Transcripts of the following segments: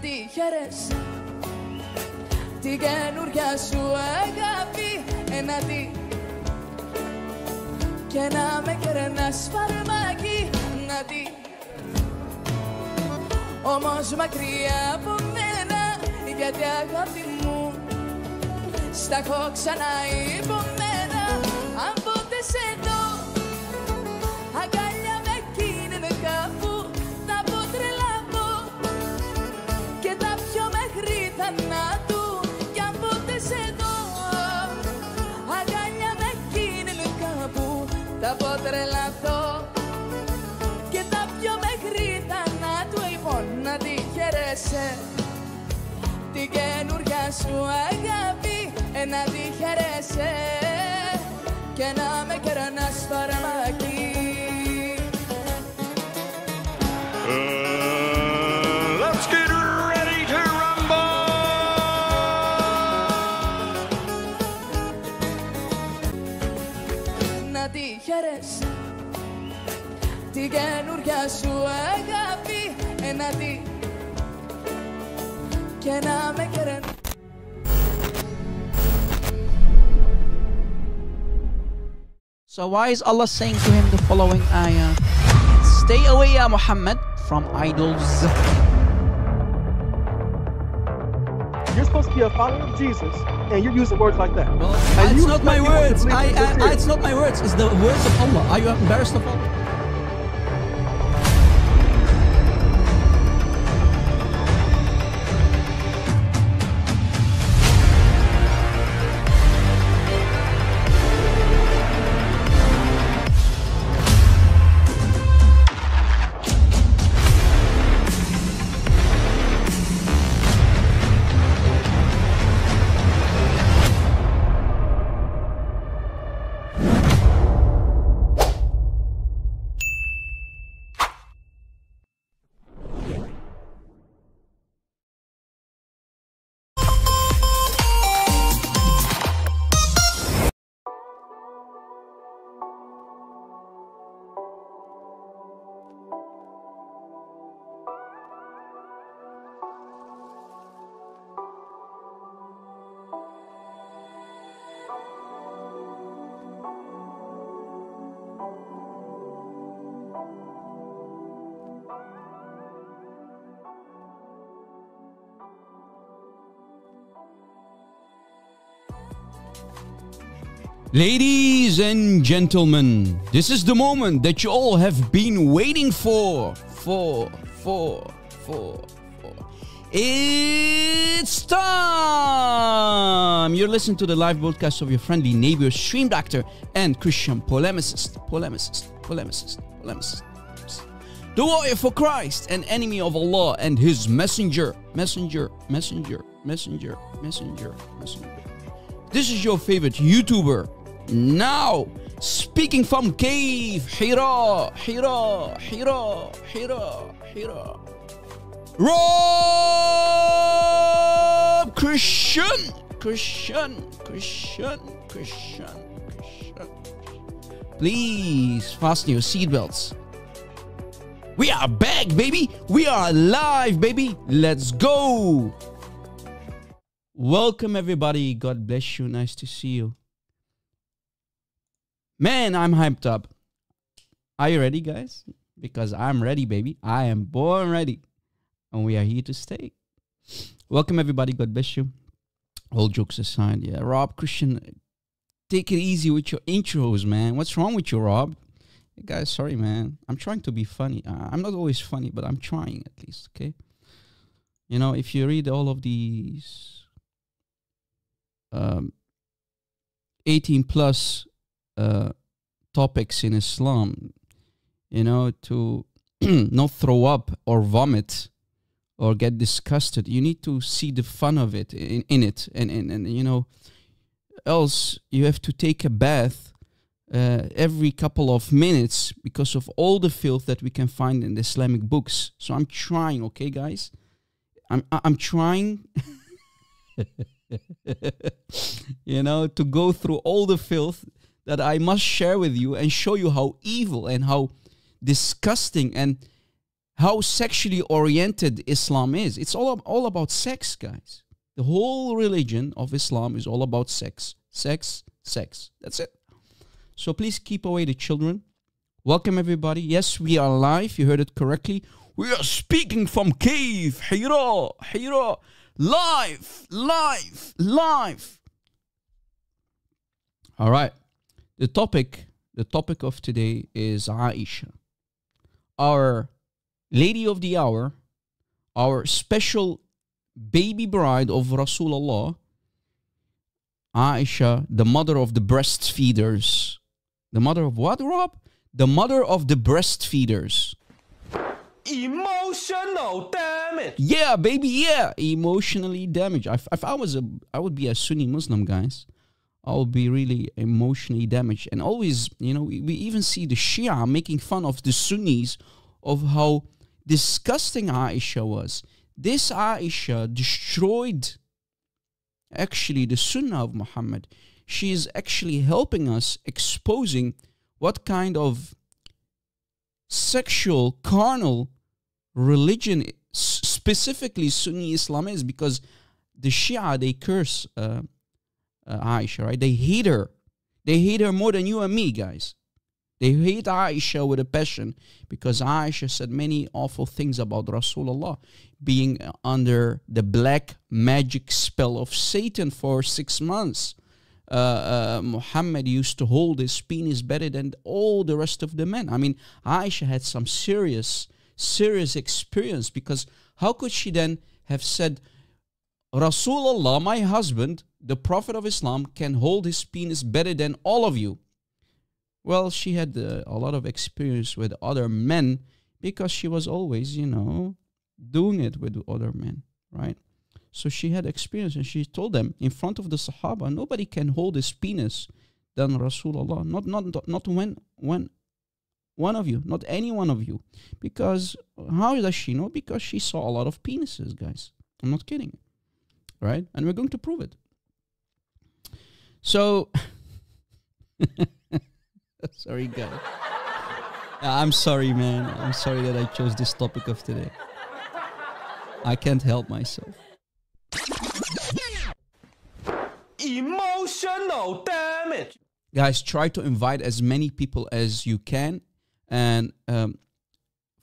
τη χαίρεσαι. Την καινούρια σου αγάπη Ένα τι Και να με κερνάς φαρμάκι Να τι Όμως μακριά από μένα Γιατί αγάπη μου Στα έχω ξανά υπομένα την καινούρια σου αγάπη ε, να τη χαίρεσαι. Και να με κερνάς φαρμακή Let's get ready to rumble! να τη χαίρεσαι. Την καινούρια σου αγάπη ε, να τη So why is Allah saying to him the following ayah? Stay away, Ya Muhammad, from idols. You're supposed to be a follower of Jesus, and you're using words like that. Well, it's not my words. I, I, it's not my words. It's the words of Allah. Are you embarrassed of Allah? Ladies and gentlemen, this is the moment that you all have been waiting for. For, for, for, for. It's time! You're listening to the live broadcast of your friendly neighbor, stream doctor, and Christian polemicist, polemicist, polemicist, polemicist. The warrior for Christ, an enemy of Allah and his messenger, messenger, messenger, messenger, messenger, messenger. This is your favorite YouTuber. Now, speaking from cave, Hira, Hira, Hira, Hira, Hira. Rob Christian, Christian, Christian, Christian, Christian. Please fasten your seatbelts. We are back, baby. We are live, baby. Let's go. Welcome, everybody. God bless you. Nice to see you. Man, I'm hyped up. Are you ready, guys? Because I'm ready, baby. I am born ready. And we are here to stay. Welcome, everybody. God bless you. All jokes aside, yeah. Rob, Christian, take it easy with your intros, man. What's wrong with you, Rob? Hey, guys, sorry, man. I'm trying to be funny. Uh, I'm not always funny, but I'm trying at least, okay? You know, if you read all of these um, 18 plus uh, topics in Islam, you know, to not throw up or vomit or get disgusted, you need to see the fun of it in, in it. And, and, and, you know, else you have to take a bath uh, every couple of minutes because of all the filth that we can find in the Islamic books. So I'm trying, okay, guys? I'm, I'm trying. you know, to go through all the filth that I must share with you and show you how evil and how disgusting and how sexually oriented Islam is. It's all, all about sex, guys. The whole religion of Islam is all about sex. Sex, sex. That's it. So please keep away the children. Welcome, everybody. Yes, we are live. You heard it correctly. We are speaking from Cave, Hira, Hira. Live, live, live. All right. The topic, the topic of today is Aisha. Our lady of the hour, our special baby bride of Rasulullah, Aisha, the mother of the breastfeeders. The mother of what, Rob? The mother of the breastfeeders. Emotional damage. Yeah, baby, yeah. Emotionally damaged. If, if I was a, I would be a Sunni Muslim, guys. I would be really emotionally damaged. And always, you know, we, even see the Shia making fun of the Sunnis of how disgusting Aisha was. This Aisha destroyed actually the Sunnah of Muhammad. She is actually helping us exposing what kind of sexual, carnal religion, specifically Sunni Islam is, because the Shia they curse uh, Aisha, right? They hate her. They hate her more than you and me, guys. They hate Aisha with a passion because Aisha said many awful things about Rasulullah being under the black magic spell of Satan for six months. Uh, uh, Muhammad used to hold his penis better than all the rest of the men. I mean, Aisha had some serious, serious experience because how could she then have said, Rasulullah, my husband, the Prophet of Islam, can hold his penis better than all of you? Well, she had uh, a lot of experience with other men because she was always, you know, doing it with other men, right? So she had experience and she told them in front of the Sahaba, nobody can hold his penis than Rasulullah. Not not not when when one of you, not any one of you. Because how does she know? Because she saw a lot of penises, guys. I'm not kidding. Right? And we're going to prove it. So sorry guys. I'm sorry, man. I'm sorry that I chose this topic of today. I can't help myself. Emotional damage. guys try to invite as many people as you can and um,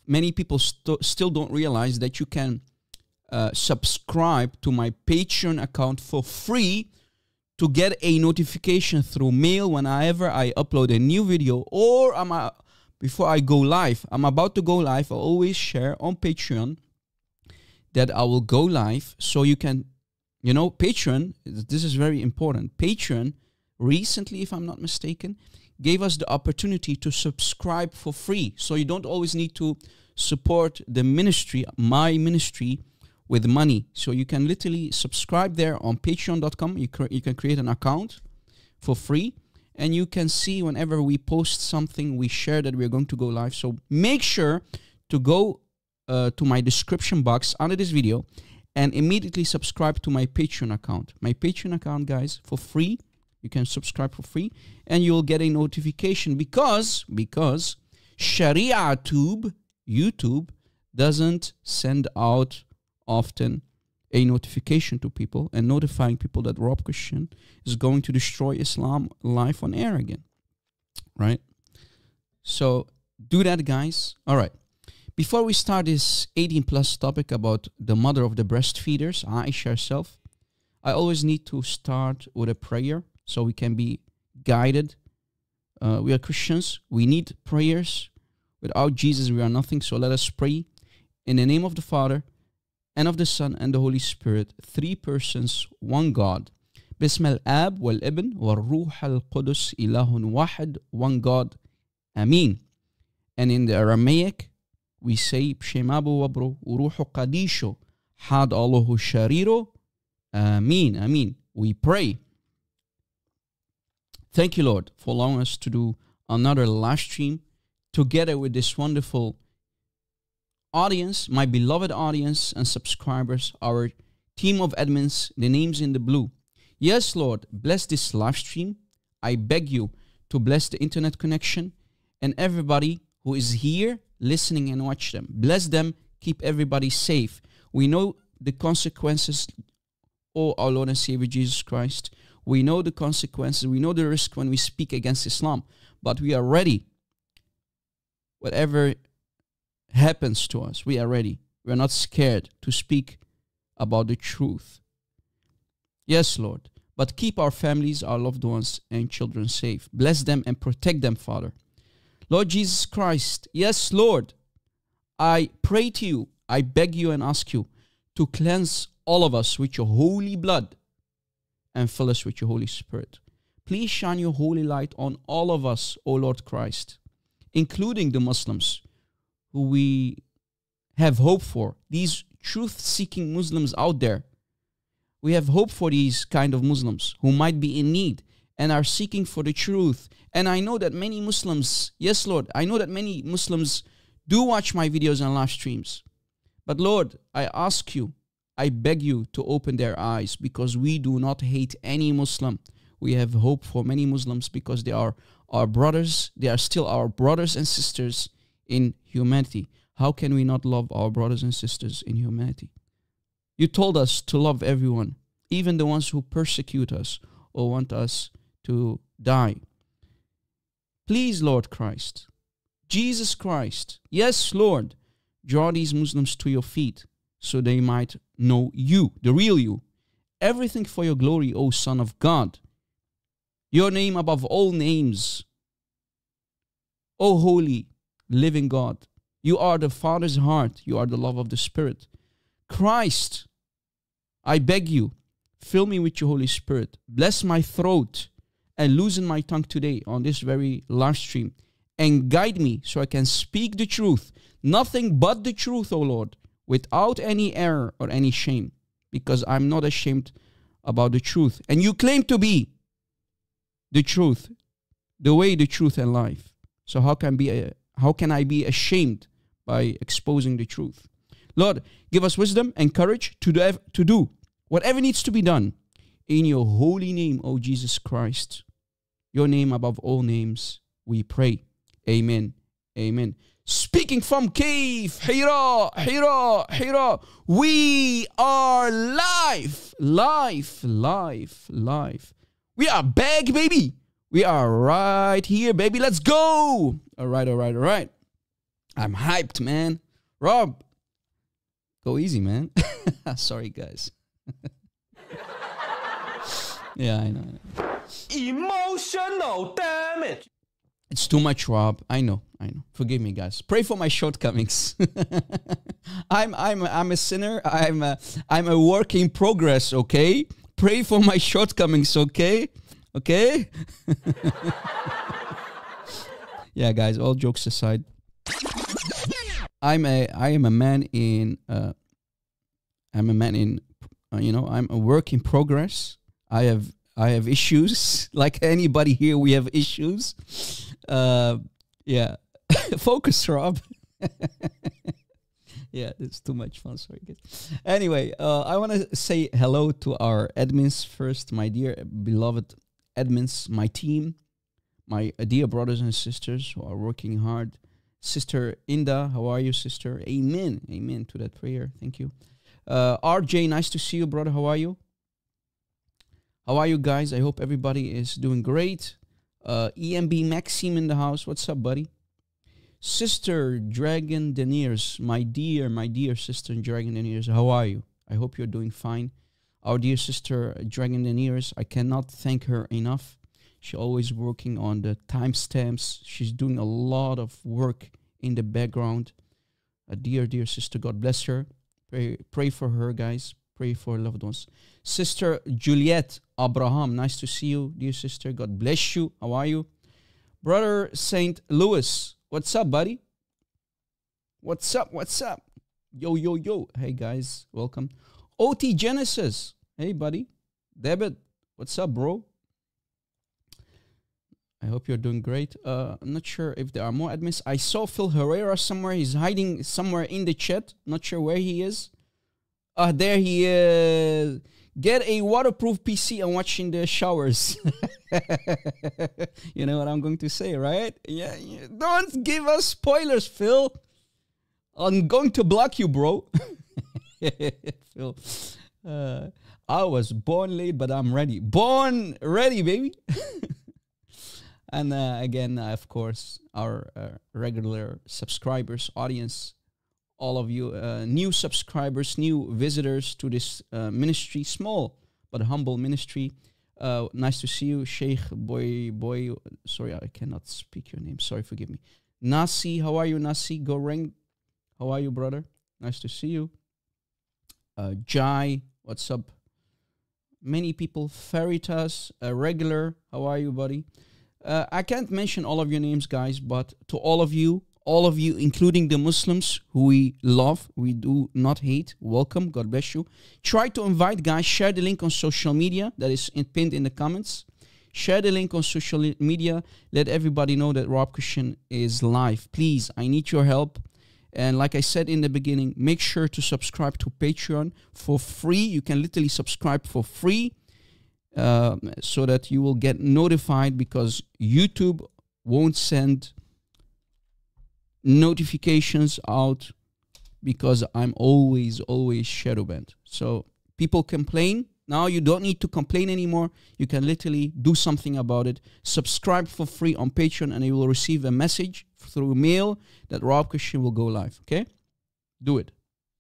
many people st- still don't realize that you can uh, subscribe to my patreon account for free to get a notification through mail whenever i upload a new video or i'm uh, before i go live. I'm about to go live. I always share on patreon that i will go live so you can you know patreon this is very important. Patreon recently, if I'm not mistaken, gave us the opportunity to subscribe for free. So you don't always need to support the ministry, my ministry, with money. So you can literally subscribe there on patreon.com. You, you can create an account for free and you can see whenever we post something, we share that we're going to go live. So make sure to go uh, to my description box under this video and immediately subscribe to my Patreon account. My Patreon account, guys, for free. You can subscribe for free and you'll get a notification because because Sharia Tube YouTube doesn't send out often a notification to people and notifying people that Rob Christian is going to destroy Islam live on air again. Right? So do that guys. All right. Before we start this 18 plus topic about the mother of the breastfeeders, Aisha herself, I always need to start with a prayer so we can be guided. Uh, we are Christians. We need prayers. Without Jesus, we are nothing. So let us pray in the name of the Father and of the Son and the Holy Spirit, three persons, one God. بسم الآب والابن والروح القدس إله واحد, one God. Amen. And in the Aramaic, we say Pshemabu wabro uruhu qadisho had Allahu shariro. Amen. Amen. We pray. Thank you, Lord, for allowing us to do another live stream together with this wonderful audience, my beloved audience and subscribers, our team of admins, the names in the blue. Yes, Lord, bless this live stream. I beg you to bless the internet connection and everybody who is here listening and watch them. Bless them, keep everybody safe. We know the consequences, oh our Lord and Savior Jesus Christ. We know the consequences. We know the risk when we speak against Islam, but we are ready. Whatever happens to us, we are ready. We are not scared to speak about the truth. Yes, Lord, but keep our families, our loved ones, and children safe. Bless them and protect them, Father. Lord Jesus Christ, yes, Lord, I pray to you, I beg you and ask you to cleanse all of us with your holy blood and fill us with your Holy Spirit. Please shine your holy light on all of us, O Lord Christ, including the Muslims who we have hope for, these truth seeking Muslims out there. We have hope for these kind of Muslims who might be in need and are seeking for the truth. And I know that many Muslims, yes, Lord, I know that many Muslims do watch my videos and live streams. But Lord, I ask you, I beg you to open their eyes because we do not hate any Muslim. We have hope for many Muslims because they are our brothers. They are still our brothers and sisters in humanity. How can we not love our brothers and sisters in humanity? You told us to love everyone, even the ones who persecute us or want us to die. Please, Lord Christ, Jesus Christ, yes, Lord, draw these Muslims to your feet so they might know you, the real you. Everything for your glory, O Son of God. Your name above all names. O holy, living God. You are the Father's heart. You are the love of the Spirit. Christ, I beg you, fill me with your Holy Spirit. Bless my throat and loosen my tongue today on this very live stream and guide me so I can speak the truth, nothing but the truth, O Lord, without any error or any shame, because I'm not ashamed about the truth. And you claim to be the truth, the way, the truth, and life. So how can be a, how can I be ashamed by exposing the truth? Lord, give us wisdom and courage to do, to do whatever needs to be done in your holy name, O Jesus Christ. Your name above all names, we pray. Amen. Amen. Speaking from cave, Hira, Hira, Hira. We are live, live, live, live. We are back, baby. We are right here, baby. Let's go. All right, all right, all right. I'm hyped, man. Rob, go easy, man. Sorry, guys. yeah, I know. I know. Emotional damage. It's too much, Rob. I know. I know. Forgive me, guys. Pray for my shortcomings. I'm I'm I'm a sinner. I'm a I'm a work in progress. Okay. Pray for my shortcomings. Okay. Okay. yeah, guys. All jokes aside, I'm a I am a man in uh, I'm a man in uh, you know I'm a work in progress. I have I have issues like anybody here. We have issues. Uh, yeah, focus, Rob. yeah, it's too much fun. Sorry, guys. Anyway, uh, I want to say hello to our admins first, my dear beloved admins, my team, my dear brothers and sisters who are working hard. Sister Inda, how are you, sister? Amen. Amen to that prayer. Thank you. Uh, RJ, nice to see you, brother. How are you? How are you guys? I hope everybody is doing great. Uh, EMB Maxime in the house. What's up, buddy? Sister Dragon Deniers, my dear, my dear sister Dragon Deniers, how are you? I hope you're doing fine. Our dear sister uh, Dragon Deniers, I cannot thank her enough. She's always working on the timestamps. She's doing a lot of work in the background. A dear, dear sister, God bless her. Pray, pray for her, guys. Pray for loved ones. Sister Juliet Abraham, nice to see you, dear sister. God bless you. How are you? Brother Saint Louis, what's up, buddy? What's up? What's up? Yo, yo, yo. Hey, guys, welcome. OT Genesis, hey, buddy. David, what's up, bro? I hope you're doing great. Uh, I'm not sure if there are more admins. I saw Phil Herrera somewhere. He's hiding somewhere in the chat. Not sure where he is. Ah, there he is. Get a waterproof PC and watch in the showers. you know what I'm going to say, right? Yeah, yeah. Don't give us spoilers, Phil. I'm going to block you, bro. Phil. Uh, I was born late, but I'm ready. Born ready, baby. and uh, again, uh, of course, our uh, regular subscribers, audience, all of you uh, new subscribers, new visitors to this uh, ministry, small but humble ministry. Uh, nice to see you, Sheikh Boy Boy. Sorry, I cannot speak your name. Sorry, forgive me. Nasi, how are you, Nasi? Goreng, how are you, brother? Nice to see you. Uh, Jai, what's up? Many people. Feritas, a regular, how are you, buddy? Uh, I can't mention all of your names, guys, but to all of you, all of you, including the Muslims who we love, we do not hate, welcome, God bless you. Try to invite, guys, share the link on social media that is in, pinned in the comments. Share the link on social media. Let everybody know that Rob Christian is live. Please, I need your help. And like I said in the beginning, make sure to subscribe to Patreon for free. You can literally subscribe for free uh, so that you will get notified because YouTube won't send notifications out because I'm always, always shadow banned. So people complain. Now you don't need to complain anymore. You can literally do something about it. Subscribe for free on Patreon and you will receive a message through mail that Rob Christian will go live. Okay? Do it.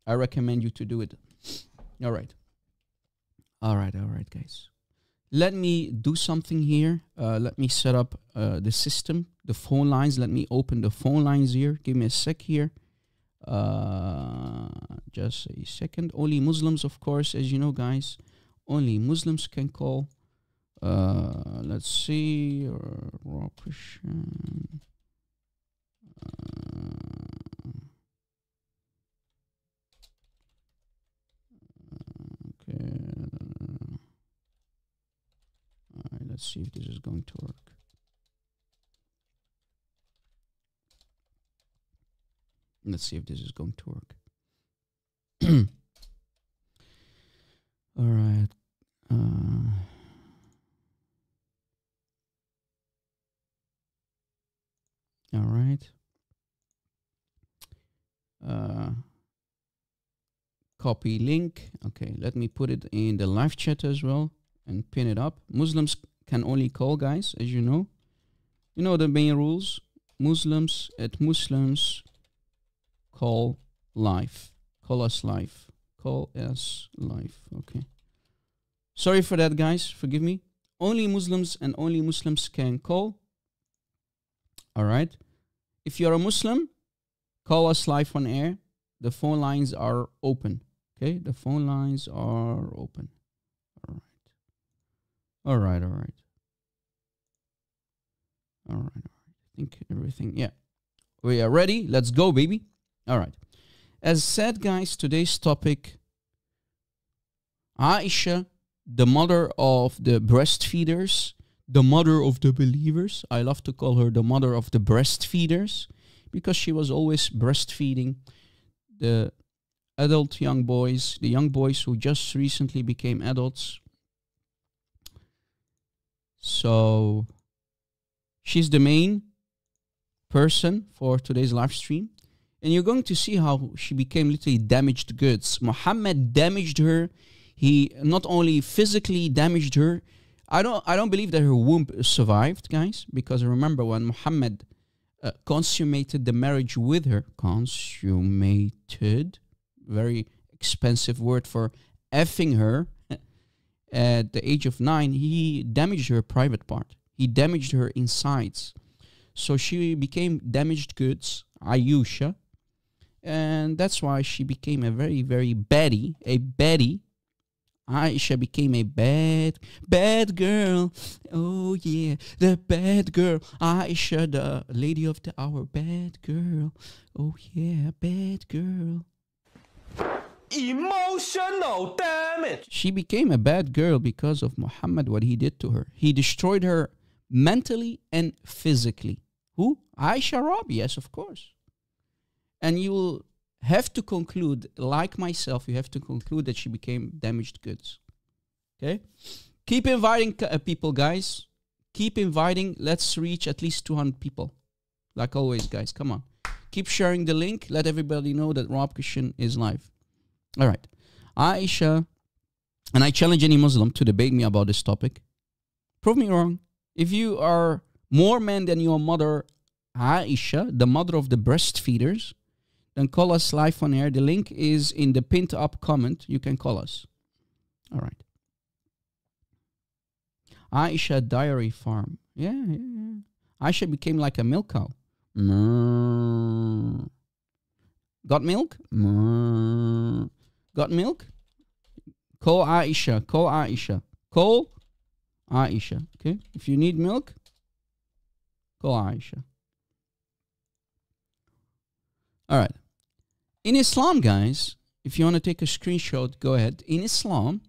I recommend you to do it. All right. All right, all right, guys. Let me do something here. Uh, let me set up uh, the system, the phone lines. Let me open the phone lines here. Give me a sec here. Uh, just a second. Only Muslims, of course, as you know, guys. Only Muslims can call. Uh, let's see. Uh, Raw Christian. Okay. Alright, let's see if this is going to work. Let's see if this is going to work. All right. Uh, all right. Uh, copy link. Okay, let me put it in the live chat as well and pin it up. Muslims can only call, guys, as you know. You know the main rules. Muslims at Muslims call live. Call us live. Call us live. Okay. Sorry for that, guys. Forgive me. Only Muslims and only Muslims can call. All right. If you're a Muslim, call us live on air. The phone lines are open. Okay. The phone lines are open. All right. All right. All right. All right. All right. I think everything. Yeah. We are ready. Let's go, baby. All right. As said, guys, today's topic Aisha, the mother of the breastfeeders, the mother of the believers. I love to call her the mother of the breastfeeders because she was always breastfeeding the adult young boys, the young boys who just recently became adults. So she's the main person for today's live stream. And you're going to see how she became literally damaged goods. Muhammad damaged her. He not only physically damaged her, I don't I don't believe that her womb survived, guys, because remember when Muhammad uh, consummated the marriage with her, consummated, very expensive word for effing her at the age of 9, he damaged her private part. He damaged her insides. So she became damaged goods, Ayusha, and that's why she became a very, very baddie, a baddie. Aisha became a bad, bad girl. Oh yeah, the bad girl. Aisha, the lady of the hour, bad girl. Oh yeah, bad girl. Emotional damage. She became a bad girl because of Muhammad, what he did to her. He destroyed her mentally and physically. Who? Aisha Rob, yes, of course. And you will have to conclude, like myself, you have to conclude that she became damaged goods. Okay? Keep inviting uh, people, guys. Keep inviting. Let's reach at least 200 people. Like always, guys. Come on. Keep sharing the link. Let everybody know that Rob Christian is live. All right. Aisha, and I challenge any Muslim to debate me about this topic. Prove me wrong. If you are more man than your mother, Aisha, the mother of the breastfeeders, then call us live on air. The link is in the pinned up comment. You can call us. All right. Aisha Dairy Farm. Yeah, yeah, yeah. Aisha became like a milk cow. Moo. Got milk? Moo. Got milk? Call Aisha. Call Aisha. Call Aisha. Okay. If you need milk, call Aisha. All right. In Islam, guys, if you want to take a screenshot, go ahead. In Islam,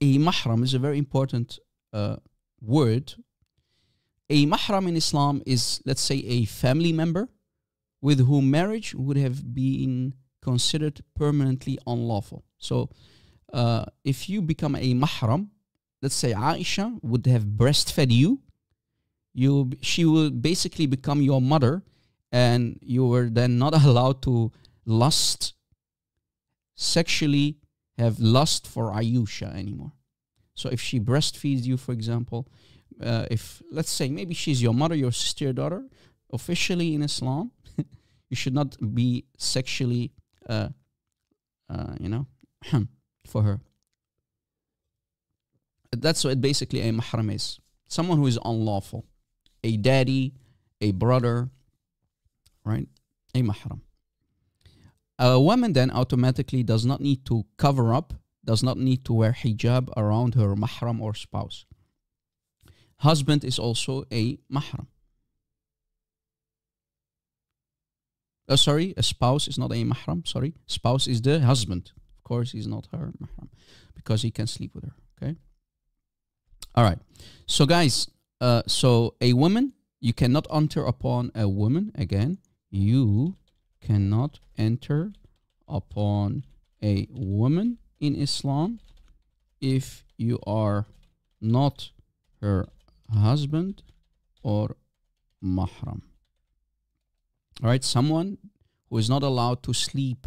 a mahram is a very important uh, word. A mahram in Islam is, let's say, a family member with whom marriage would have been considered permanently unlawful. So, uh, if you become a mahram, let's say Aisha would have breastfed you, you she will basically become your mother, and you were then not allowed to lust sexually have lust for Ayusha anymore. So if she breastfeeds you, for example, uh, if let's say maybe she's your mother, your sister, your daughter, officially in Islam, you should not be sexually, uh, uh, you know, for her. That's what basically a mahram is. Someone who is unlawful. A daddy, a brother, right? A mahram. A woman then automatically does not need to cover up, does not need to wear hijab around her mahram or spouse. Husband is also a mahram. Uh, sorry, a spouse is not a mahram. Sorry, spouse is the husband. Of course, he's not her mahram because he can sleep with her. Okay. All right. So, guys, uh, so a woman, you cannot enter upon a woman again. You cannot enter upon a woman in Islam if you are not her husband or mahram. All right, someone who is not allowed to sleep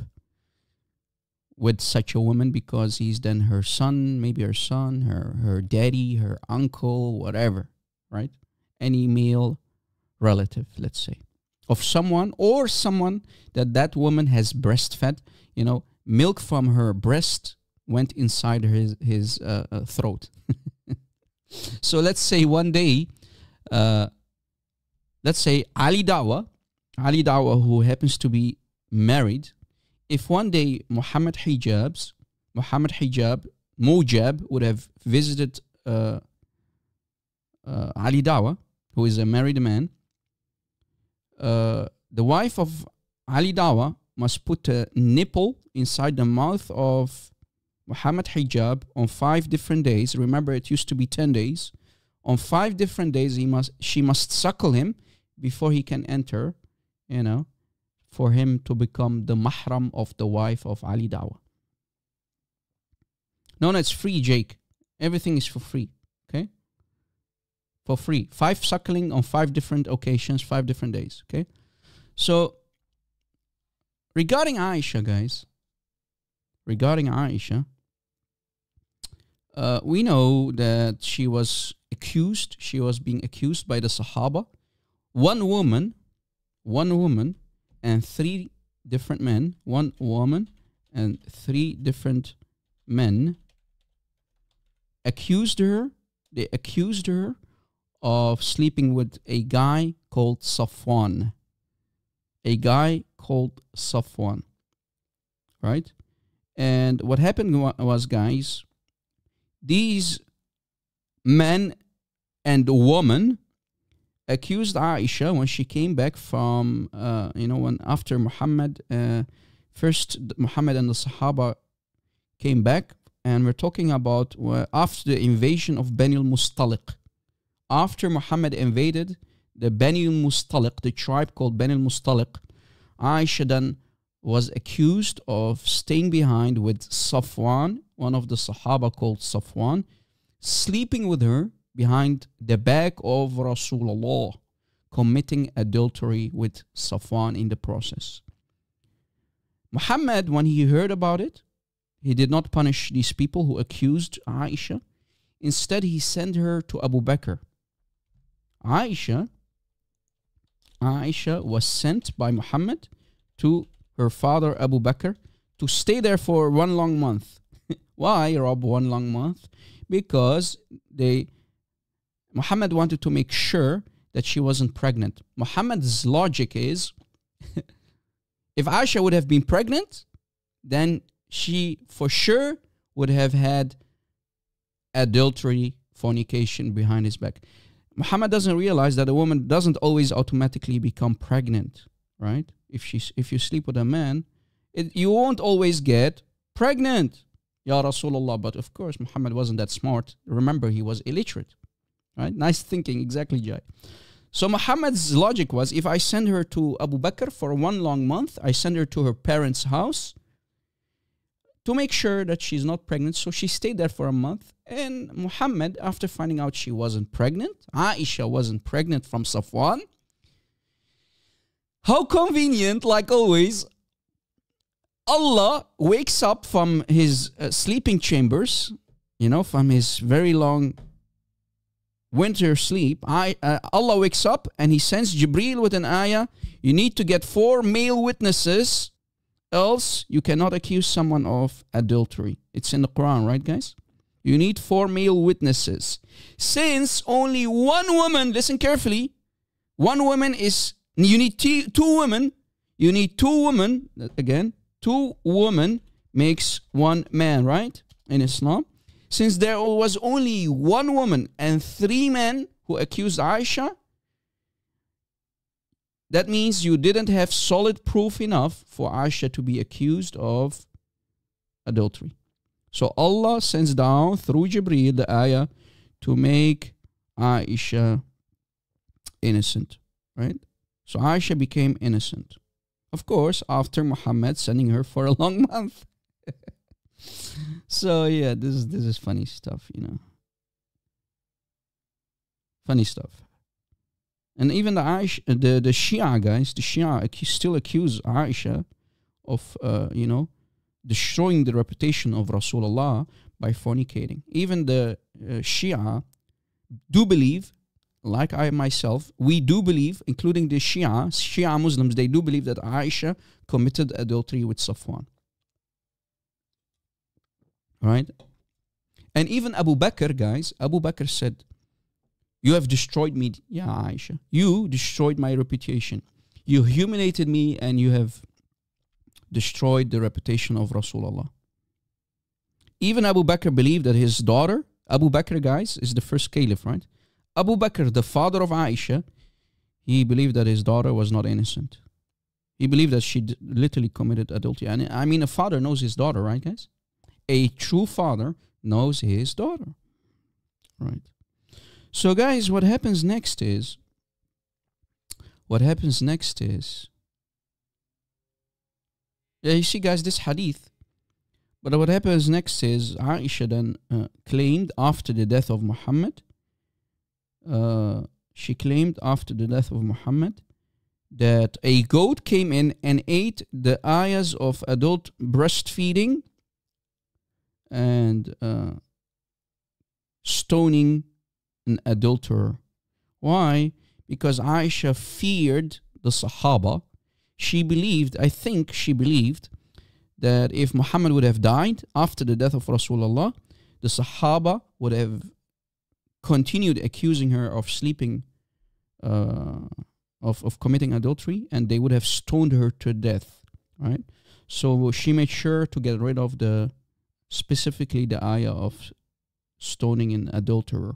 with such a woman because he's then her son, maybe her son, her her daddy, her uncle, whatever, right? Any male relative, let's say, of someone or someone that that woman has breastfed. You know, milk from her breast went inside his his uh, uh, throat. so let's say one day, uh, let's say Ali Dawah, Ali Dawah, who happens to be married, if one day Muhammad Hijabs, Muhammad Hijab, Mujab would have visited uh, uh, Ali Dawah, who is a married man, uh, the wife of Ali Dawah must put a nipple inside the mouth of Muhammad Hijab on five different days. Remember, it used to be 10 days. On five different days, he must, she must suckle him before he can enter, you know, for him to become the mahram of the wife of Ali Dawah. No, no, it's free, Jake. Everything is for free, okay? For free. Five suckling on five different occasions, five different days, okay? So, regarding Aisha, guys, regarding Aisha, uh, we know that she was accused, she was being accused by the Sahaba. One woman, one woman, and three different men, one woman and three different men accused her, they accused her of sleeping with a guy called Safwan. A guy called Safwan. Right? And what happened was, guys, these men and woman accused Aisha when she came back from, uh, you know, when after Muhammad, uh, first Muhammad and the Sahaba came back, and we're talking about after the invasion of Bani al-Mustaliq. After Muhammad invaded the Bani al-Mustaliq, the tribe called Bani al-Mustaliq, Aisha then was accused of staying behind with Safwan, one of the Sahaba called Safwan, sleeping with her behind the back of Rasulullah, committing adultery with Safwan in the process. Muhammad, when he heard about it, he did not punish these people who accused Aisha. Instead, he sent her to Abu Bakr. Aisha, Aisha was sent by Muhammad to her father Abu Bakr to stay there for one long month. Why, Rob, one long month? Because they Muhammad wanted to make sure that she wasn't pregnant. Muhammad's logic is if Aisha would have been pregnant, then she for sure would have had adultery, fornication behind his back. Muhammad doesn't realize that a woman doesn't always automatically become pregnant, right? If she if you sleep with a man, it, you won't always get pregnant. Ya Rasulullah, but of course Muhammad wasn't that smart. Remember, he was illiterate. Right? Nice thinking, exactly, Jai. So Muhammad's logic was if I send her to Abu Bakr for one long month, I send her to her parents' house to make sure that she's not pregnant. So she stayed there for a month. And Muhammad, after finding out she wasn't pregnant, Aisha wasn't pregnant from Safwan. How convenient, like always, Allah wakes up from his uh, sleeping chambers, you know, from his very long winter sleep, I, uh, Allah wakes up and He sends Jibril with an ayah. You need to get four male witnesses, else you cannot accuse someone of adultery. It's in the Quran, right, guys? You need four male witnesses. Since only one woman, listen carefully, one woman is, you need two, women, you need two women, again, two women makes one man, right? In Islam. Since there was only one woman and three men who accused Aisha, that means you didn't have solid proof enough for Aisha to be accused of adultery. So Allah sends down through Jibreel the ayah to make Aisha innocent, right? So Aisha became innocent. Of course, after Muhammad sending her for a long month. so yeah, this is this is funny stuff, you know. Funny stuff. And even the Aish, the the Shia guys, the Shia still accuse Aisha of uh, you know destroying the reputation of Rasulullah by fornicating. Even the uh, Shia do believe, like I myself, we do believe, including the Shia, Shia Muslims, they do believe that Aisha committed adultery with Safwan. Right? And even Abu Bakr, guys, Abu Bakr said, You have destroyed me, yeah, Aisha. You destroyed my reputation. You humiliated me and you have destroyed the reputation of Rasulullah. Even Abu Bakr believed that his daughter, Abu Bakr, guys, is the first caliph, right? Abu Bakr, the father of Aisha, he believed that his daughter was not innocent. He believed that she literally committed adultery. And I mean, a father knows his daughter, right, guys? A true father knows his daughter. Right. So, guys, what happens next is what happens next is yeah, you see, guys, this hadith. But what happens next is Aisha then uh, claimed after the death of Muhammad. Uh, she claimed after the death of Muhammad that a goat came in and ate the ayahs of adult breastfeeding and uh, stoning an adulterer. Why? Because Aisha feared the Sahaba. She believed, I think she believed, that if Muhammad would have died after the death of Rasulullah, the Sahaba would have continued accusing her of sleeping, uh, of, of committing adultery, and they would have stoned her to death, right? So she made sure to get rid of the, specifically the ayah of stoning an adulterer?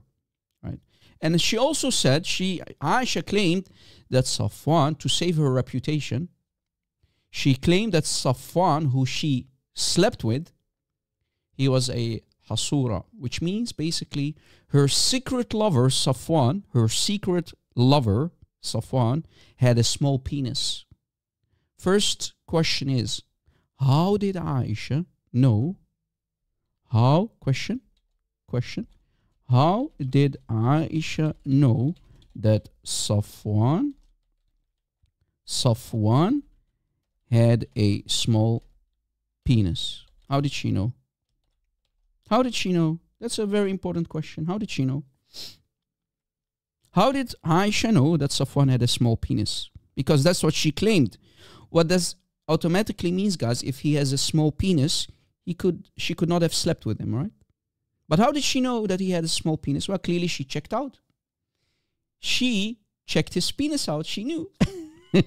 And she also said, she, Aisha claimed that Safwan, to save her reputation, she claimed that Safwan, who she slept with, he was a hasura, which means basically her secret lover, Safwan, her secret lover, Safwan, had a small penis. first question is how did Aisha know? How question? Question. How did Aisha know that Safwan Safwan had a small penis? How did she know? How did she know? That's a very important question. How did she know? How did Aisha know that Safwan had a small penis? Because that's what she claimed. What does automatically means, guys, if he has a small penis, he could she could not have slept with him, right? But how did she know that he had a small penis? Well, clearly she checked out. She checked his penis out. She knew.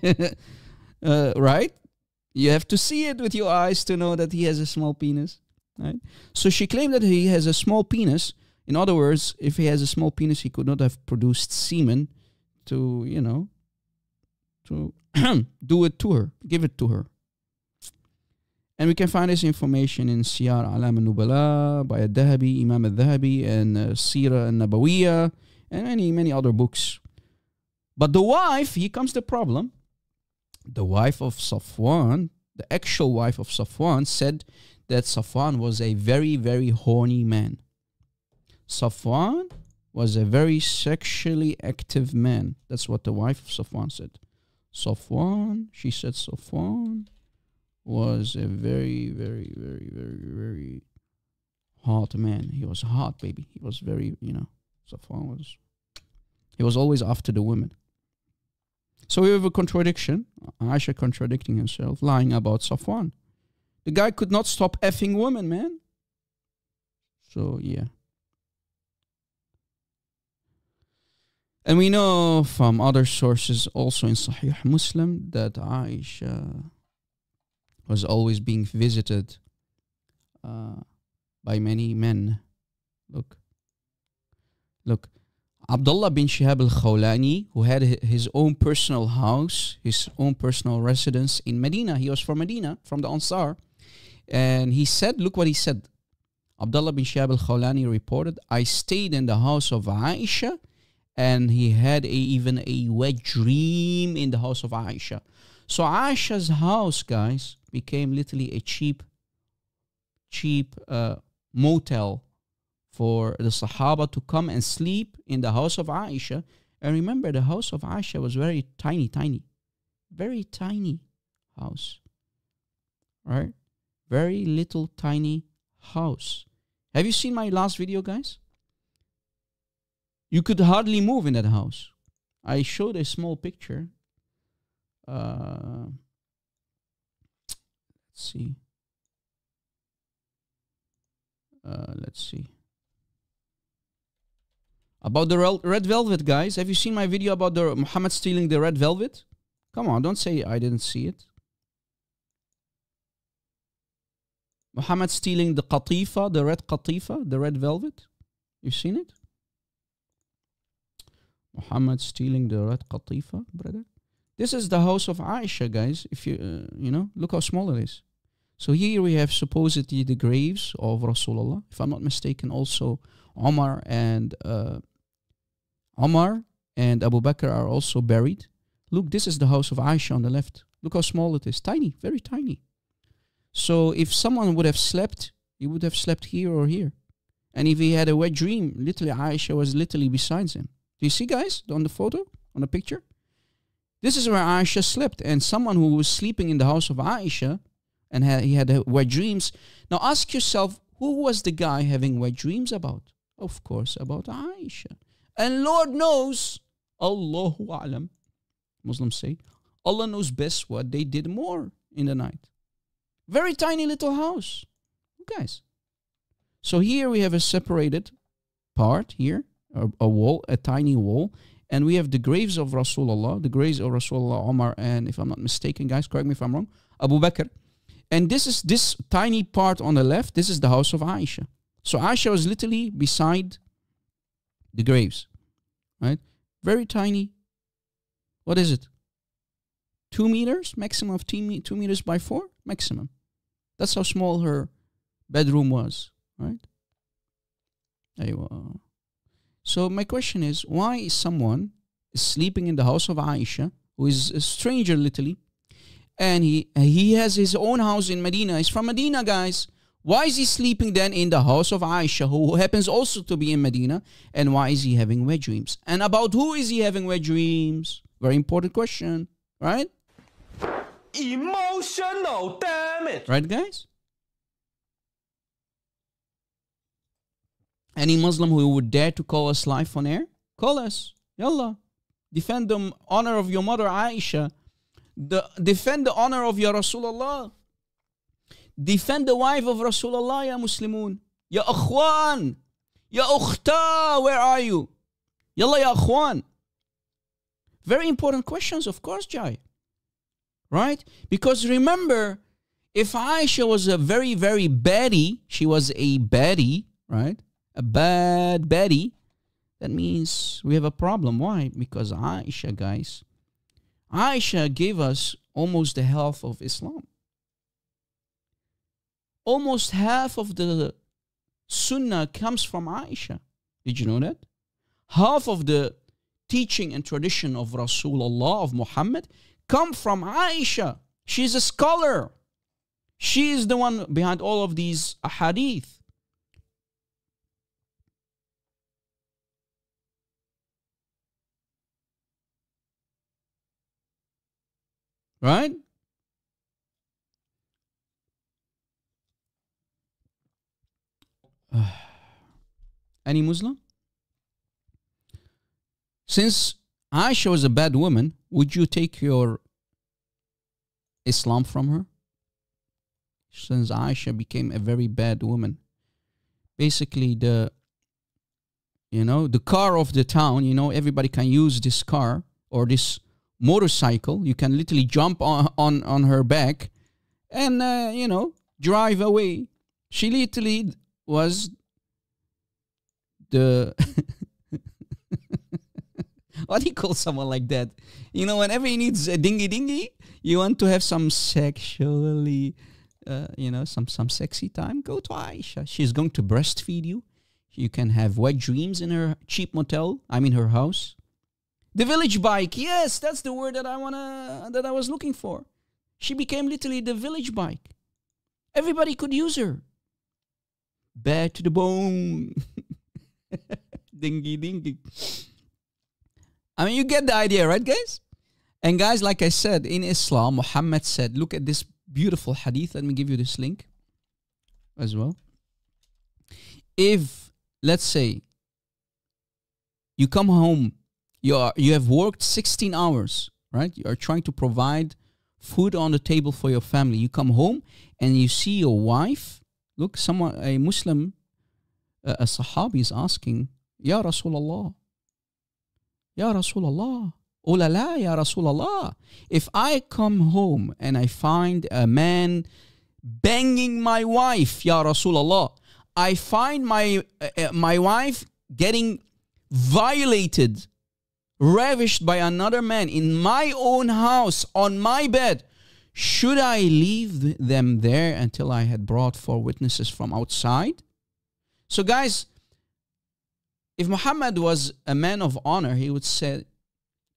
uh, right? You have to see it with your eyes to know that he has a small penis. Right? So she claimed that he has a small penis. In other words, if he has a small penis, he could not have produced semen to, you know, to do it to her, give it to her. And we can find this information in Siyar Alam al-Nubala by al-Dhahabi, Imam al-Dhahabi, and uh, Sira al-Nabawiyya, and many, many other books. But the wife, here comes the problem. The wife of Safwan, the actual wife of Safwan, said that Safwan was a very, very horny man. Safwan was a very sexually active man. That's what the wife of Safwan said. Safwan, she said Safwan was a very, very, very, very, very hot man. He was hot, baby. He was very, you know, Safwan was, he was always after the women. So we have a contradiction. Aisha contradicting himself, lying about Safwan. The guy could not stop effing women, man. So, yeah. And we know from other sources, also in Sahih Muslim, that Aisha was always being visited uh, by many men. Look. Look. Abdullah bin Shihab al Khawlani, who had his own personal house, his own personal residence in Medina. He was from Medina, from the Ansar. And he said, look what he said. Abdullah bin Shihab al Khawlani reported, I stayed in the house of Aisha and he had a, even a wet dream in the house of Aisha. So Aisha's house, guys, became literally a cheap, cheap uh, motel for the Sahaba to come and sleep in the house of Aisha. And remember, the house of Aisha was very tiny, tiny, very tiny house, right? Very little, tiny house. Have you seen my last video, guys? You could hardly move in that house. I showed a small picture. Uh, let's see. Uh, let's see. About the red velvet, guys. Have you seen my video about the Muhammad stealing the red velvet? Come on, don't say I didn't see it. Muhammad stealing the qatifa, the red qatifa, the red velvet. You've seen it? Muhammad stealing the red qatifa, brother. This is the house of Aisha, guys. If you, uh, you know, look how small it is. So here we have supposedly the graves of Rasulullah. If I'm not mistaken, also Omar and uh, Omar and Abu Bakr are also buried. Look, this is the house of Aisha on the left. Look how small it is. Tiny, very tiny. So if someone would have slept, he would have slept here or here. And if he had a wet dream, literally Aisha was literally beside him. Do you see, guys, on the photo, on the picture? This is where Aisha slept, and someone who was sleeping in the house of Aisha and had, he had wet dreams. Now ask yourself, who was the guy having wet dreams about? Of course, about Aisha. And Lord knows, Allahu Alam, Muslims say, Allah knows best what they did more in the night. Very tiny little house. Guys. So here we have a separated part here a, a wall, a tiny wall, and we have the graves of Rasulullah, the graves of Rasulullah, Omar, and if I'm not mistaken, guys, correct me if I'm wrong, Abu Bakr. And this is this tiny part on the left. This is the house of Aisha. So Aisha was literally beside the graves, right? Very tiny. What is it? Two meters, maximum of two, meters by four, maximum. That's how small her bedroom was, right? Aywa. So my question is, why is someone sleeping in the house of Aisha, who is a stranger literally, and he he has his own house in Medina. He's from Medina, guys. Why is he sleeping then in the house of Aisha, who happens also to be in Medina? And why is he having wet dreams? And about who is he having wet dreams? Very important question, right? Emotional damage. Right, guys? Any Muslim who would dare to call us live on air, call us. Yallah. Defend the honor of your mother Aisha. The, defend the honor of your Rasulullah. Defend the wife of Rasulullah, ya Muslimun. Ya akhwan. Ya ukhta, where are you? Yalla ya akhwan. Very important questions, of course, Jai. Right? Because remember, if Aisha was a very, very baddie, she was a baddie, right? A bad baddie, that means we have a problem. Why? Because Aisha, guys, Aisha gave us almost the half of Islam. Almost half of the Sunnah comes from Aisha. Did you know that? Half of the teaching and tradition of Rasulullah, of Muhammad, come from Aisha. She's a scholar. She is the one behind all of these ahadith. Right? Any Muslim? Since Aisha was a bad woman, would you take your Islam from her? Since Aisha became a very bad woman. Basically, the you know, the car of the town, you know, everybody can use this car or this motorcycle. You can literally jump on on, on her back and uh, you know, drive away. She literally was the what do you call someone like that? You know, whenever he needs a dingy dingy, you want to have some sexually, uh, you know, some some sexy time. Go to Aisha. She's going to breastfeed you. You can have wet dreams in her cheap motel. I mean, her house. The village bike. Yes, that's the word that I wanna that I was looking for. She became literally the village bike. Everybody could use her. Bad to the bone. dingy dingy. I mean, you get the idea, right, guys? And guys, like I said, in Islam, Muhammad said, look at this beautiful hadith. Let me give you this link as well. If, let's say, you come home, you are you have worked 16 hours, right? You are trying to provide food on the table for your family. You come home and you see your wife. Look, someone, a Muslim, a, a Sahabi is asking, Ya Rasulullah, Ya Rasulullah. Oh la la, Ya Rasulullah. If I come home and I find a man banging my wife, Ya Rasulullah, I find my, uh, uh, my wife getting violated, ravished by another man in my own house, on my bed, should I leave them there until I had brought four witnesses from outside? So, guys, if Muhammad was a man of honor, he would say,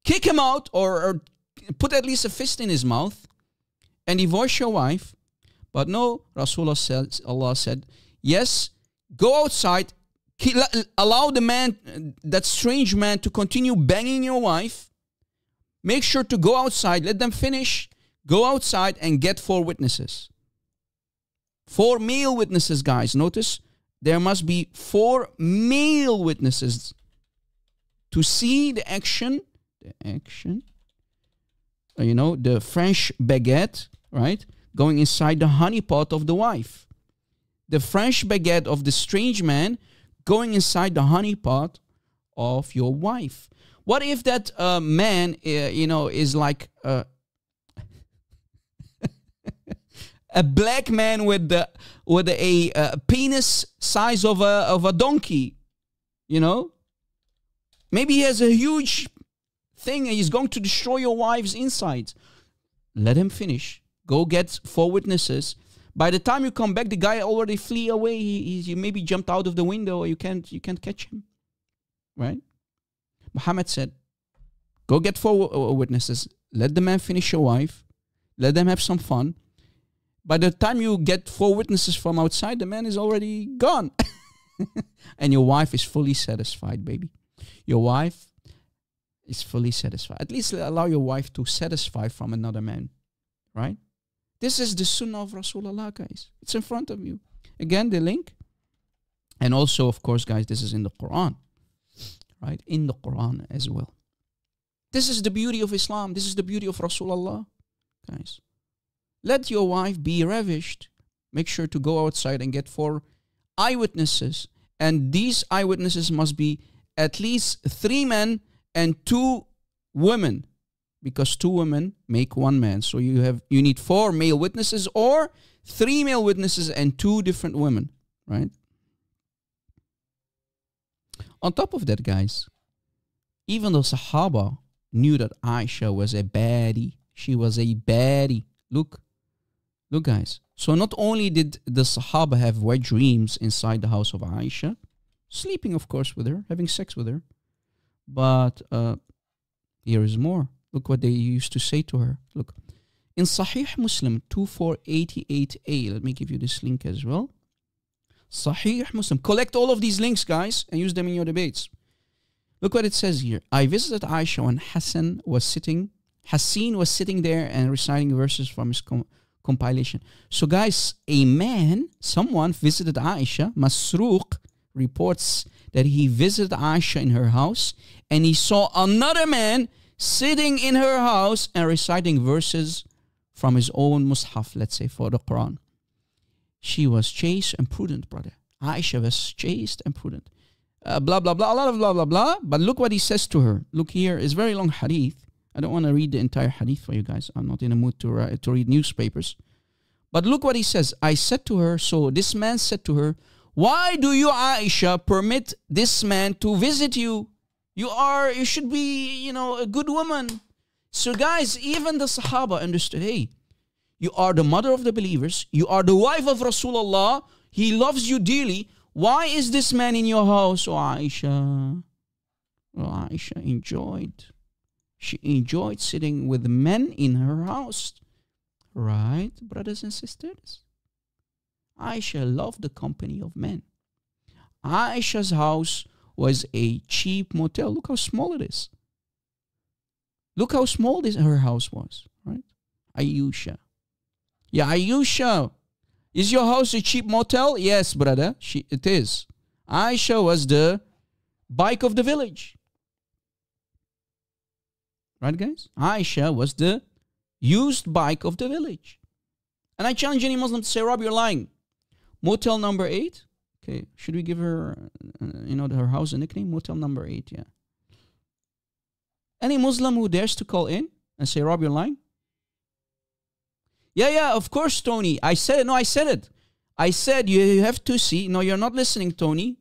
kick him out or, or put at least a fist in his mouth and divorce your wife. But no, Rasulullah said, Allah said, yes, go outside, allow the man, that strange man, to continue banging your wife. Make sure to go outside, let them finish, go outside and get four witnesses. Four male witnesses, guys. Notice there must be four male witnesses to see the action, the action, uh, you know, the French baguette, right, going inside the honeypot of the wife. The French baguette of the strange man going inside the honeypot of your wife. What if that uh, man, uh, you know, is like uh, a black man with the with a, a penis size of a of a donkey, you know. Maybe he has a huge thing and he's going to destroy your wife's insides. Let him finish. Go get four witnesses. By the time you come back, the guy already flee away. He, maybe jumped out of the window, you can't you can't catch him. Right? Muhammad said, "Go get four witnesses. Let the man finish your wife. Let them have some fun. By the time you get four witnesses from outside, the man is already gone. and your wife is fully satisfied, baby. Your wife is fully satisfied. At least allow your wife to satisfy from another man, right? This is the sunnah of Rasulullah, guys. It's in front of you. Again, the link. And also, of course, guys, this is in the Quran, right? In the Quran as well. This is the beauty of Islam. This is the beauty of Rasulullah, guys. Let your wife be ravished. Make sure to go outside and get four eyewitnesses. And these eyewitnesses must be at least three men and two women because two women make one man. So you have you need four male witnesses or three male witnesses and two different women right? On top of that guys even the sahaba knew that aisha was a baddie. She was a baddie. Look look guys. So not only did the sahaba have wet dreams inside the house of aisha sleeping of course with her having sex with her but uh, here is more. Look what they used to say to her. Look. In Sahih Muslim 2488a, let me give you this link as well. Sahih Muslim. Collect all of these links, guys, and use them in your debates. Look what it says here. I visited Aisha when Hassan was sitting, Hassan was sitting there and reciting verses from his com- compilation. So, guys, a man, someone visited Aisha, Masruq, reports that he visited Aisha in her house and he saw another man sitting in her house and reciting verses from his own mushaf, let's say, for the Quran. She was chaste and prudent, brother. Aisha was chaste and prudent. Uh, blah, blah, blah, a lot of blah, blah, blah. But look what he says to her. Look here, it's very long hadith. I don't want to read the entire hadith for you guys. I'm not in a mood to, uh, to read newspapers. But look what he says. I said to her, so this man said to her, why do you, Aisha, permit this man to visit you? You are, you should be, you know, a good woman. So, guys, even the Sahaba understood hey, you are the mother of the believers, you are the wife of Rasulullah, he loves you dearly. Why is this man in your house? Oh, Aisha. Oh, Aisha enjoyed. She enjoyed sitting with men in her house. Right, brothers and sisters? Aisha loved the company of men. Aisha's house was a cheap motel. Look how small it is. Look how small this her house was, right? Ayusha. Yeah, Ayusha. Is your house a cheap motel? Yes, brother. She, it is. Aisha was the bike of the village. Right, guys? Aisha was the used bike of the village. And I challenge any Muslim to say, Rob, you're lying. Motel number eight. Okay, should we give her, uh, you know, her house a nickname? Motel number eight. Yeah. Any Muslim who dares to call in and say, "Rob, you're lying." Yeah, yeah, of course, Tony. I said it. No, I said it. I said you have to see. No, you're not listening, Tony.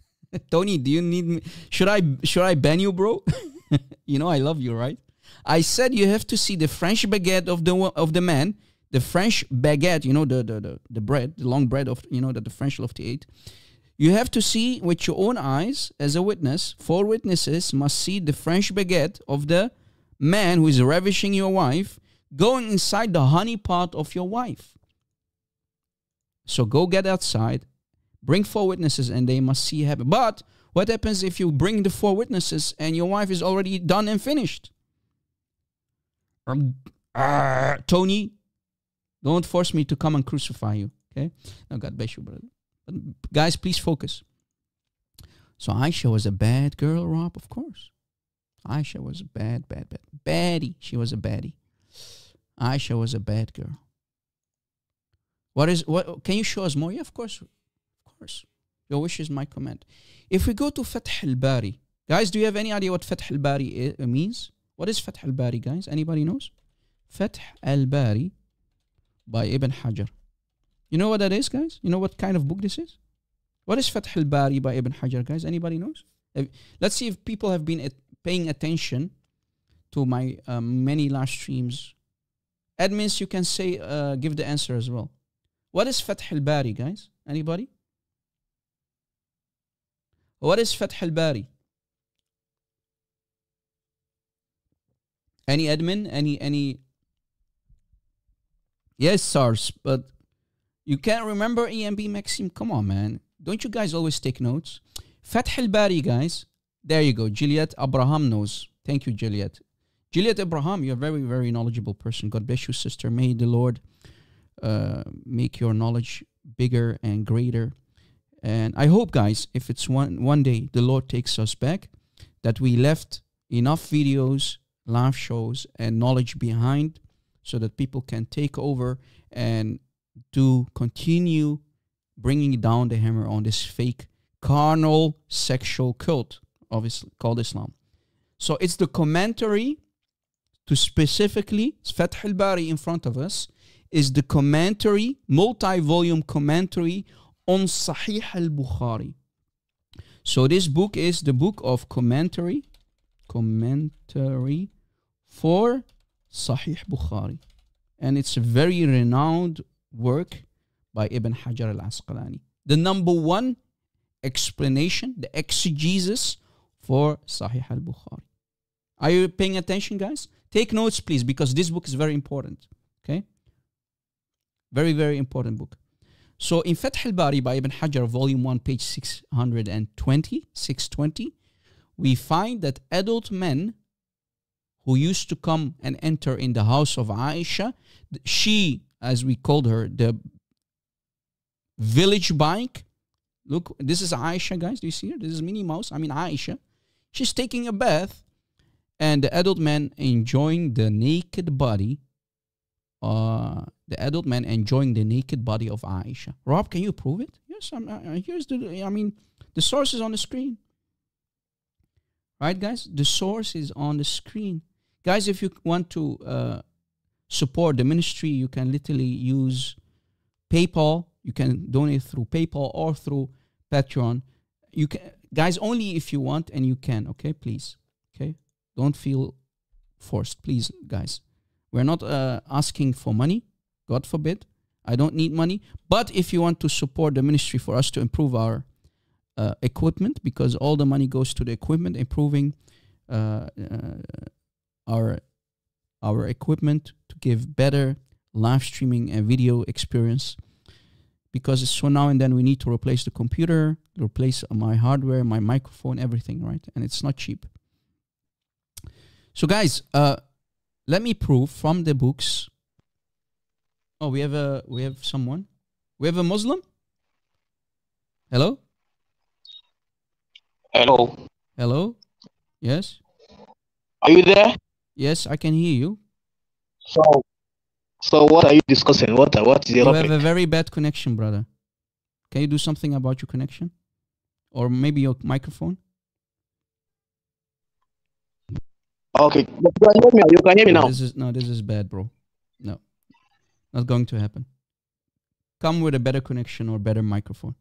Tony, do you need me? Should I should I ban you, bro? you know I love you, right? I said you have to see the French baguette of the of the man the French baguette, you know, the, the, the, the bread, the long bread of, you know, that the French love to eat. You have to see with your own eyes as a witness. Four witnesses must see the French baguette of the man who is ravishing your wife going inside the honey pot of your wife. So go get outside, bring four witnesses, and they must see happen. But what happens if you bring the four witnesses and your wife is already done and finished? Uh, Tony, don't force me to come and crucify you. Okay? Now, God bless you, brother. But guys, please focus. So Aisha was a bad girl, Rob, of course. Aisha was a bad, bad, bad. Baddie. She was a baddie. Aisha was a bad girl. What is what can you show us more? Yeah, of course. Of course. Your wish is my command. If we go to Fath al-Bari, guys, do you have any idea what Fath al-Bari means? What is Fath al-Bari, guys? Anybody knows? Fath al-Bari by Ibn Hajar. You know what that is, guys? You know what kind of book this is? What is Fath al-Bari by Ibn Hajar, guys? Anybody knows? Let's see if people have been paying attention to my um, many live streams. Admins, you can say, uh, give the answer as well. What is Fath al-Bari, guys? Anybody? What is Fath al-Bari? Any admin? Any any Yes, SARS, but you can't remember EMB Maxim? Come on, man. Don't you guys always take notes? Fath al Bari, guys. There you go. Juliet Abraham knows. Thank you, Juliet. Juliet Abraham, you're a very, very knowledgeable person. God bless you, sister. May the Lord uh, make your knowledge bigger and greater. And I hope, guys, if it's one one day the Lord takes us back, that we left enough videos, live shows, and knowledge behind, so that people can take over and do continue bringing down the hammer on this fake carnal sexual cult, obviously called Islam. So it's the commentary to specifically Fath al-Bari in front of us is the commentary, multi-volume commentary on Sahih al-Bukhari. So this book is the book of commentary, commentary for Sahih Bukhari. And it's a very renowned work by Ibn Hajar al-Asqalani. The number one explanation, the exegesis for Sahih al-Bukhari. Are you paying attention, guys? Take notes, please, because this book is very important. Okay? Very, very important book. So in Fath al-Bari by Ibn Hajar, volume 1, page 620, 620, we find that adult men who used to come and enter in the house of Aisha, she, as we called her, the village bike. Look, this is Aisha, guys. Do you see her? This is Minnie Mouse. I mean, Aisha. She's taking a bath, and the adult man enjoying the naked body. Uh, the adult man enjoying the naked body of Aisha. Rob, can you prove it? Yes. I'm, here's the. I mean, the source is on the screen. Right, guys. The source is on the screen, guys. If you want to uh, support the ministry, you can literally use PayPal you can donate through PayPal or through Patreon. You can, guys, only if you want and you can. Okay, please. Okay, don't feel forced, please, guys. We're not uh, asking for money. God forbid. I don't need money. But if you want to support the ministry for us to improve our uh, equipment, because all the money goes to the equipment, improving uh, uh our our equipment to give better live streaming and video experience because so now and then we need to replace the computer, replace my hardware, my microphone, everything, right? And it's not cheap. So, guys, uh, let me prove from the books. Oh, we have a we have someone. We have a Muslim. Hello. Hello. Hello. Yes. Are you there? Yes, I can hear you. So so what are you discussing? What what is the You topic? have a very bad connection, brother. Can you do something about your connection? Or maybe your microphone? Okay, you can hear me. You can hear me now. This is no, this is bad, bro. No, not going to happen. Come with a better connection or better microphone.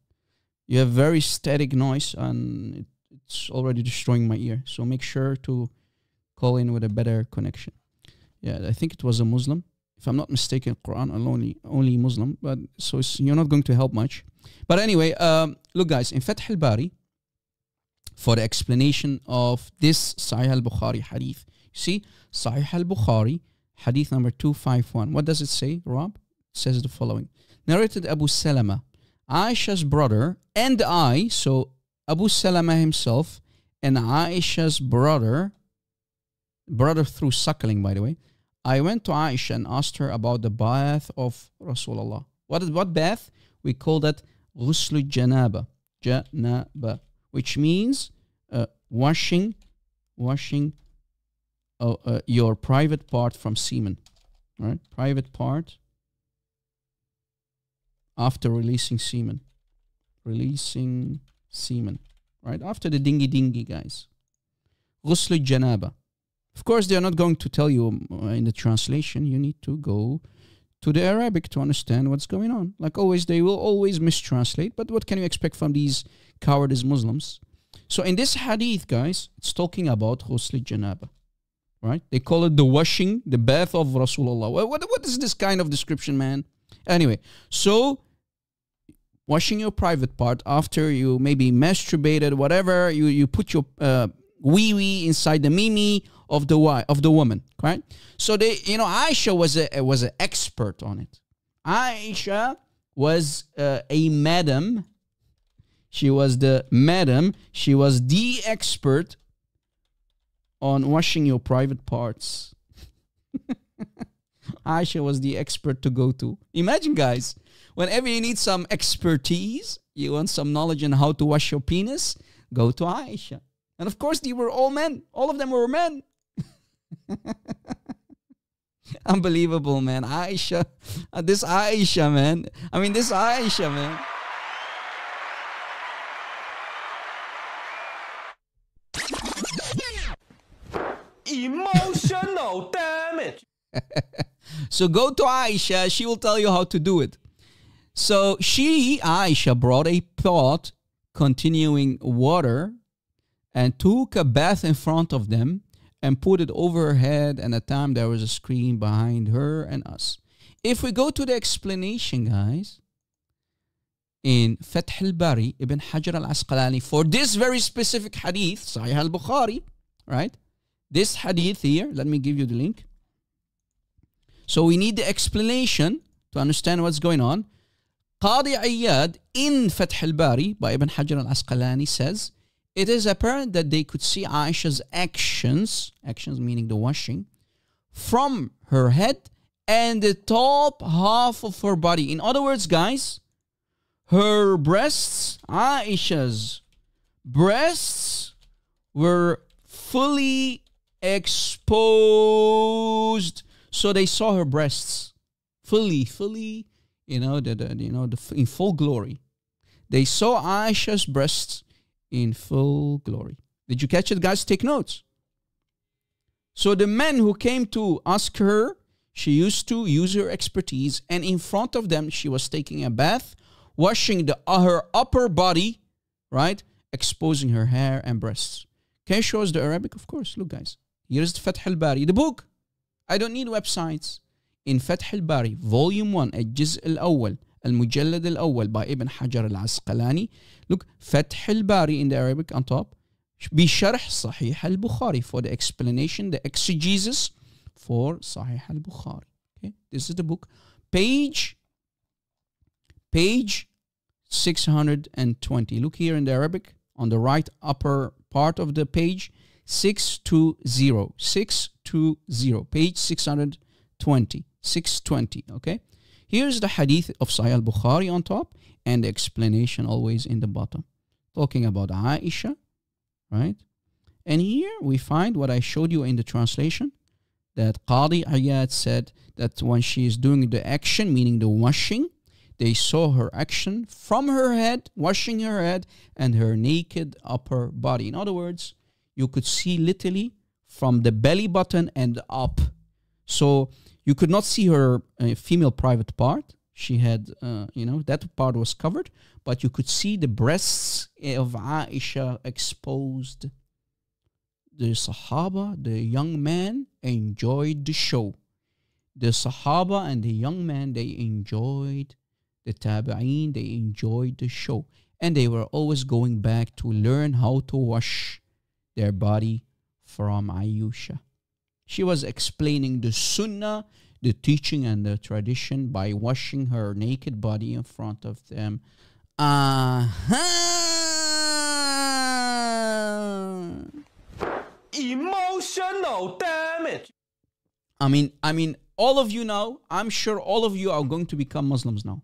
You have very static noise, and it's already destroying my ear. So make sure to call in with a better connection. Yeah, I think it was a Muslim, if I'm not mistaken. Quran only only Muslim, but so you're not going to help much. But anyway, um, look, guys, in Fath al-Bari, for the explanation of this Sahih al-Bukhari hadith. You see, Sahih al-Bukhari, hadith number 251. What does it say, Rob? It says the following. Narrated Abu Salama, Aisha's brother and I, so Abu Salama himself and Aisha's brother, brother through suckling, by the way, I went to Aisha and asked her about the bath of Rasulullah. What is what bath? We call that ghusl janaba, janaba, which means uh, washing, washing uh, uh, your private part from semen, right? Private part after releasing semen, releasing semen, right? After the dingy dingy, guys. Ghusl janaba. Of course, they are not going to tell you um, in the translation. You need to go to the Arabic to understand what's going on. Like always, they will always mistranslate. But what can you expect from these cowardice Muslims? So in this hadith, guys, it's talking about ghusl janaba, right? They call it the washing, the bath of Rasulullah. What, what, what is this kind of description, man? Anyway, so washing your private part after you maybe masturbated, whatever, you, you put your uh, wee wee inside the mimi of the wife of the woman, right? So they, you know, Aisha was a was an expert on it. Aisha was uh, a madam. She was the madam. She was the expert on washing your private parts. Aisha was the expert to go to. Imagine, guys, whenever you need some expertise, you want some knowledge on how to wash your penis, go to Aisha. And of course, they were all men. All of them were men. Unbelievable, man. Aisha. Uh, this Aisha, man. I mean, this Aisha, man. Emotional damage. So go to Aisha. She will tell you how to do it. So she, Aisha, brought a pot continuing water and took a bath in front of them and put it over her head. And at the time, there was a screen behind her and us. If we go to the explanation, guys, in Fath al-Bari, Ibn Hajar al-Asqalani, for this very specific hadith, Sahih al-Bukhari, right? This hadith here, let me give you the link. So we need the explanation to understand what's going on. Qadi Ayyad in Fath al-Bari by Ibn Hajar al-Asqalani says, it is apparent that they could see Aisha's actions, actions meaning the washing, from her head and the top half of her body. In other words, guys, her breasts, Aisha's breasts, were fully exposed. So they saw her breasts fully, fully, you know, the, the you know, the in full glory. They saw Aisha's breasts in full glory. Did you catch it, guys? Take notes. So the men who came to ask her, she used to use her expertise, and in front of them, she was taking a bath, washing the, uh, her upper body, right? Exposing her hair and breasts. Can show us the Arabic? Of course. Look, guys. Here is the Fath al Bari, the book. I don't need websites. In Fath al Bari, Volume 1, at Jiz al Awwal, المجلد الأول by Ibn Hajar al-Asqalani. Look, Fath al-Bari in the Arabic on top. بشرح صحيح البخاري for the explanation, the exegesis for Sahih al-Bukhari. Okay, this is the book. Page, page 620. Look here in the Arabic on the right upper part of the page. 620. 620. Page 620. 620. Okay. Here's the hadith of Sahih Bukhari on top and the explanation always in the bottom. Talking about Aisha, right? And here we find what I showed you in the translation that Qadi Ayyad said that when she is doing the action, meaning the washing, they saw her action from her head, washing her head, and her naked upper body. In other words, you could see literally from the belly button and up. So you could not see her uh, female private part. She had, uh, you know, that part was covered, but you could see the breasts of Aisha exposed. The Sahaba, the young man, enjoyed the show. The Sahaba and the young man, they enjoyed the Tabi'een, they enjoyed the show. And they were always going back to learn how to wash their body from Ayusha. She was explaining the Sunnah, the teaching and the tradition by washing her naked body in front of them. Uh-huh. Emotional damage. I mean, I mean, all of you now, I'm sure all of you are going to become Muslims now.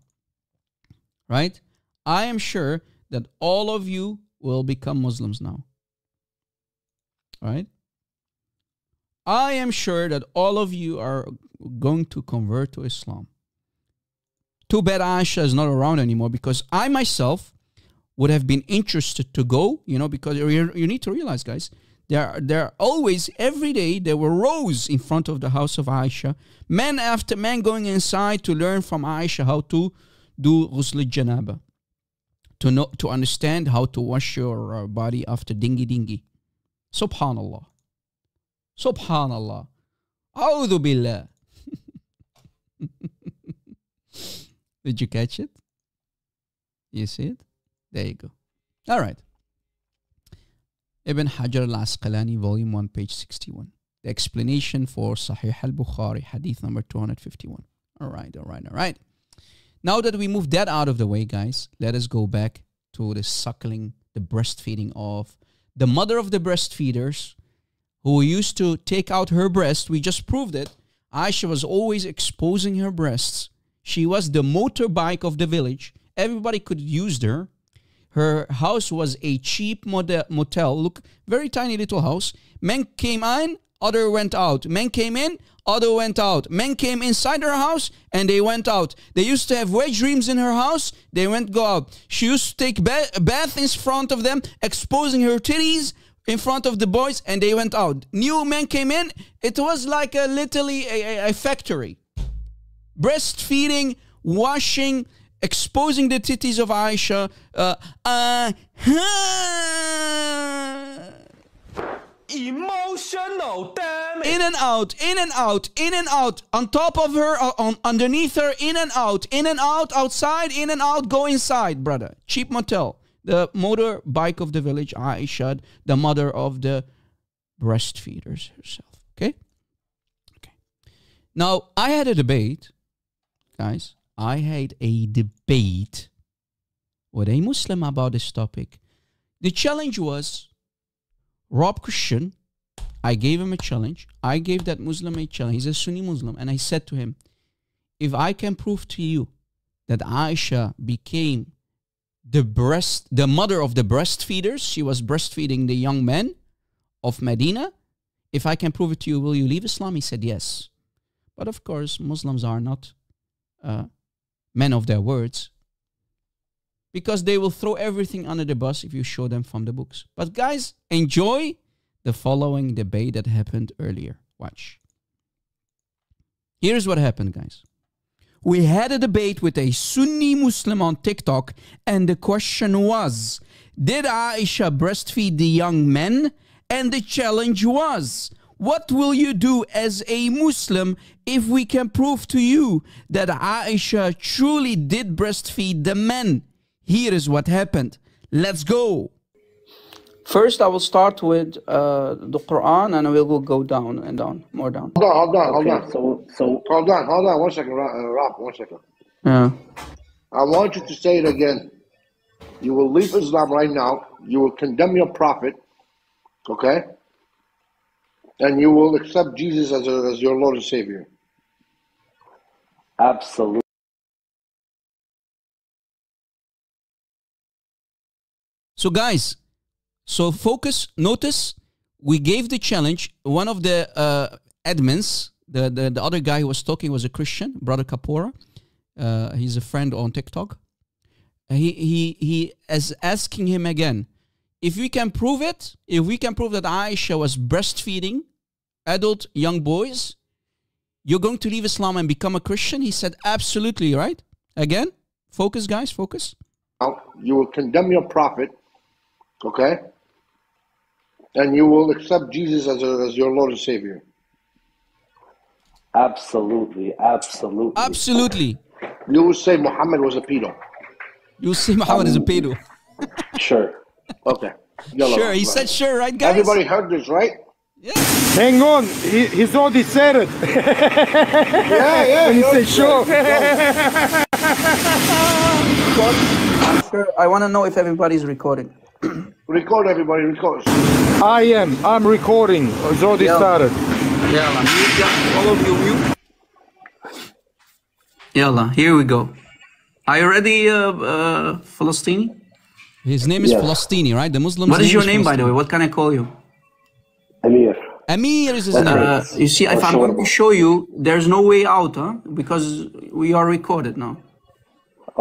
Right? I am sure that all of you will become Muslims now. Right? I am sure that all of you are going to convert to Islam. Too bad Aisha is not around anymore because I myself would have been interested to go, you know, because you, need to realize, guys, there, there always, every day, there were rows in front of the house of Aisha, men after men going inside to learn from Aisha how to do ghusl janaba, to know, to understand how to wash your uh, body after dingy dingy. Subhanallah. Subhanallah. A'udhu billah. Did you catch it? You see it? There you go. All right. Ibn Hajar al-Asqalani, volume 1, page 61. The explanation for Sahih al-Bukhari, hadith number 251. All right, all right, all right. Now that we move that out of the way, guys, let us go back to the suckling, the breastfeeding of the mother of the breastfeeders who used to take out her breast. We just proved it. Aisha was always exposing her breasts. She was the motorbike of the village. Everybody could use her. Her house was a cheap mode- motel. Look, very tiny little house. Men came in, other went out. Men came in, other went out. Men came inside her house and they went out. They used to have wet dreams in her house. They went go out. She used to take ba- bath in front of them, exposing her titties in front of the boys, and they went out. New men came in. It was like a literally a, a- a factory breastfeeding, washing, exposing the titties of Aisha. Uh, uh, Emotional damage. in and out, in and out, in and out, on top of her, uh, on underneath her, in and out, in and out, outside, in and out, go inside, brother. Cheap motel. The motorbike of the village, Aisha, the mother of the breastfeeders herself. Okay? Okay. Now, I had a debate, guys. I had a debate with a Muslim about this topic. The challenge was Rob Christian I gave him a challenge. I gave that Muslim a challenge. He's a Sunni Muslim. And I said to him, if I can prove to you that Aisha became the breast, the mother of the breastfeeders, she was breastfeeding the young men of Medina. If I can prove it to you, will you leave Islam? He said yes. But of course, Muslims are not uh, men of their words because they will throw everything under the bus if you show them from the books. But guys, enjoy the following debate that happened earlier. Watch. Here's what happened, guys. We had a debate with a Sunni Muslim on TikTok, and the question was Did Aisha breastfeed the young men? And the challenge was What will you do as a Muslim if we can prove to you that Aisha truly did breastfeed the men? Here is what happened. Let's go. First, I will start with uh, the Quran and we will go down and down, more down. Hold on, hold on, hold Okay, on. so so Hold on, hold on. One second, Rob. Uh, Rob, one second. Yeah. I want you to say it again. You will leave Islam right now. You will condemn your prophet, okay? And you will accept Jesus as, a, as your Lord and Savior. absolutely So, guys, so focus, notice we gave the challenge. One of the uh, admins, the, the, the other guy who was talking was a Christian, Brother Kapora. Uh, he's a friend on TikTok. He, he, he is asking him again if we can prove it, if we can prove that Aisha was breastfeeding adult young boys, you're going to leave Islam and become a Christian? He said, absolutely, right? Again, focus, guys, focus. You will condemn your prophet, okay? And you will accept Jesus as, a, as your Lord and Savior. absolutely absolutely Absolutely. You will say Muhammad was a pedo. You will say Muhammad is a pedo. sure Okay. Yalla, Sure, he right. said sure, right, guys? Everybody heard this, right? Yeah. Hang on, he, he's already said it. Yeah, yeah. He said sure. Sure. I want to know if everybody's recording. Record everybody, record. I am. I'm recording. It's already Yeah. started. Yalla, mute, yeah, all of you mute. Yalla, here we go. Are you ready, uh, uh, Falastini? His name is Yes. Falastini, right? The Muslim. What is your name, by the way? What can I call you? Amir Amir is his name. Uh, you see, if I'm going to show you, there's no way out, huh? Because we are recorded now.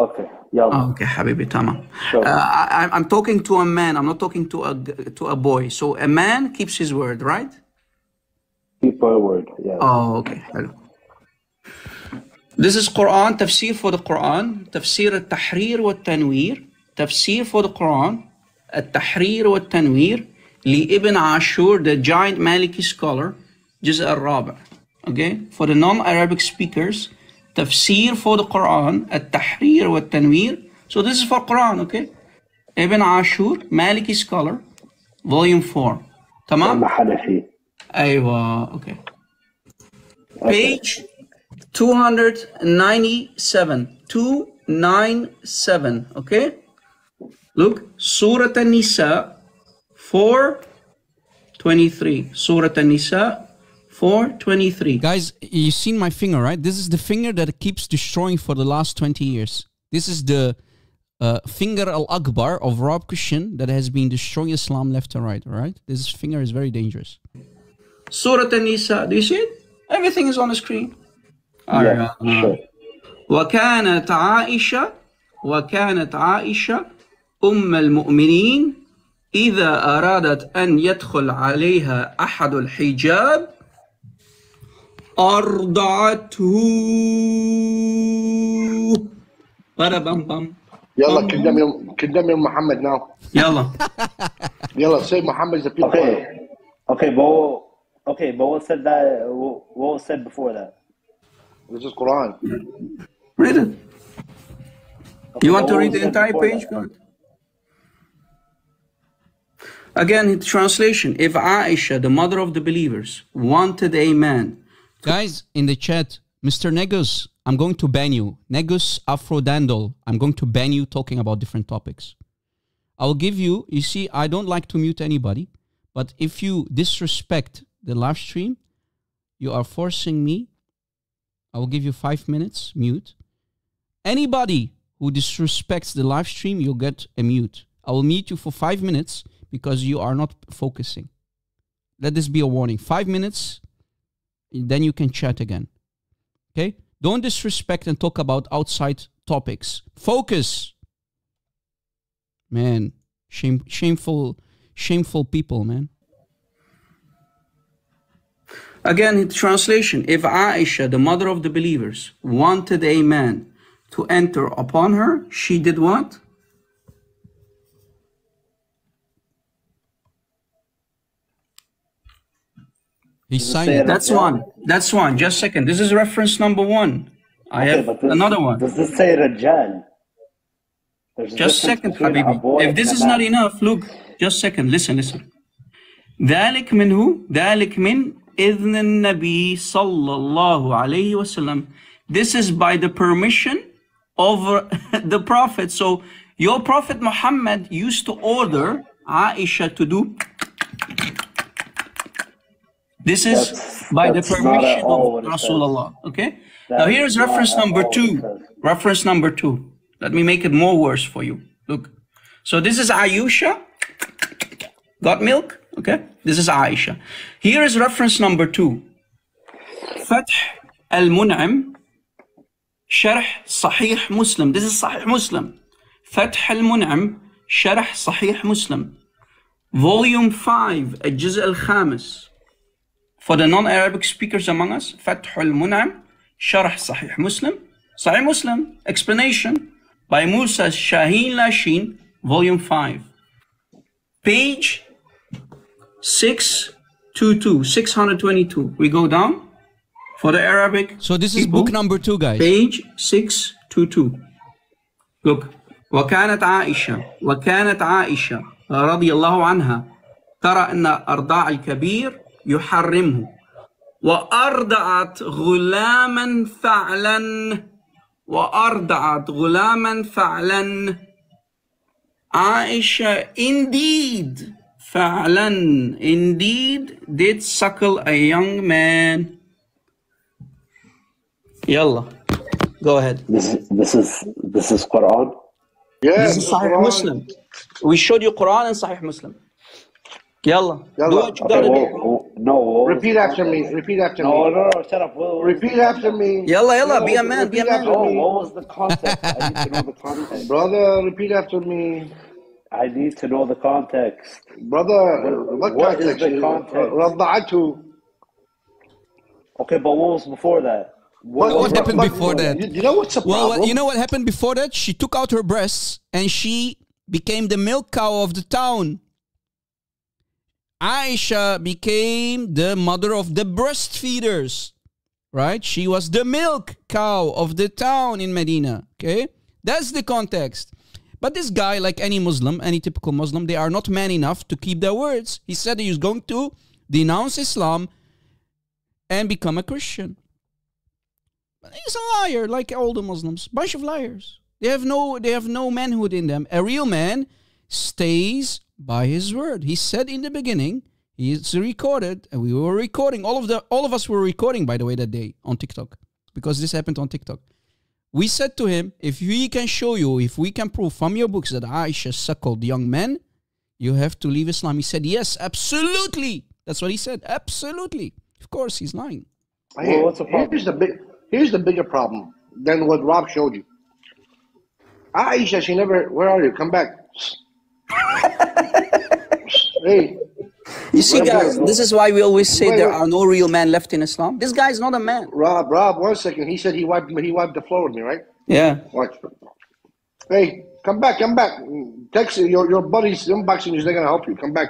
okay يلا Oh, okay, Habibi, tamam. Sure. Uh, I, I'm- I'm talking to a man. I'm not talking to a g- to a boy. So a man keeps his word, right? keep our word yeah Oh, okay. حلو. This is Quran, tafsir for the Quran, tafsir al-tahrir wa-tanwir, tafsir for the Quran, al-tahrir wa-tanwir, لابن Ashur, the giant Maliki scholar, جزء الرابع. Okay, for the non-Arabic speakers, تفسير for the Quran التحرير والتنوير. So this is for Quran okay ابن عاشور مالكي scholar volume 4 تمام؟ حنفي أيوه أوكي. Page 297 297 okay look سورة النساء 4 23 سورة النساء 423. Guys, you've seen my finger, right? This is the finger that keeps destroying for the last 20 years. This is the uh, finger al akbar of Rob Christian that has been destroying Islam left and right, right? This finger is very dangerous. Surah An-Nisa, do you see it? Everything is on the screen. Yeah, sure. وكانت عائشة وكانت عائشة أم المؤمنين إذا أرادت أن يدخل عليها أحد الحجاب أرضعته بدا بام بام Yalla, Um, condemn your, condemn your Muhammad now. يلا Yalla, say Muhammad is the people. Okay. Okay, but what, okay, but what said that? What, what was said before that? This is Quran. read it Okay, you want but to what read was the said entire before page that? Go ahead. Again, the translation. If Aisha, the mother of the believers, wanted a man Guys, in the chat, Mr. Negus, I'm going to ban you. Negus Afrodandel, I'm going to ban you talking about different topics. I'll give you, you see, I don't like to mute anybody, but if you disrespect the live stream, you are forcing me. I will give you five minutes mute. Anybody who disrespects the live stream, you'll get a mute. I will mute you for five minutes because you are not focusing. Let this be a warning. Five minutes, then you can chat again. Okay? Don't disrespect and talk about outside topics. Focus. Man, shame, shameful, shameful people, man. Again, translation if Aisha, the mother of the believers, wanted a man to enter upon her, she did what? He's Does it signing. say it? That's one. That's one. Just a second. This is reference number one. I Okay, have but this, another one. Does this say Rajal? There's a Just a difference second, between a Habibi. boy If this and is a not man. enough, look. Just a second. Listen, listen. ذلك من هو؟ ذلك من إذن النبي صلى الله عليه وسلم. This is by the permission of the Prophet. So your Prophet Muhammad used to order Aisha to do. this is that's, by that's the permission of Rasulullah. Okay. Now here's reference number two. Reference number two. Let me make it more worse for you. Look. So this is Ayusha. Got milk? Okay. This is Aisha. Here is reference number two. Fath al Munam Sharh Sahih Muslim. This is Sahih Muslim. Fath al Munam Sharh Sahih Muslim. Volume 5. Ajiz al-Khamis. For the non-Arabic speakers among us, Fath al-Mun'im. Sharh Sahih Muslim. Sahih Muslim. Explanation by Musa Shaheen Lashin. Volume 5. Page 622, 622. We go down for the Arabic. So this is people. book number two, guys. Page 622. Look. وكانت عائشة وكانت عائشة رضي الله عنها ترى أن أرضاع الكبير يحرمه وأرضعت غلاما فعلا وأرضعت غلاما فعلا Aisha indeed فعلا indeed did suckle a young man يلا go ahead This, this is this is Quran. Yes, This is Sahih Quran. Muslim. We showed you Quran and Sahih Muslim. Yalla. Yalla. Do what you gotta okay, do. No. Repeat after me. Repeat after me. No, no, no. Shut up. Whoa, repeat after me. Yalla, yalla. Be a man. Be a man. Oh, what was the context? I need to know the context. Brother, repeat after me. I need to know the context. Brother, what, what context? Is the context? Radda'atu. Okay, but what was before that? What, what, what happened before that? You, you know what's the problem? Well, you know what happened before that? She took out her breasts and she became the milk cow of the town. Aisha became the mother of the breastfeeders, right? She was the milk cow of the town in Medina, okay? That's the context. But this guy, like any Muslim, any typical Muslim, they are not man enough to keep their words. He said he was going to denounce Islam and become a Christian. But he's a liar, like all the Muslims. Bunch of liars. They have no they have no manhood in them. A real man stays by his word. He said in the beginning, it's recorded, and we were recording. All of the all of us were recording, by the way, that day on TikTok. Because this happened on TikTok. We said to him, if we can show you, if we can prove from your books that Aisha suckled young men, you have to leave Islam. He said, Yes, absolutely. That's what he said. Absolutely. Of course, he's lying. Here- what's the problem? Here's the big. Here's the bigger problem than what Rob showed you. Aisha, she never. Where are you? Come back. Hey, You see, Wait, guys, this is why we always say wait, there wait. are no real men left in Islam. This guy is not a man. Rob, Rob, one second. He said he wiped he wiped the floor with me, right? Yeah. Watch. Hey, come back, come back. Text your your buddies unboxing is They're gonna help you. Come back.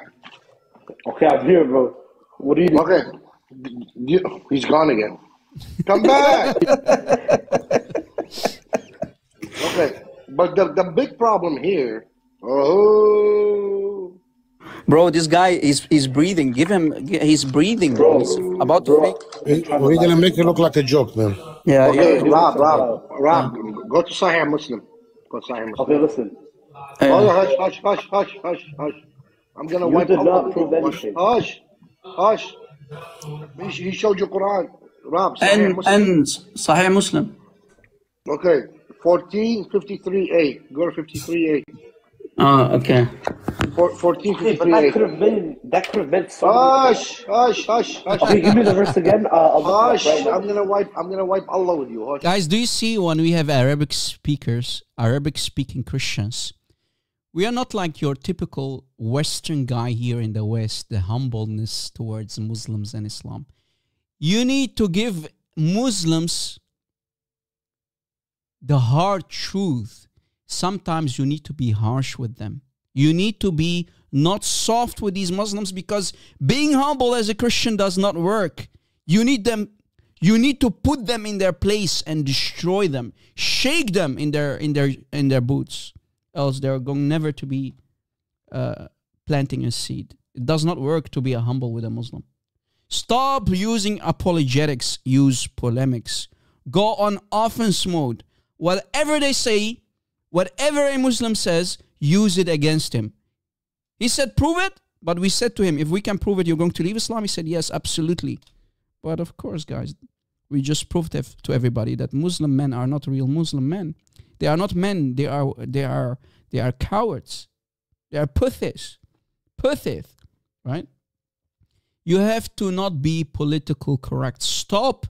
Okay, I'm here, bro. What do you do? Okay. You- he's gone again. Come back. okay, but the the big problem here. Oh, Bro, this guy is is breathing. Give him. He's breathing, bro. He's about to Bro, break. We're gonna make it look like a joke, man. Yeah, okay, yeah. Rob, Rob, Rob. Go to Sahih Muslim. Go to Sahih Muslim. Okay, listen. Oh, hush, hush, hush, hush, hush, hush. I'm gonna You wipe did all not over prove anything. Hush, hush. He, he showed you Quran. Rob, Sahih And Muslim. and Sahih Muslim. Okay, 1453A. Go to 53A. Ah, okay. Four- Okay, but that could have been that could have been something. Hush, hush, hush, hush. Okay, give me the verse again. Uh, I'll look it Hush. right. I'm gonna wipe. I'm gonna wipe Allah with you. Hush. Guys, do you see when we have Arabic speakers, Arabic speaking Christians, we are not like your typical Western guy here in the West, the humbleness towards Muslims and Islam. You need to give Muslims the hard truth. Sometimes you need to be harsh with them. You need to be not soft with these Muslims because being humble as a Christian does not work. You need them you need to put them in their place and destroy them. Shake them in their in their in their boots. Else they're going never to be uh, planting a seed. It does not work to be a humble with a Muslim. Stop using apologetics, use polemics. Go on offense mode. Whatever they say, whatever a Muslim says, use it against him. He said, prove it. But we said to him, if we can prove it, you're going to leave Islam. He said, yes, absolutely. But of course, guys, we just proved to everybody that Muslim men are not real Muslim men. They are not men. They are they are they are cowards. They are puthis, puthith, right? You have to not be political correct. Stop,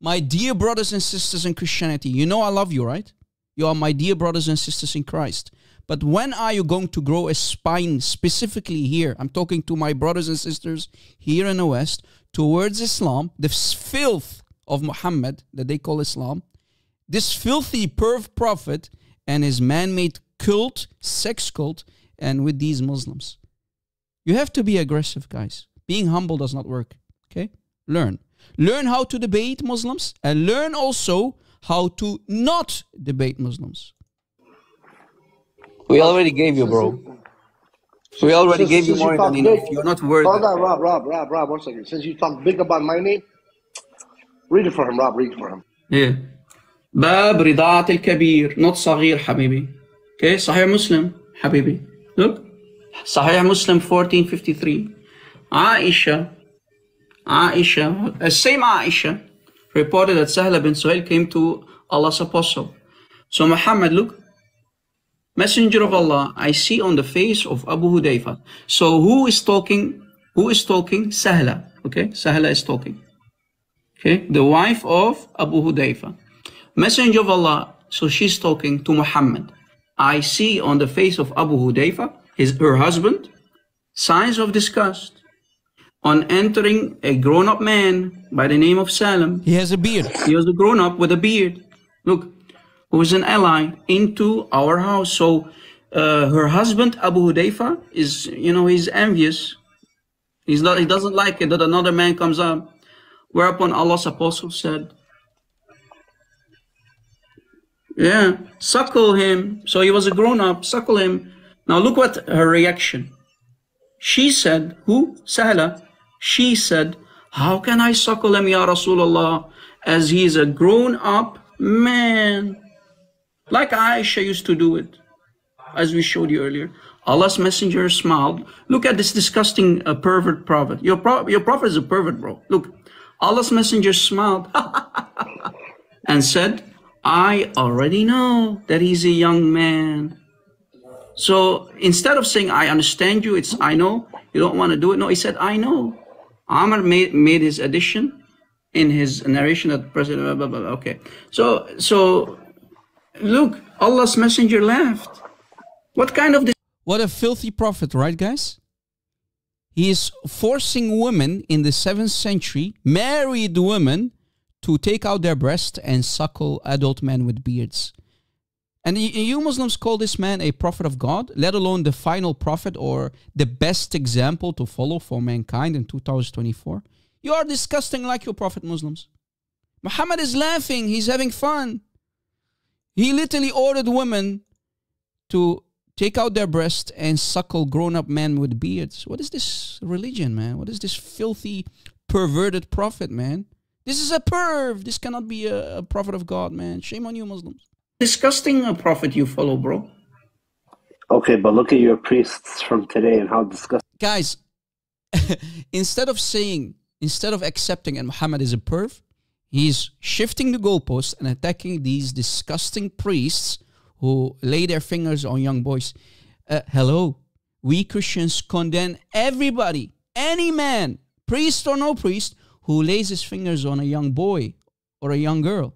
my dear brothers and sisters in Christianity. You know I love you, right? You are my dear brothers and sisters in Christ. But when are you going to grow a spine specifically here? I'm talking to my brothers and sisters here in the West towards Islam, the filth of Muhammad that they call Islam, this filthy perv prophet and his man-made cult, sex cult, and with these Muslims. You have to be aggressive, guys. Being humble does not work. Okay? Learn. Learn how to debate Muslims and learn also how to not debate Muslims. We already gave you, bro. We already Since- gave you since more talk than enough. big- You're not worth Hold it. on, Rob, Rob, Rob, Rob. One second. Since you talk big about my name, read it for him, Rob. Read it for him. Yeah. باب رضاعة الكبير not صغير حبيبي okay صحيح مسلم حبيبي look صحيح مسلم 1453 عائشة عائشة the same Aisha reported that Sahla bin Suhail came to Allah's apostle. So Muhammad look messenger of Allah I see on the face of Abu Hudayfa. So who is talking who is talking? Sahla okay? Sahla is talking. Okay? The wife of Abu Hudayfa. Messenger of Allah, so she's talking to Muhammad. I see on the face of Abu Hudayfa, his her husband, signs of disgust. On entering a grown-up man by the name of Salam, He has a beard. he was a grown-up with a beard. Look, who is an ally into our house. So uh, her husband Abu Hudayfa is, you know, he's envious. He's not. He doesn't like it that another man comes up. Whereupon Allah's apostle said, Yeah, suckle him. So he was a grown up, suckle him. Now look what her reaction. She said, Who? Sahla. She said, How can I suckle him, Ya Rasulullah, as he is a grown up man? like Aisha used to do it, as we showed you earlier. Allah's messenger smiled. Look at this disgusting uh, pervert prophet. Your, pro- your prophet is a pervert, bro. Look, Allah's messenger smiled and said, I already know that he's a young man. So instead of saying, I understand you, it's I know, you don't want to do it. No, he said, I know. Amr made, made his addition in his narration that President, blah, blah, blah. okay. So, so look, Allah's messenger laughed. What kind of What a filthy prophet, right, guys? He is forcing women in the 7th century, married women, to take out their breast and suckle adult men with beards. And you Muslims call this man a prophet of God, let alone the final prophet or the best example to follow for mankind in 2024? You are disgusting like your prophet Muslims. Muhammad is laughing, he's having fun. He literally ordered women to take out their breast and suckle grown up men with beards. What is this religion, man? What is this filthy, perverted prophet, man? This is a perv. This cannot be a, a prophet of God, man. Shame on you, Muslims. Disgusting uh, prophet you follow, bro? Okay, but look at your priests from today and how disgusting. Guys, instead of saying, instead of accepting that Muhammad is a perv, he's shifting the goalposts and attacking these disgusting priests who lay their fingers on young boys. Uh, hello, we Christians condemn everybody, any man, priest or no priest, who lays his fingers on a young boy or a young girl.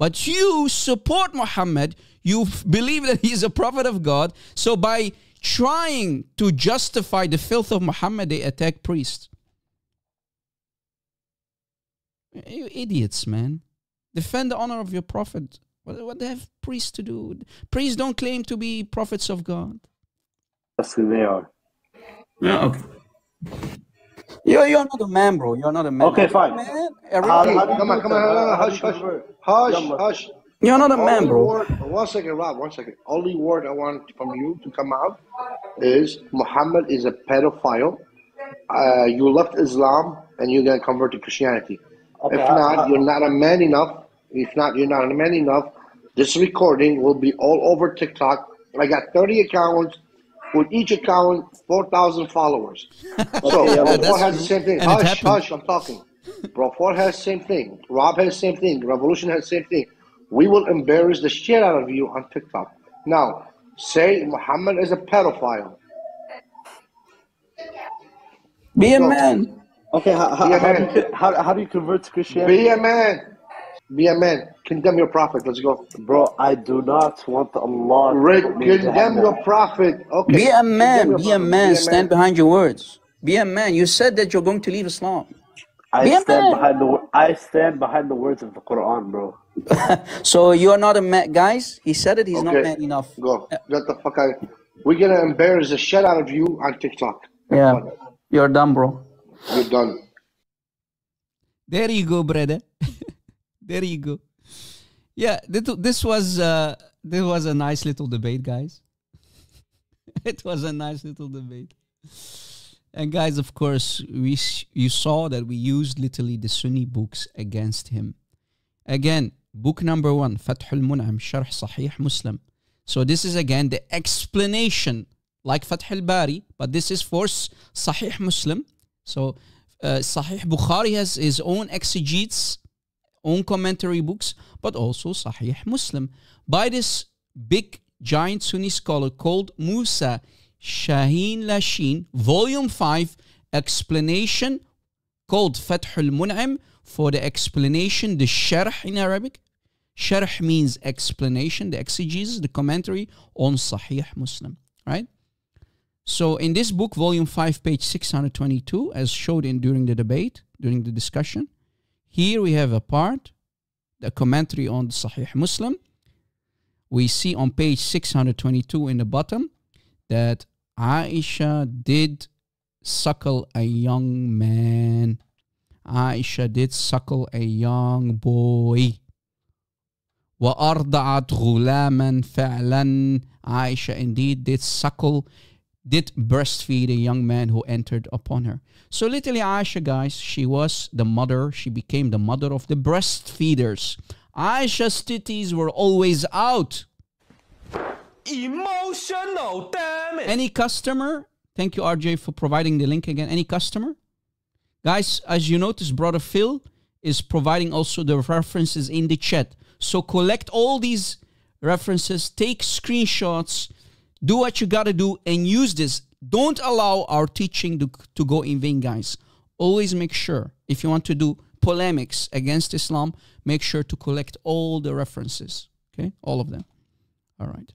But you support Muhammad, you believe that he's a prophet of God. So by trying to justify the filth of Muhammad, they attack priests. You idiots, man. Defend the honor of your prophet. What, what have priests to do? Priests don't claim to be prophets of God. That's who they are. Yeah, okay. You're, you're not a man, bro. You're not a man. Okay, fine. Man, Hey, everybody- come on, come on, no, no, no, hush, hush, hush, hush. You're not a man, bro. Word, one second, Rob, one second. Only word I want from you to come out is Muhammad is a pedophile. Uh, you left Islam and you're gonna convert to Christianity. Okay, if I- not, I- you're not a man enough. If not, you're not a man enough. This recording will be all over TikTok. I got 30 accounts. With each account, 4,000 followers. So, yeah, Bro that's Ford has the same thing. Hush, hush, I'm talking. Bro Ford has the same thing. Rob has the same thing. Revolution has the same thing. We will embarrass the shit out of you on TikTok. Now, say Muhammad is a pedophile. Be a Go. man. Okay, how, how, Be a how, do you, how, how do you convert to Christianity? Be a man. Be a man. Condemn your prophet. Let's go. Bro, I do not want Allah to Rick, put me in condemn your prophet. Okay. Be a man. Be a man. Be Stand behind your words. Be a man. You said that you're going to leave Islam. I Be a stand man. behind the I stand behind the words of the Quran, bro. So you're not a man, guys. He said it. He's not man enough. Go. Get the fuck out. We're gonna embarrass the shit out of you on TikTok. Yeah, you're done, bro. You're done. There you go, brother. There you go. Yeah, this, was uh, this was a nice little debate, guys. it was a nice little debate. And guys, of course, we you saw that we used literally the Sunni books against him. Again, book number one, Fath al-Mun'am, Sharh Sahih Muslim. So this is again the explanation, like Fath al-Bari, but this is for Sahih Muslim. So uh, Sahih Bukhari has his own exegetes, own commentary books, but also Sahih Muslim by this big giant Sunni scholar called Musa Shaheen Lashin, Volume 5, explanation called Fath al-Mun'am for the explanation, the sharh in Arabic. Sharh means explanation, the exegesis, the commentary on Sahih Muslim, right? So in this book, volume 5, page 622, as showed in during the debate, during the discussion, here we have a part, the commentary on the Sahih Muslim. We see on page 622 in the bottom that Aisha did suckle a young man. Aisha did suckle a young boy. وأرضعت غلاما فعلا Aisha indeed did suckle, did breastfeed a young man who entered upon her. So literally Aisha guys, she was the mother, she became the mother of the breastfeeders. Aisha's titties were always out. Emotional, damn it. Any customer? Thank you, RJ, for providing the link again. Any customer? Guys, as you notice, Brother Phil is providing also the references in the chat. So collect all these references, take screenshots, do what you gotta do, and use this. Don't allow our teaching to, to go in vain, guys. Always make sure, if you want to do polemics against Islam, make sure to collect all the references. Okay? All of them. All right.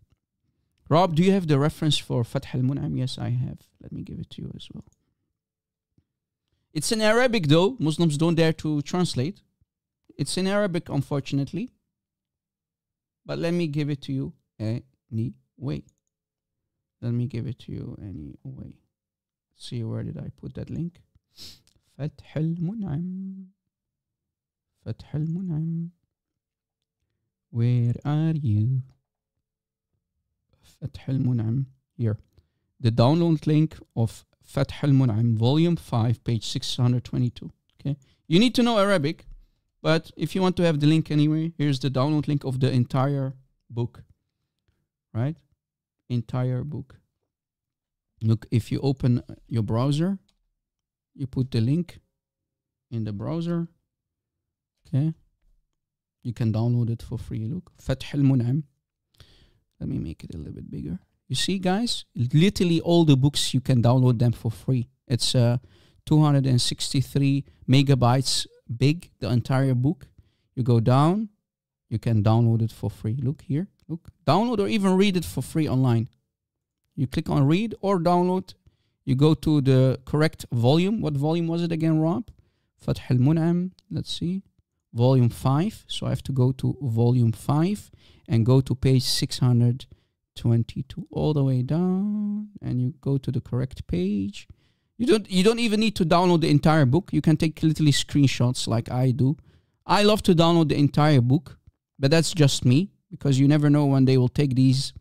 Rob, do you have the reference for Fath al Mun'am? Yes, I have. Let me give it to you as well. It's in Arabic though. Muslims don't dare to translate. It's in Arabic, unfortunately. But let me give it to you anyway Let me give it to you anyway. See where did I put that link? فتح المنعم فتح المنعم Where are you? فتح المنعم Here. The download link of Fath al-Mun'am, volume 5, page 622. Okay. You need to know Arabic, but if you want to have the link anyway, here's the download link of the entire book. Right? Entire book. Look, if you open your browser, you put the link in the browser. Okay. You can download it for free. Look, Fath al-Mun'am. Let me make it a little bit bigger. You see, guys, literally all the books you can download them for free. It's uh, 263 megabytes big, the entire book. You go down, you can download it for free. Look here, look, download or even read it for free online. You click on read or download. You go to the correct volume. What volume was it again, Rob? Fath al Mun'am. Let's see. Volume 5. So I have to go to volume 5 and go to page 600. 22 all the way down and you go to the correct page you don't you don't even need to download the entire book you can take literally screenshots like i do i love to download the entire book but that's just me because you never know when they will take these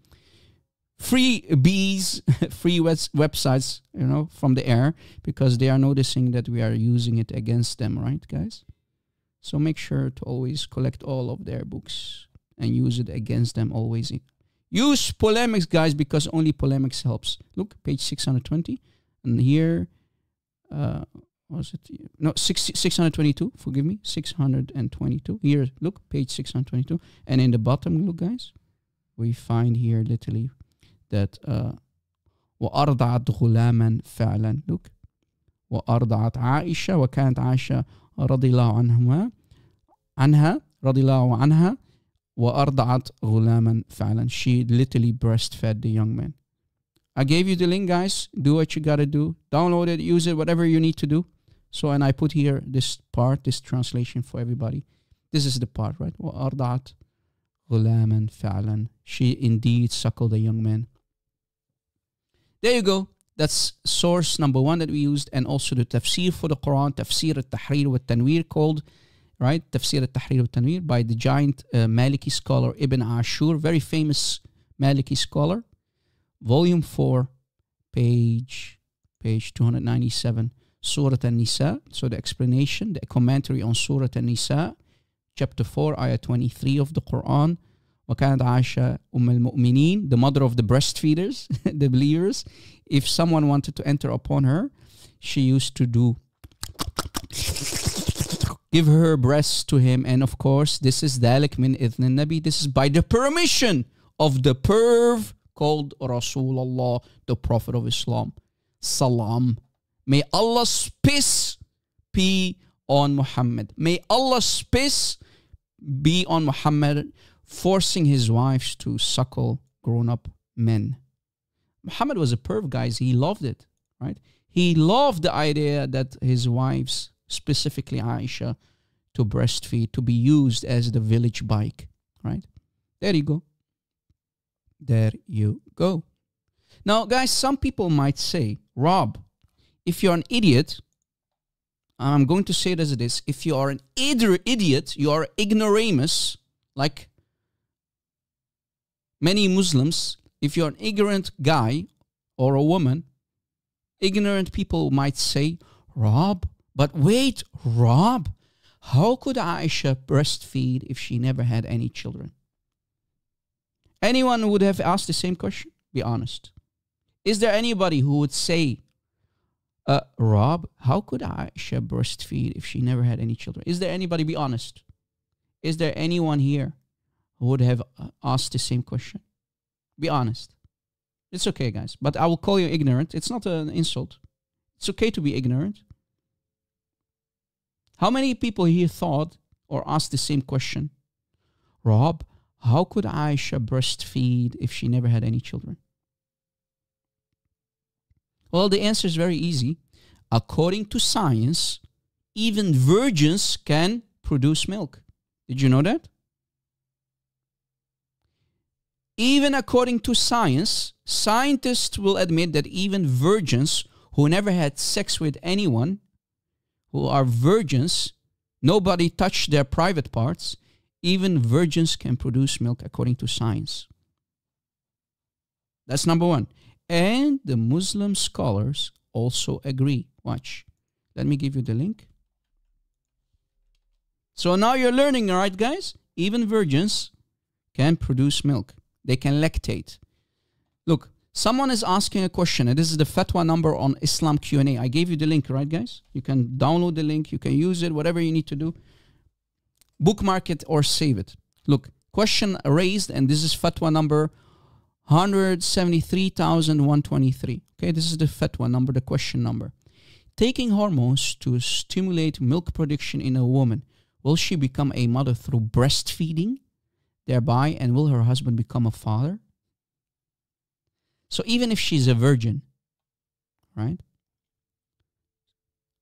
free bees free web- websites you know from the air because they are noticing that we are using it against them right guys so make sure to always collect all of their books and use it against them always Use polemics, guys, because only polemics helps. Look, page 620. And here, uh, was it? No, 60, 622. Forgive me. 622. Here, look, page 622. And in the bottom, look, guys, we find here literally that uh, وأرضعت غلاما فعلا look وأرضعت عائشة وكانت عائشة رضي الله عنها عنها رضي الله عنها وأرضعت غلاما فعلا she literally breastfed the young man I gave you the link guys do what you gotta do download it use it whatever you need to do so and I put here this part this translation for everybody this is the part right وأرضعت غلاما فعلا she indeed suckled a young man there you go that's source number one that we used and also the tafsir for the Quran tafsir al-tahrir wa tanwir called right? Tafsir al-Tahrir al-Tanwir by the giant uh, Maliki scholar Ibn Ashur, very famous Maliki scholar. Volume 4, page page 297, Surah An-Nisa. So the explanation, the commentary on Surah An-Nisa, chapter 4, ayah 23 of the Quran. وكانت عائشة أم المؤمنين, the mother of the breastfeeders, the believers. If someone wanted to enter upon her, she used to do give her breasts to him. And of course, this is ذلك من إذن النبي. This is by the permission of the perv called Rasulullah, the Prophet of Islam. Salam. May Allah's peace be on Muhammad. May Allah's peace be on Muhammad, forcing his wives to suckle grown up men. Muhammad was a perv, guys. He loved it, right? He loved the idea that his wives specifically Aisha, to breastfeed, to be used as the village bike, right? There you go. There you go. Now, guys, some people might say, Rob, if you're an idiot, I'm going to say it as it is. If you are an idiot, you are ignoramus, like many Muslims, if you're an ignorant guy or a woman, ignorant people might say, Rob, but wait, Rob, How could Aisha breastfeed if she never had any children? Anyone would have asked the same question? Be honest. Is there anybody who would say, uh, Rob, how could Aisha breastfeed if she never had any children? Is there anybody, be honest? Is there anyone here who would have uh, asked the same question? Be honest. It's okay, guys, but I will call you ignorant. It's not an insult. It's okay to be ignorant. How many people here thought or asked the same question? Rob, how could Aisha breastfeed if she never had any children? Well, the answer is very easy. According to science, even virgins can produce milk. Did you know that? Even according to science, scientists will admit that even virgins who never had sex with anyone, who are virgins, nobody touched their private parts, even virgins can produce milk according to science. That's number one. And the Muslim scholars also agree. Watch. Let me give you the link. So now you're learning, all right, guys? Even virgins can produce milk. They can lactate. Look, someone is asking a question, and this is the fatwa number on Islam Q&A. I gave you the link, right, guys? You can download the link. You can use it, whatever you need to do. Bookmark it or save it. Look, question raised, and this is fatwa number 173,123. Okay, this is the fatwa number, the question number. Taking hormones to stimulate milk production in a woman, will she become a mother through breastfeeding thereby, and will her husband become a father? So even if she's a virgin, right?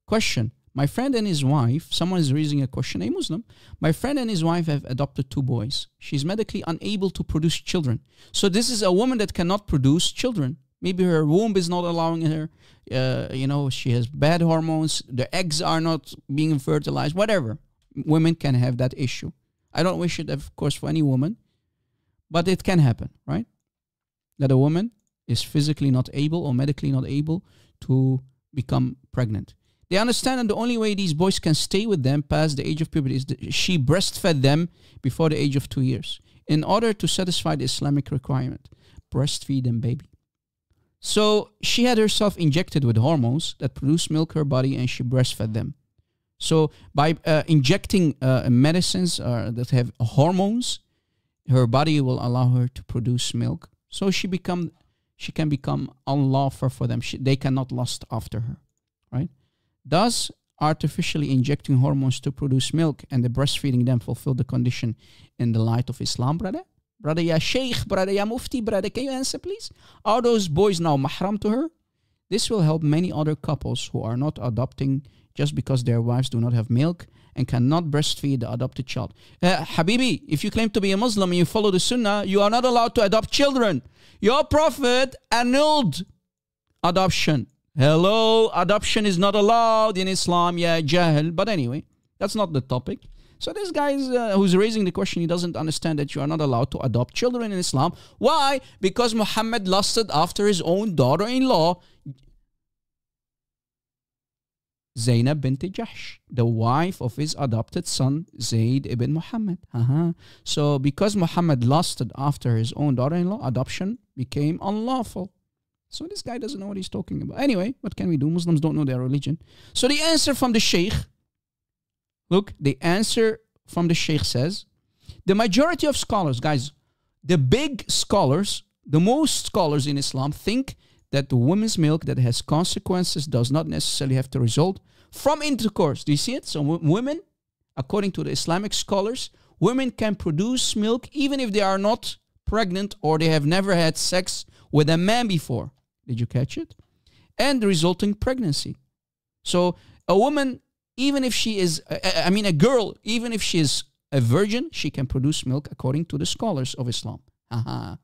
Question my friend and his wife, someone is raising a question, a Muslim. My friend and his wife have adopted two boys. She's medically unable to produce children. So this is a woman that cannot produce children. Maybe her womb is not allowing her, uh, you know, she has bad hormones, the eggs are not being fertilized, whatever. Women can have that issue. I don't wish it, of course, for any woman, but it can happen, right? That a woman is physically not able or medically not able to become pregnant. They understand that the only way these boys can stay with them past the age of puberty is that she breastfed them before the age of two years in order to satisfy the Islamic requirement. Breastfeed them, baby. So she had herself injected with hormones that produce milk her body and she breastfed them. So by uh, injecting uh, medicines uh, that have hormones, her body will allow her to produce milk. So she become she can become unlawful for them. She, they cannot lust after her, right? Does artificially injecting hormones to produce milk and the breastfeeding them fulfill the condition in the light of Islam, brother? Brother, ya sheikh, brother, ya mufti, brother, can you answer, please? Are those boys now mahram to her? This will help many other couples who are not adopting just because their wives do not have milk and cannot breastfeed the adopted child. Uh, Habibi, if you claim to be a Muslim and you follow the Sunnah, you are not allowed to adopt children. Your Prophet annulled adoption. Hello, adoption is not allowed in Islam, yeah, jahil. But anyway, that's not the topic. So this guy is, uh, who's raising the question, he doesn't understand that you are not allowed to adopt children in Islam. Why? Because Muhammad lusted after his own daughter-in-law, Zainab bint Jahsh, the wife of his adopted son Zayd ibn Muhammad. Uh-huh. So because Muhammad lusted after his own daughter-in-law, adoption became unlawful. So this guy doesn't know what he's talking about. Anyway, what can we do? Muslims don't know their religion. So the answer from the Sheikh, look, the answer from the Sheikh says, the majority of scholars, guys, the big scholars, the most scholars in Islam think that the woman's milk that has consequences does not necessarily have to result from intercourse. Do you see it? So women, according to the Islamic scholars, women can produce milk even if they are not pregnant or they have never had sex with a man before. Did you catch it? And the resulting pregnancy. So a woman, even if she is, I mean, a girl, even if she is a virgin, she can produce milk according to the scholars of Islam. Aha.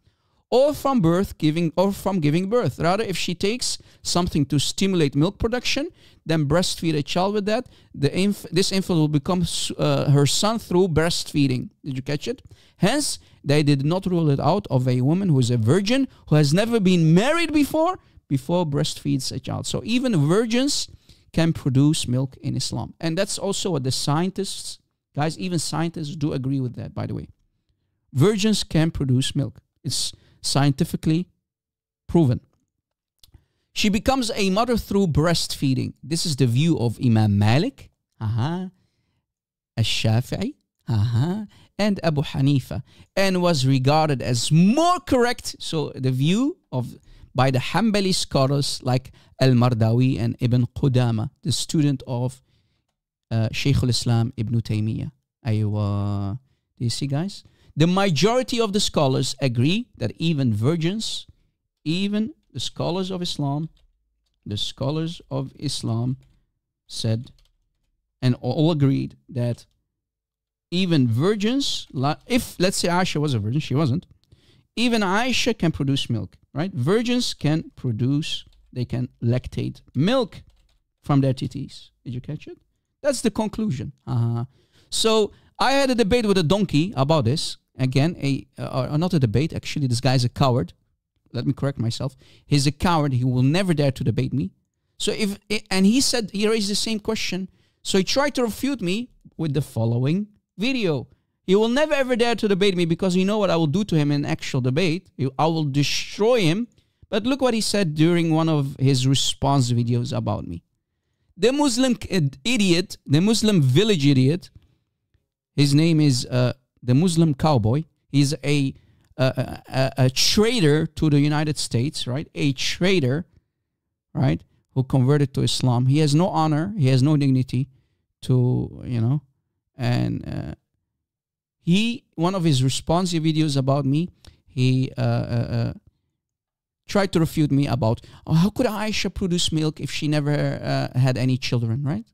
Or from birth, giving, or from giving birth. Rather, if she takes something to stimulate milk production, then breastfeed a child with that, the inf- this infant will become uh, her son through breastfeeding. Did you catch it? Hence, they did not rule it out of a woman who is a virgin, who has never been married before, before breastfeeds a child. So even virgins can produce milk in Islam. And that's also what the scientists, guys, even scientists do agree with that, by the way. Virgins can produce milk. It's scientifically proven. She becomes a mother through breastfeeding. This is the view of Imam Malik, uh-huh, Al-Shafi'i, uh-huh, and Abu Hanifa, and was regarded as more correct. So the view of by the Hanbali scholars like Al-Mardawi and Ibn Qudama, the student of uh, Shaykh al-Islam Ibn Taymiyyah. Aywa. Do you see, guys? The majority of the scholars agree that even virgins, even the scholars of Islam, the scholars of Islam said and all agreed that even virgins, if let's say Aisha was a virgin, she wasn't, even Aisha can produce milk, right? Virgins can produce, they can lactate milk from their titties. Did you catch it? That's the conclusion. Uh-huh. So I had a debate with a donkey about this. Again, a uh, not a debate. Actually, this guy's a coward. Let me correct myself. He's a coward. He will never dare to debate me. So if and he said he raised the same question. So he tried to refute me with the following video. He will never ever dare to debate me because you know what I will do to him in actual debate. I will destroy him. But look what he said during one of his response videos about me. The Muslim idiot, the Muslim village idiot, his name is uh, the Muslim cowboy. He's a, a, a, a traitor to the United States, right? A traitor, right? Who converted to Islam. He has no honor. He has no dignity to, you know, and uh, he, one of his responsive videos about me, he uh, uh, uh, tried to refute me about, oh, how could Aisha produce milk if she never uh, had any children, right?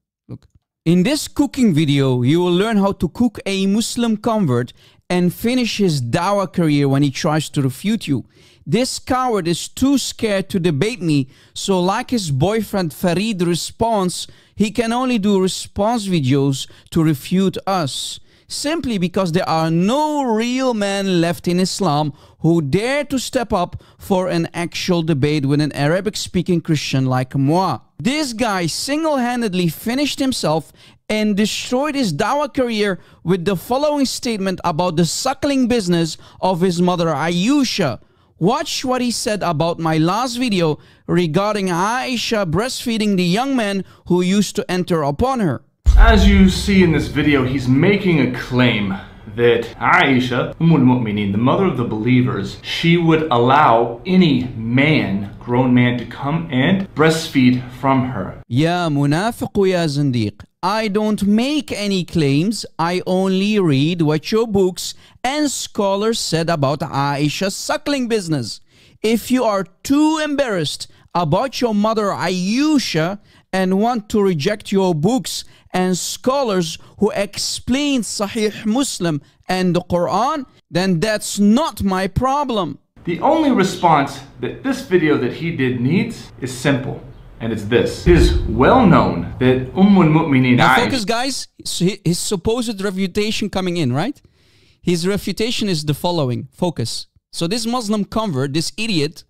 In this cooking video, you will learn how to cook a Muslim convert and finish his dawah career when he tries to refute you. This coward is too scared to debate me, so like his boyfriend Farid Responds, he can only do response videos to refute us. Simply because there are no real men left in Islam who dare to step up for an actual debate with an Arabic speaking Christian like moi. This guy single handedly finished himself and destroyed his dawah career with the following statement about the suckling business of his mother Ayusha. Watch what he said about my last video regarding Aisha breastfeeding the young man who used to enter upon her. As you see in this video, he's making a claim that Aisha, Umm al-Mu'mineen, the mother of the believers, she would allow any man, grown man, to come and breastfeed from her. Ya munafiq ya zindiq. I don't make any claims. I only read what your books and scholars said about Aisha's suckling business. If you are too embarrassed about your mother Ayusha and want to reject your books and scholars who explain Sahih Muslim and the Quran, then that's not my problem. The only response that this video that he did needs is simple. And it's this. It is well known that Umm al-Mu'mineen Now focus guys, his supposed refutation coming in, right? His refutation is the following. Focus. So this Muslim convert, this idiot,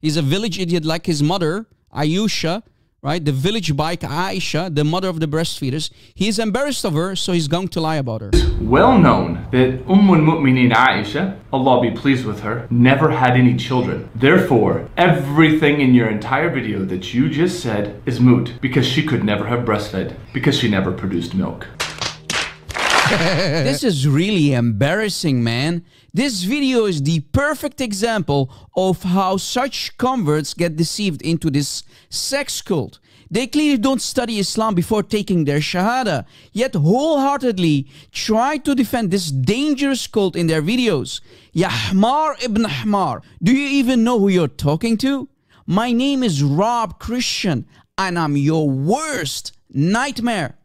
he's a village idiot like his mother, Ayusha, right? The village bike, Aisha, the mother of the breastfeeders. He's embarrassed of her, so he's going to lie about her. Well known that Umm al-Mu'mineen Aisha, Allah be pleased with her, never had any children. Therefore, everything in your entire video that you just said is moot because she could never have breastfed because she never produced milk. this is really embarrassing, man. This video is the perfect example of how such converts get deceived into this sex cult. They clearly don't study Islam before taking their Shahada, yet wholeheartedly try to defend this dangerous cult in their videos. Yahmar ibn Ahmar, do you even know who you're talking to? My name is Rob Christian, and I'm your worst nightmare.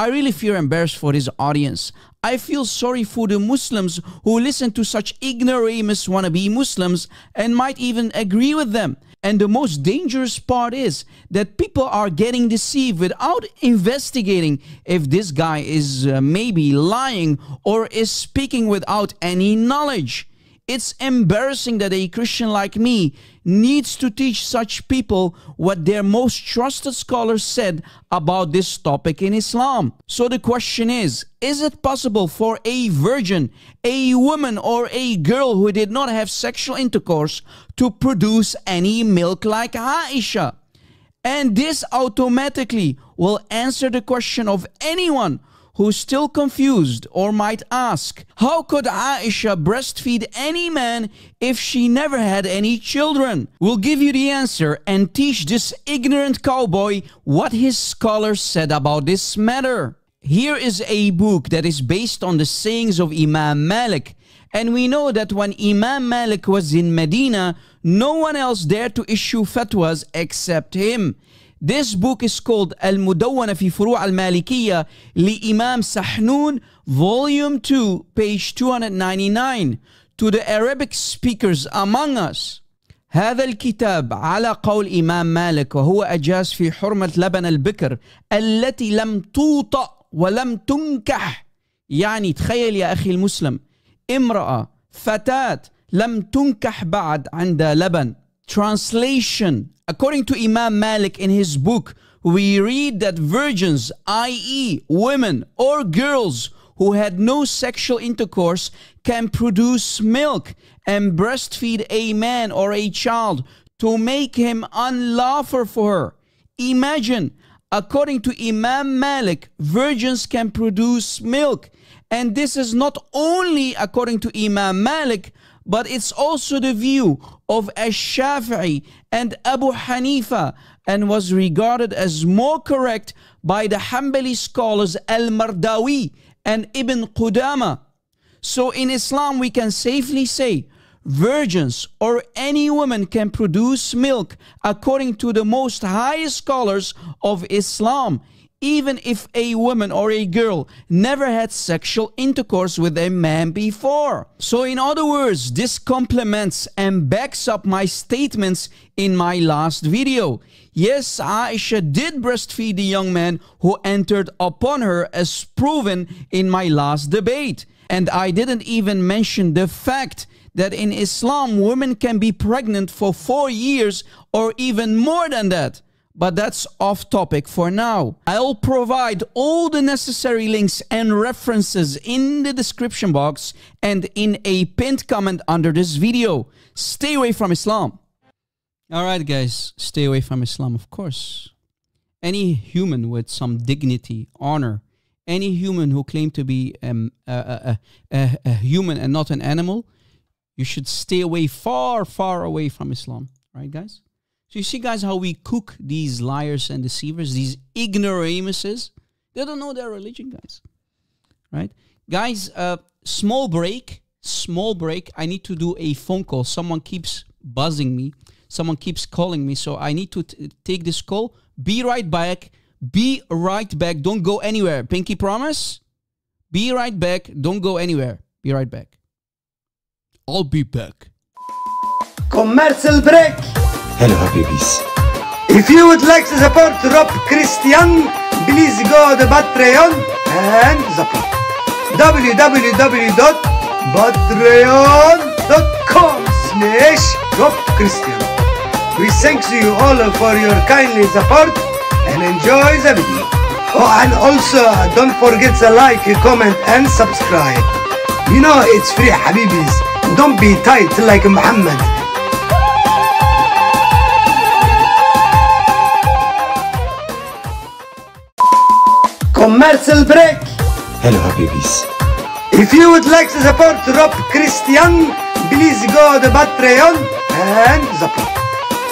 I really feel embarrassed for his audience. I feel sorry for the Muslims who listen to such ignoramus wannabe Muslims and might even agree with them. And the most dangerous part is that people are getting deceived without investigating if this guy is uh, maybe lying or is speaking without any knowledge. It's embarrassing that a Christian like me needs to teach such people what their most trusted scholars said about this topic in Islam. So the question is Is it possible for a virgin, a woman, or a girl who did not have sexual intercourse to produce any milk like Aisha? And this automatically will answer the question of anyone who's still confused or might ask, how could Aisha breastfeed any man if she never had any children? We'll give you the answer and teach this ignorant cowboy what his scholars said about this matter. Here is a book that is based on the sayings of Imam Malik. And we know that when Imam Malik was in Medina, no one else dared to issue fatwas except him. This book is called المدونة في فروع المالكية لإمام سحنون volume 2 page 299 to the Arabic speakers among us هذا الكتاب على قول إمام مالك وهو أجاز في حرمة لبن البكر التي لم توطأ ولم تنكح. يعني تخيل يا أخي المسلم امرأة فتاة لم تنكح بعد عند لبن. Translation According to Imam Malik in his book, we read that virgins, i.e., women or girls who had no sexual intercourse, can produce milk and breastfeed a man or a child to make him unlawful for her. Imagine, according to Imam Malik, virgins can produce milk. And this is not only according to Imam Malik, but it's also the view of Ash-Shafi'i and Abu Hanifa and was regarded as more correct by the Hanbali scholars Al-Mardawi and Ibn Qudama. So in Islam we can safely say virgins or any woman can produce milk according to the most highest scholars of Islam even if a woman or a girl never had sexual intercourse with a man before. So, in other words, this complements and backs up my statements in my last video. Yes, Aisha did breastfeed the young man who entered upon her, as proven in my last debate. And I didn't even mention the fact that in Islam, women can be pregnant for four years or even more than that but that's off topic for now. I'll provide all the necessary links and references in the description box and in a pinned comment under this video. Stay away from Islam. All right, guys, stay away from Islam, of course. Any human with some dignity, honor, any human who claim to be um, a, a, a, a human and not an animal, you should stay away, far, far away from Islam. Right, guys? So you see, guys, how we cook these liars and deceivers, these ignoramuses. They don't know their religion, guys. Right? Guys, uh, small break. Small break. I need to do a phone call. Someone keeps buzzing me. Someone keeps calling me. So I need to take this call. Be right back. Be right back. Don't go anywhere. Pinky promise? Be right back. Don't go anywhere. Be right back. I'll be back. Commercial break. Hello, Habibis. If you would like to support Rob Christian, please go to Patreon and support www.patreon.com slash Rob Christian. We thank you all for your kindly support and enjoy the video. Oh, and also don't forget to like, comment and subscribe. You know it's free, Habibis. Don't be tight like Muhammad. Commercial break. Hello, Habibis. If you would like to support Rob Christian, please go to Patreon and support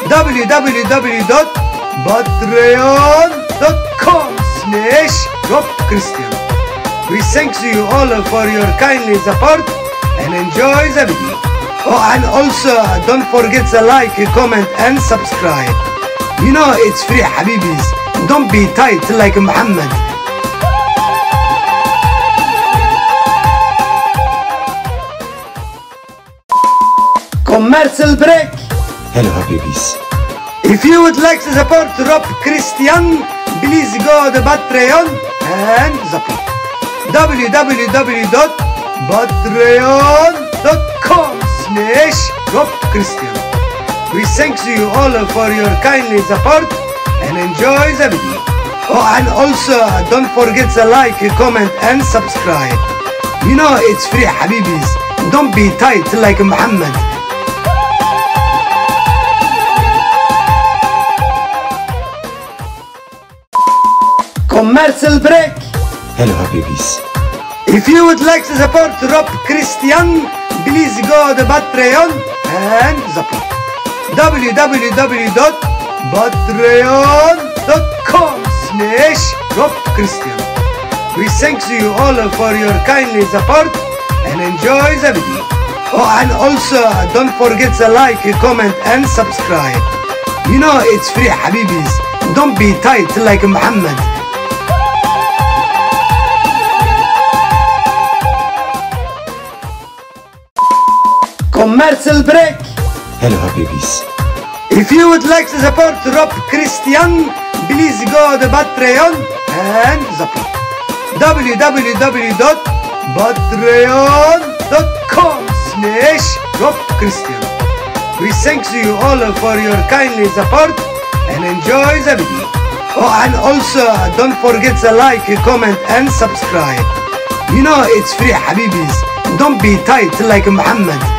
www.patreon.com slash Rob Christian. We thank you all for your kindly support and enjoy the video. Oh, and also don't forget to like, comment and subscribe. You know it's free, Habibis. Don't be tight like Muhammad. Commercial break. Hello, Habibis. If you would like to support Rob Christian, please go to Patreon and support www.patreon.com slash Rob Christian. We thank you all for your kindly support and enjoy the video. Oh, and also don't forget to like, comment and subscribe. You know it's free Habibis. Don't be tight like Muhammad. Commercial break. Hello Habibis. If you would like to support Rob Christian, please go to Patreon and support www.patreon.com slash Rob Christian. We thank you all for your kindly support and enjoy the video. Oh, and also don't forget to like, comment and subscribe. You know it's free Habibis. Don't be tight like Muhammad. Commercial break. Hello Habibis. If you would like to support Rob Christian, please go to Patreon and support www.patreon.com slash Rob Christian. We thank you all for your kindly support and enjoy the video. Oh, and also don't forget to like, comment and subscribe. You know it's free Habibis. Don't be tight like Muhammad.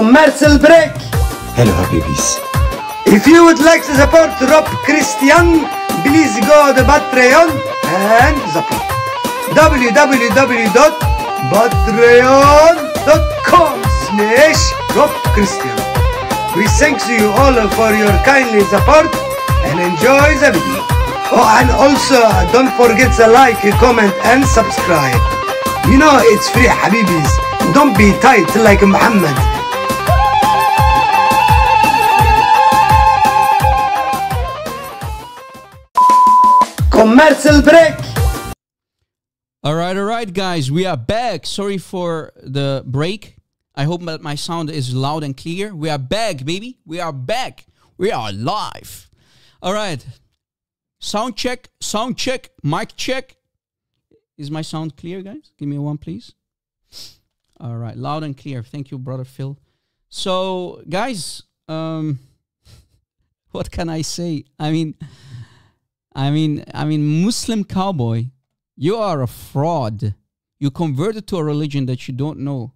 Commercial break. Hello Habibis. If you would like to support Rob Christian, please go to Patreon and support www.patreon.com slash Rob Christian. We thank you all for your kindly support and enjoy the video. Oh, and also don't forget to like, comment and subscribe. You know it's free Habibis. Don't be tight like Muhammad. Commercial break. All right, all right, guys, we are back. Sorry for the break. I hope that my sound is loud and clear. We are back, baby. We are back. We are live. All right. Sound check, sound check, mic check. Is my sound clear, guys? Give me one, please. All right, loud and clear. Thank you, brother Phil. So, guys, um, what can I say? I mean, I mean, I mean, Muslim cowboy, you are a fraud. You converted to a religion that you don't know.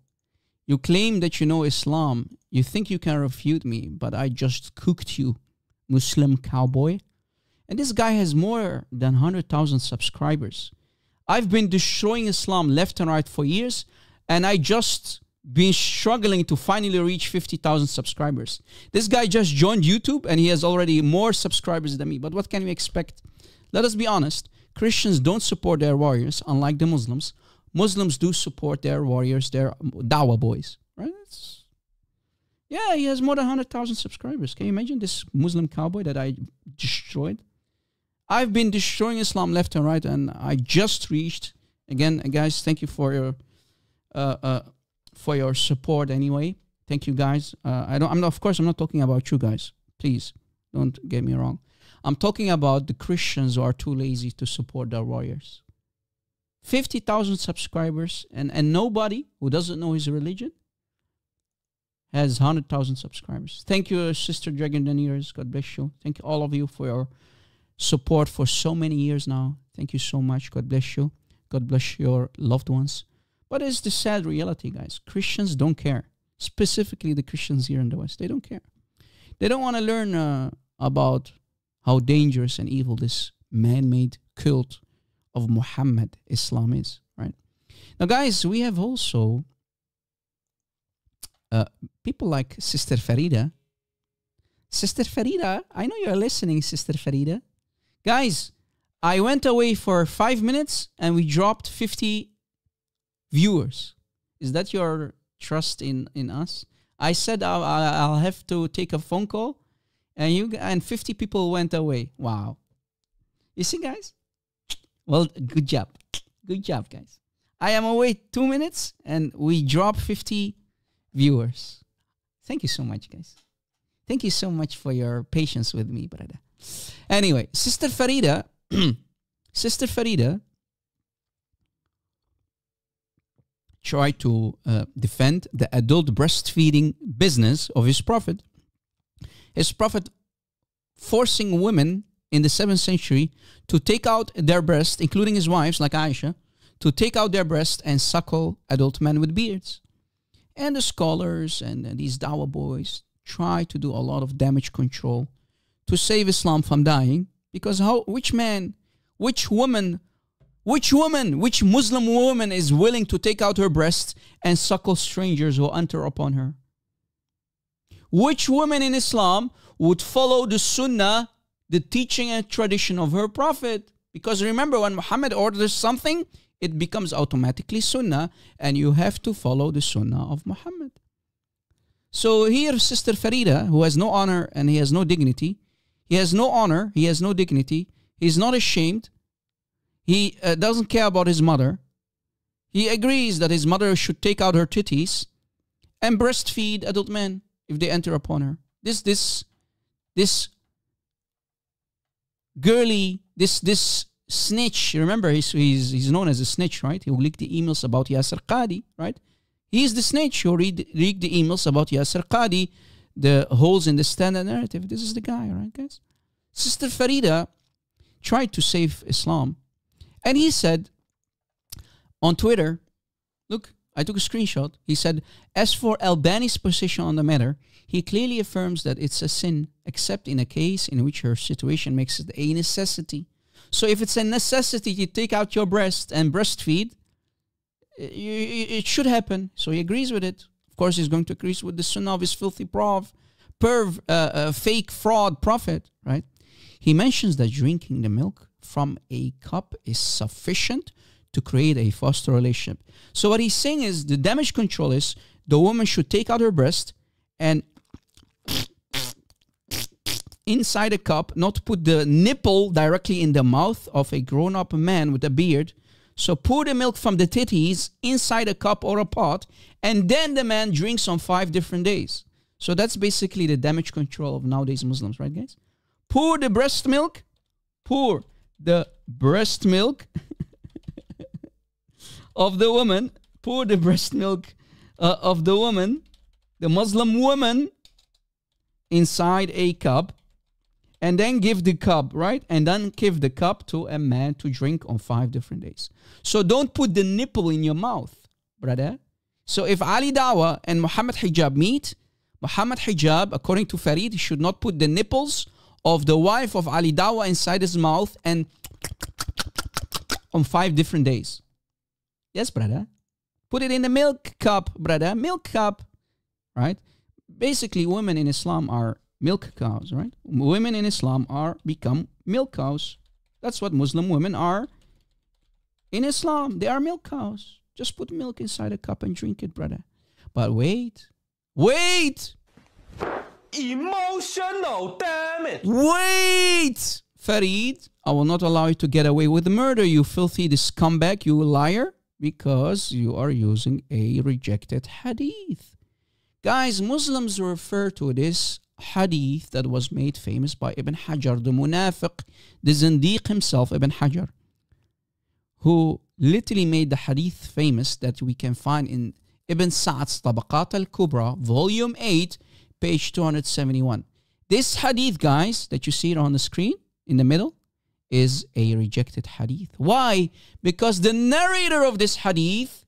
You claim that you know Islam. You think you can refute me, but I just cooked you, Muslim cowboy. And this guy has more than 100,000 subscribers. I've been destroying Islam left and right for years, and I just been struggling to finally reach 50,000 subscribers. This guy just joined YouTube and he has already more subscribers than me. But what can we expect? Let us be honest. Christians don't support their warriors, unlike the Muslims. Muslims do support their warriors, their dawah boys, right? It's, yeah, he has more than 100,000 subscribers. Can you imagine this Muslim cowboy that I destroyed? I've been destroying Islam left and right, and I just reached, again, guys, thank you for your uh, uh, for your support anyway. Thank you guys. Uh, I don't. I'm not, of course I'm not talking about you guys. Please don't get me wrong. I'm talking about the Christians who are too lazy to support their warriors. Fifty thousand subscribers, and and nobody who doesn't know his religion has hundred thousand subscribers. Thank you, Sister Dragon Deniers. God bless you. Thank all of you for your support for so many years now. Thank you so much. God bless you. God bless your loved ones. But it's the sad reality, guys. Christians don't care. Specifically, the Christians here in the West, they don't care. They don't want to learn uh, about how dangerous and evil this man-made cult of Muhammad Islam is. Right now, guys, we have also uh, people like Sister Farida. Sister Farida, I know you're listening, Sister Farida. Guys, I went away for five minutes and we dropped 50 viewers. Is that your trust in, in us? I said I'll, I'll have to take a phone call and you and 50 people went away. Wow. You see, guys? Well, good job. Good job, guys. I am away two minutes and we dropped 50 viewers. Thank you so much, guys. Thank you so much for your patience with me, brother. Anyway, Sister Farida, Sister Farida tried to uh, defend the adult breastfeeding business of his prophet. His prophet forcing women in the 7th century to take out their breast, including his wives like Aisha, to take out their breast and suckle adult men with beards. And the scholars and, these dawah boys try to do a lot of damage control to save Islam from dying because how which man, which woman, which woman, which Muslim woman is willing to take out her breast and suckle strangers who enter upon her? Which woman in Islam would follow the sunnah, the teaching and tradition of her prophet? Because remember, when Muhammad orders something, it becomes automatically sunnah, and you have to follow the sunnah of Muhammad. So here, Sister Farida, who has no honor and he has no dignity, he has no honor, he has no dignity, he's not ashamed, he uh, doesn't care about his mother, he agrees that his mother should take out her titties and breastfeed adult men if they enter upon her. This, this, this girly, this, this snitch, remember he's, he's, he's known as a snitch, right? He will leak the emails about Yasir Qadhi, right? He's the snitch who read, leaked the emails about Yasir Qadhi, the holes in the standard narrative. This is the guy, right, guys? Sister Farida tried to save Islam. And he said on Twitter, look, I took a screenshot. He said, as for Albani's position on the matter, he clearly affirms that it's a sin, except in a case in which her situation makes it a necessity. So if it's a necessity to take out your breast and breastfeed, it should happen. So he agrees with it. Of course, he's going to agree with the sunnah of his filthy prof, perv, uh, uh, fake fraud prophet, right? He mentions that drinking the milk from a cup is sufficient to create a foster relationship. So what he's saying is the damage control is the woman should take out her breast and inside a cup, not put the nipple directly in the mouth of a grown-up man with a beard. So pour the milk from the titties inside a cup or a pot, and then the man drinks on five different days. So that's basically the damage control of nowadays Muslims, right, guys? Pour the breast milk, pour the breast milk of the woman, pour the breast milk uh, of the woman, the Muslim woman, inside a cup, and then give the cup, right? And then give the cup to a man to drink on five different days. So don't put the nipple in your mouth, brother. So if Ali Dawah and Muhammad Hijab meet, Muhammad Hijab, according to Farid, should not put the nipples of the wife of Ali Dawah inside his mouth and on five different days. Yes, brother. Put it in the milk cup, brother. Milk cup, right? Basically, women in Islam are milk cows, right? Women in Islam are become milk cows. That's what Muslim women are. In Islam, they are milk cows. Just put milk inside a cup and drink it, brother. But wait, wait, Emotional, damn it. wait, Farid. I will not allow you to get away with murder, you filthy scumbag, you liar, because you are using a rejected hadith. Guys, Muslims refer to this hadith that was made famous by Ibn Hajar, the munafiq, the zindiq himself, Ibn Hajar, who literally made the hadith famous that we can find in Ibn Sa'd's Tabaqat al-Kubra, volume 8, page 271. This hadith, guys, that you see it on the screen in the middle, is a rejected hadith. Why? Because the narrator of this hadith,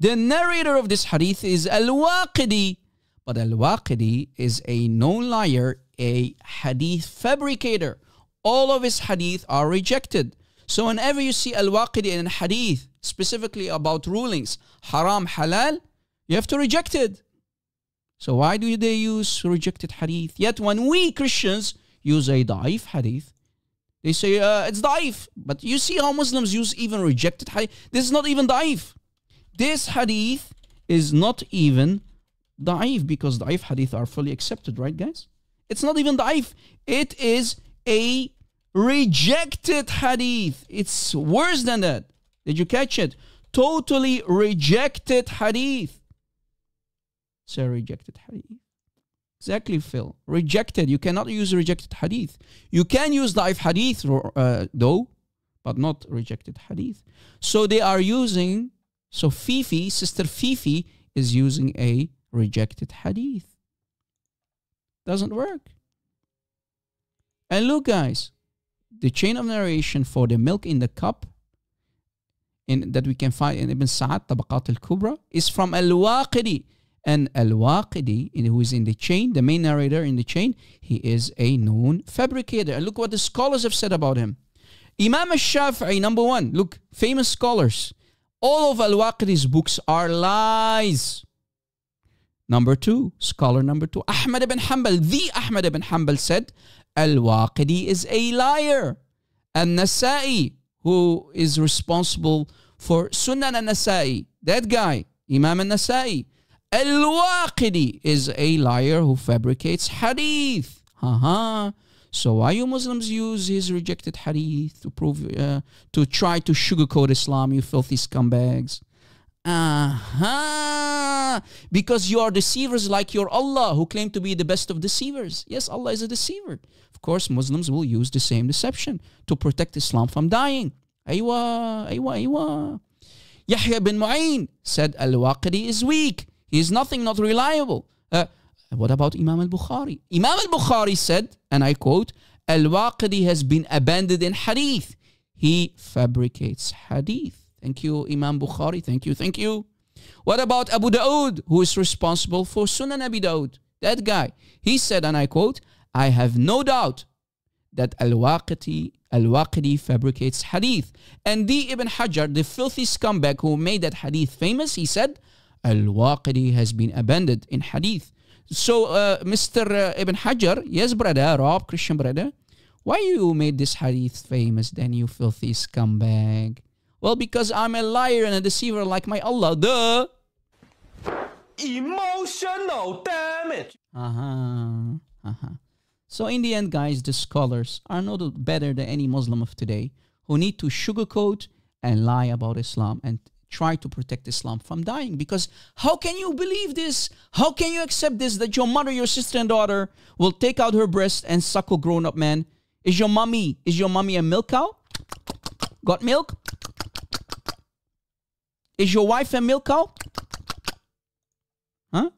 the narrator of this hadith is Al-Waqidi, but Al-Waqidi is a known liar, a hadith fabricator. All of his hadith are rejected. So whenever you see Al-Waqidi in a hadith, specifically about rulings, haram, halal, you have to reject it. So why do they use rejected hadith? Yet when we Christians use a da'if hadith, they say uh, it's da'if. But you see how Muslims use even rejected hadith. This is not even da'if. This hadith is not even da'if because da'if hadith are fully accepted, right, guys? It's not even da'if. It is a rejected hadith. It's worse than that. Did you catch it? Totally rejected hadith. A rejected hadith. Exactly, Phil. Rejected. You cannot use rejected hadith. You can use da'if hadith uh, though, but not rejected hadith. So they are using, so Fifi, Sister Fifi, is using a rejected hadith. Doesn't work. And look, guys, the chain of narration for the milk in the cup in, that we can find in Ibn Sa'ad, Tabaqat al-Kubra, is from Al-Waqidi. And Al-Waqidi, who is in the chain, the main narrator in the chain, he is a known fabricator. And look what the scholars have said about him. Imam al-Shafi'i, number one, look, famous scholars. All of Al-Waqidi's books are lies. Number two, scholar number two, Ahmad ibn Hanbal, the Ahmad ibn Hanbal said, Al-Waqidi is a liar. And Nasa'i, who is responsible for Sunan al-Nasa'i, that guy, Imam al-Nasa'i, Al-Waqidi is a liar who fabricates hadith. Haha. So why you Muslims use his rejected hadith to prove, uh, to try to sugarcoat Islam, you filthy scumbags? Uh-huh. Because you are deceivers like your Allah who claim to be the best of deceivers. Yes, Allah is a deceiver. Of course, Muslims will use the same deception to protect Islam from dying. Aywa, aywa, aywa. Yahya bin Mu'in said Al-Waqidi is weak. He is nothing, not reliable. Uh, what about Imam al-Bukhari? Imam al-Bukhari said, and I quote, Al-Waqidi has been abandoned in hadith. He fabricates hadith. Thank you, Imam Bukhari. Thank you, thank you. What about Abu Dawood, who is responsible for Sunan Abi Dawood? That guy. He said, and I quote, I have no doubt that Al-Waqidi, Al-Waqidi fabricates hadith. And the Ibn Hajar, the filthy scumbag who made that hadith famous, he said, Al-Waqidi has been abandoned in hadith. So, uh, Mr. Uh, Ibn Hajar, yes, brother, Rob, Christian brother, why you made this hadith famous then, you filthy scumbag? Well, because I'm a liar and a deceiver like my Allah. Duh. Emotional damage. Uh-huh. Uh-huh. So in the end, guys, the scholars are no better than any Muslim of today who need to sugarcoat and lie about Islam and try to protect Islam from dying. Because how can you believe this? How can you accept this that your mother, your sister, and daughter will take out her breast and suckle grown-up man? Is your mommy, is your mommy a milk cow? Got milk? Is your wife a milk cow? Huh?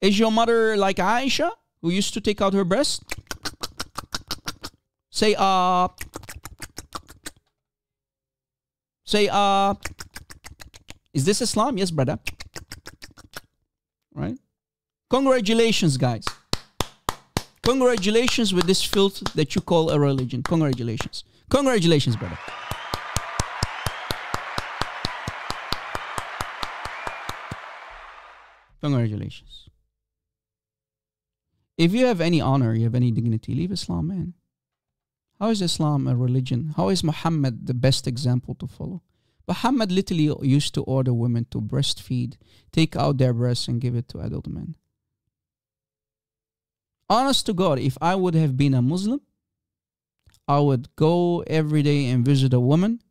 Is your mother like Aisha, who used to take out her breast? Say, uh. Say, uh. Is this Islam? Yes, brother. Right? Congratulations, guys. Congratulations with this filth that you call a religion. Congratulations. Congratulations, brother. Congratulations. If you have any honor, you have any dignity, leave Islam, man. How is Islam a religion? How is Muhammad the best example to follow? Muhammad literally used to order women to breastfeed, take out their breasts, and give it to adult men. Honest to God, if I would have been a Muslim, I would go every day and visit a woman.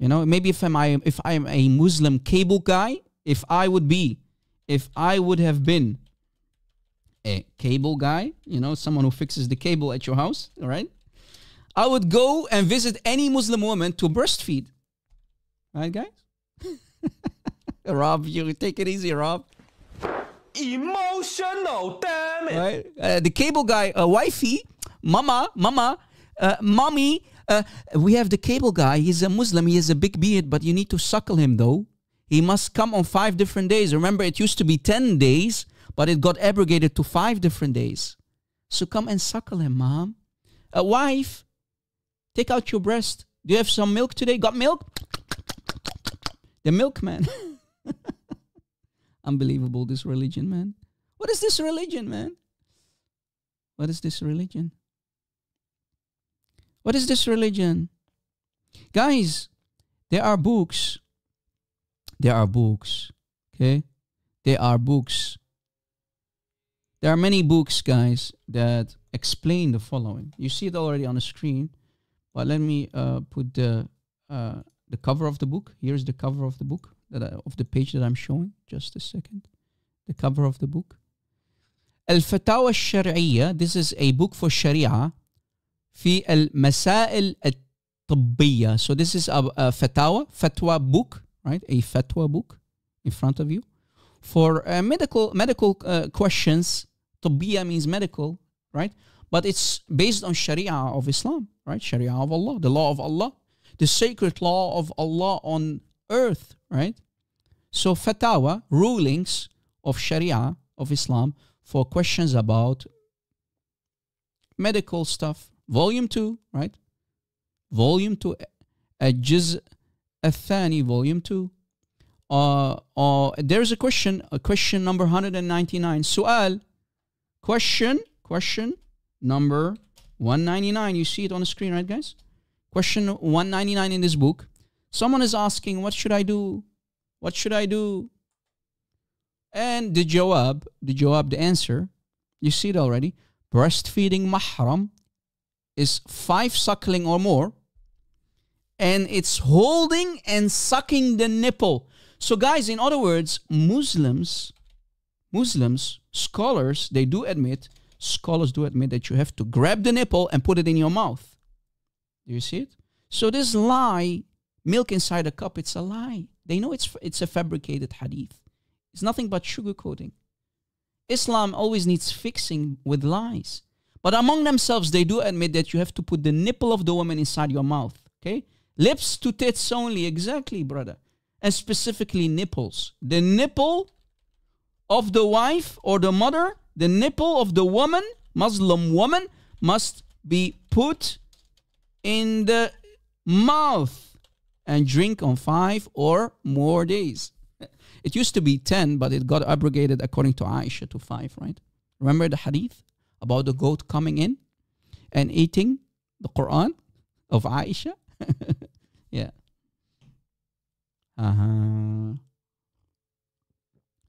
You know, maybe if I'm I, if I'm a Muslim cable guy, if I would be, if I would have been a cable guy, you know, someone who fixes the cable at your house, all right? I would go and visit any Muslim woman to breastfeed. Right, guys? Rob, you take it easy, Rob. Emotional damage. Right? Uh, the cable guy, uh, wifey, mama, mama, uh, mommy. Uh, we have the cable guy. He's a Muslim. He has a big beard, but you need to suckle him, though. He must come on five different days. Remember, it used to be 10 days, but it got abrogated to five different days. So come and suckle him, mom. A wife, take out your breast. Do you have some milk today? Got milk? The milkman. Unbelievable, this religion, man. What is this religion, man? What is this religion? What is this religion? Guys, there are books. There are books. Okay? There are books. There are many books, guys, that explain the following. You see it already on the screen, but let me uh, put the uh, the cover of the book. Here's the cover of the book that I, of the page that I'm showing. Just a second. The cover of the book. الفتاوى الشرعية This is a book for Sharia في المسائل طبية. So this is a, a fatawa, fatwa book, right? A fatwa book in front of you for uh, medical medical uh, questions. طبية means medical, right? But it's based on Sharia of Islam, right? Sharia of Allah, the law of Allah, the sacred law of Allah on earth, right? So fatwa, rulings of Sharia, of Islam, for questions about medical stuff. Volume 2, right? Volume 2, Ajiz Athani, Volume 2. Uh, uh, there's a question, a question number 199. Su'al, question, question number 199. You see it on the screen, right, guys? Question 199 in this book. Someone is asking, what should I do? What should I do? And the jawab, the jawab, the answer, you see it already. Breastfeeding mahram is five suckling or more, and it's holding and sucking the nipple. So, guys, in other words, Muslims, Muslims, scholars, they do admit, scholars do admit that you have to grab the nipple and put it in your mouth. Do you see it? So this lie, milk inside a cup, it's a lie. They know it's it's a fabricated hadith. It's nothing but sugarcoating. Islam always needs fixing with lies. But among themselves, they do admit that you have to put the nipple of the woman inside your mouth. Okay? Lips to tits only, exactly, brother. And specifically nipples. The nipple of the wife or the mother, the nipple of the woman, Muslim woman, must be put in the mouth and drink on five or more days. It used to be 10, but it got abrogated according to Aisha to five, right? Remember the hadith about the goat coming in and eating the Quran of Aisha? yeah. Uh-huh.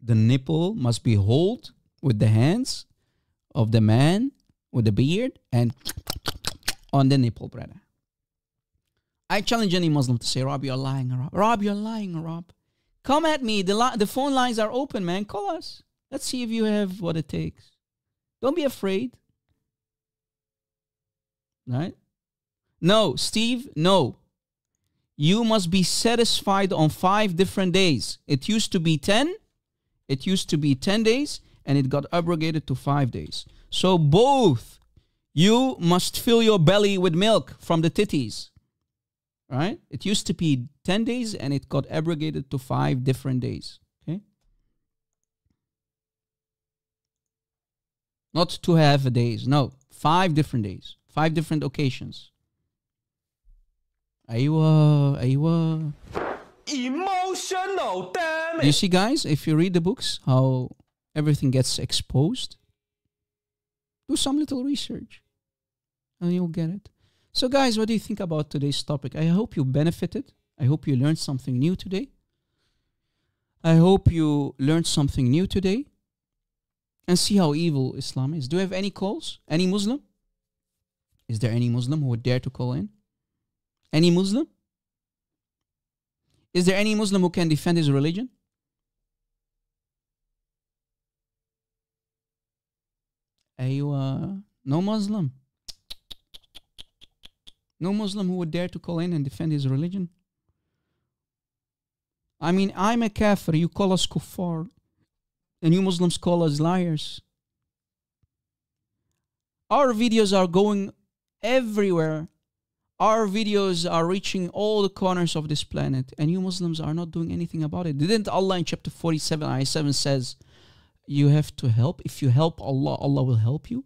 The nipple must be held with the hands of the man with the beard and on the nipple, brother. I challenge any Muslim to say, Rob, you're lying, Rob. Rob, you're lying, Rob. Come at me. The, li- the phone lines are open, man. Call us. Let's see if you have what it takes. Don't be afraid. Right? No, Steve, no. You must be satisfied on five different days. It used to be 10. It used to be 10 days and it got abrogated to five days. So both you must fill your belly with milk from the titties. Right? It used to be 10 days and it got abrogated to five different days. Okay? Not two half a days. No, five different days. Five different occasions. Aywa, aywa. Emotional, damn it! You see, guys, if you read the books, how everything gets exposed, do some little research and you'll get it. So, guys, what do you think about today's topic? I hope you benefited. I hope you learned something new today. I hope you learned something new today and see how evil Islam is. Do you have any calls? Any Muslim? Is there any Muslim who would dare to call in? Any Muslim? Is there any Muslim who can defend his religion? Aywa, no Muslim. No Muslim who would dare to call in and defend his religion. I mean, I'm a kafir, you call us kuffar, and you Muslims call us liars. Our videos are going everywhere. Our videos are reaching all the corners of this planet, and you Muslims are not doing anything about it. Didn't Allah in chapter 47, ayah 7 says, You have to help? If you help Allah, Allah will help you?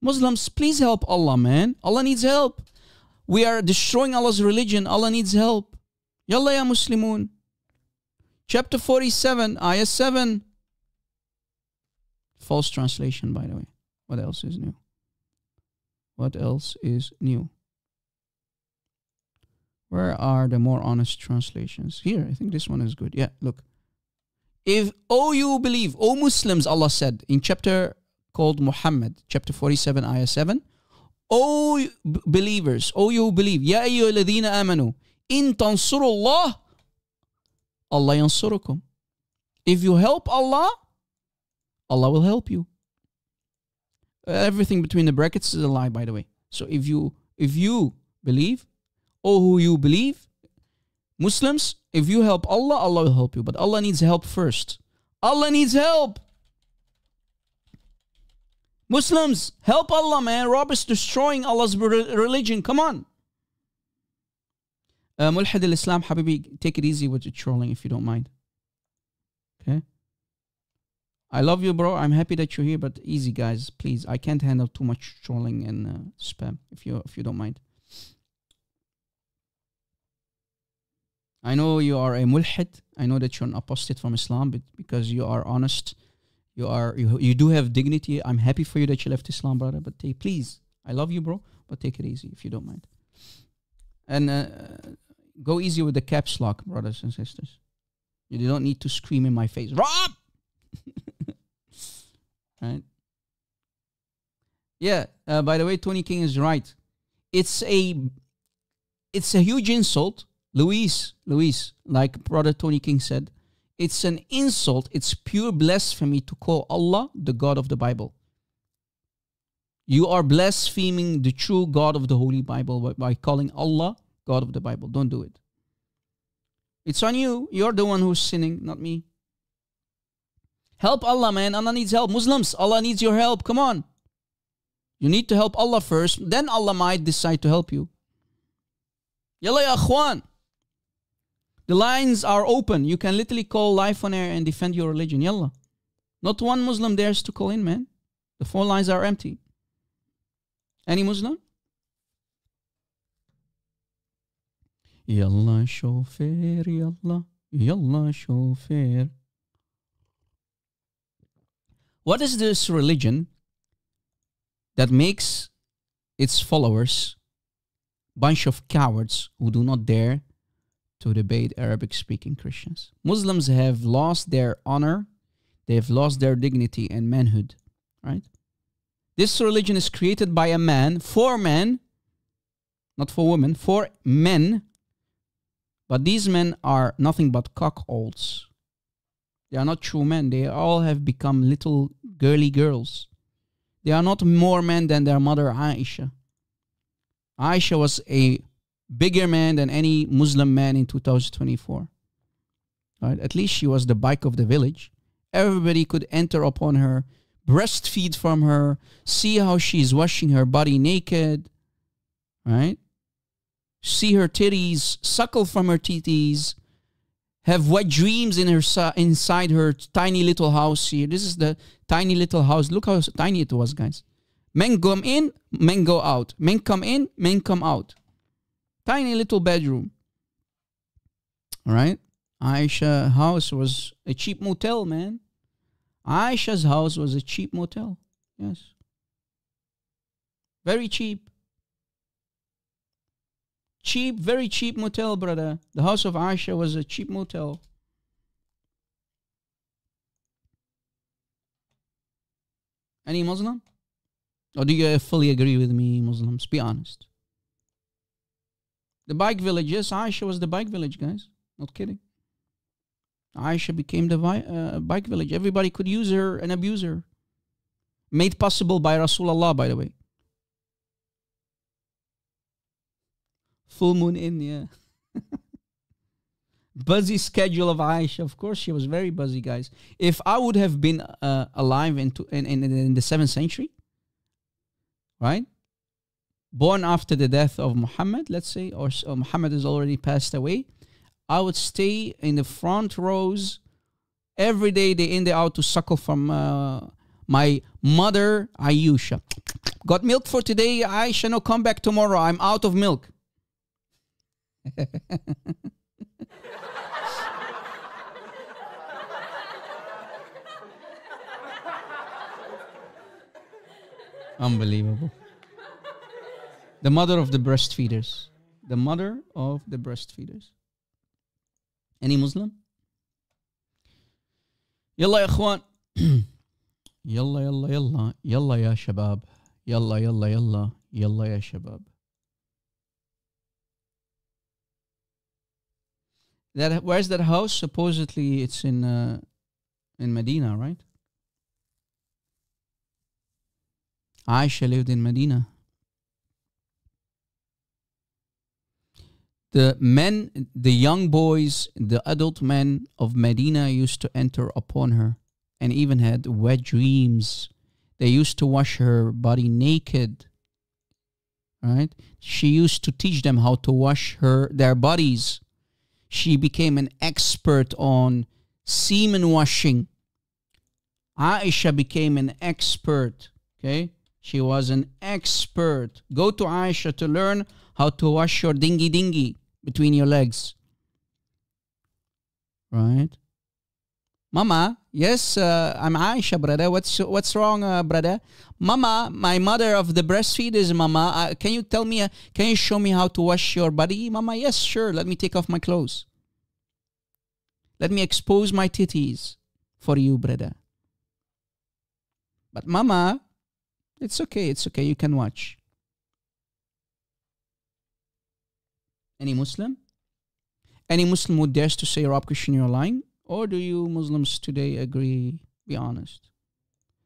Muslims, please help Allah, man. Allah needs help. We are destroying Allah's religion. Allah needs help. Yalla ya Muslimun. Chapter 47, ayah 7. False translation, by the way. What else is new? What else is new? Where are the more honest translations? Here, I think this one is good. Yeah, look. If, oh, you believe, oh, Muslims, Allah said in chapter called Muhammad, chapter 47, ayah 7. O believers, O you who believe, Ya ayyuhalladhina amanu, in tansurullah, Allah yansurukum. If you help Allah, Allah will help you. Everything between the brackets is a lie, by the way. So if you if you believe, oh who you believe, Muslims, if you help Allah, Allah will help you. But Allah needs help first. Allah needs help. Muslims, help Allah, man. Rob is destroying Allah's religion. Come on. Uh, Mulhid al-Islam, Habibi, take it easy with the trolling if you don't mind. Okay? I love you, bro. I'm happy that you're here, but easy, guys. Please, I can't handle too much trolling and uh, spam. If you if you don't mind. I know you are a mulhid. I know that you're an apostate from Islam, but because you are honest, you are you, you do have dignity. I'm happy for you that you left Islam, brother. But take, please, I love you, bro. But take it easy if you don't mind. And uh, go easy with the caps lock, brothers and sisters. You don't need to scream in my face, Rob. right? Yeah. Uh, by the way, Tony King is right. It's a it's a huge insult, Luis. Luis, like brother Tony King said, it's an insult. It's pure blasphemy to call Allah the God of the Bible. You are blaspheming the true God of the Holy Bible by, by calling Allah God of the Bible. Don't do it. It's on you. You're the one who's sinning, not me. Help Allah, man. Allah needs help. Muslims, Allah needs your help. Come on. You need to help Allah first, then Allah might decide to help you. Yalla ya akhwan. The lines are open. You can literally call life on air and defend your religion. Yalla. Not one Muslim dares to call in, man. The phone lines are empty. Any Muslim? Yalla chauffeur, yalla. Yalla chauffeur. What is this religion that makes its followers bunch of cowards who do not dare to debate Arabic speaking Christians? Muslims have lost their honor, they have lost their dignity and manhood, right? This religion is created by a man for men, not for women, for men. But these men are nothing but cockolds. They are not true men. They all have become little girly girls. They are not more men than their mother Aisha. Aisha was a bigger man than any Muslim man in 2024. Right? At least she was the bike of the village. Everybody could enter upon her, breastfeed from her, see how she's washing her body naked, right? See her titties, suckle from her titties, have wet dreams in her inside her tiny little house here. This is the tiny little house. Look how tiny it was, guys. Men come in, men go out. Men come in, men come out. Tiny little bedroom. All right. Aisha house was a cheap motel, man. Aisha's house was a cheap motel. Yes. Very cheap. Cheap, very cheap motel, brother. The house of Aisha was a cheap motel. Any Muslim? Or do you fully agree with me, Muslims? Be honest. The bike village, yes, Aisha was the bike village, guys. Not kidding. Aisha became the vi- uh, bike village. Everybody could use her and abuse her. Made possible by Rasulullah, by the way. Full moon in, yeah. buzzy schedule of Aisha. Of course, she was very buzzy, guys. If I would have been uh, alive in, to, in, in, in the 7th century, right? Born after the death of Muhammad, let's say, or, or Muhammad has already passed away, I would stay in the front rows every day, day in, day out to suckle from uh, my mother, Ayusha. Got milk for today, Aisha? No, come back tomorrow. I'm out of milk. Unbelievable. The mother of the breastfeeders. The mother of the breastfeeders. Any Muslim? يلا يا اخوان يلا يلا يلا يلا يا شباب يلا يلا يلا يلا يا شباب That where's that house? Supposedly it's in uh, in Medina, right? Aisha lived in Medina. The men, the young boys, the adult men of Medina used to enter upon her and even had wet dreams. They used to wash her body naked. Right? She used to teach them how to wash her their bodies. She became an expert on semen washing. Aisha became an expert. Okay? She was an expert. Go to Aisha to learn how to wash your dingy dingy between your legs. Right? Mama, yes, uh, I'm Aisha, brother. What's what's wrong, uh, brother? Mama, my mother of the breastfeed is Mama. Uh, can you tell me? Uh, can you show me how to wash your body, Mama? Yes, sure. Let me take off my clothes. Let me expose my titties for you, brother. But Mama, it's okay. It's okay. You can watch. Any Muslim? Any Muslim who dares to say Rob Christian you're lying? Or do you Muslims today agree? Be honest.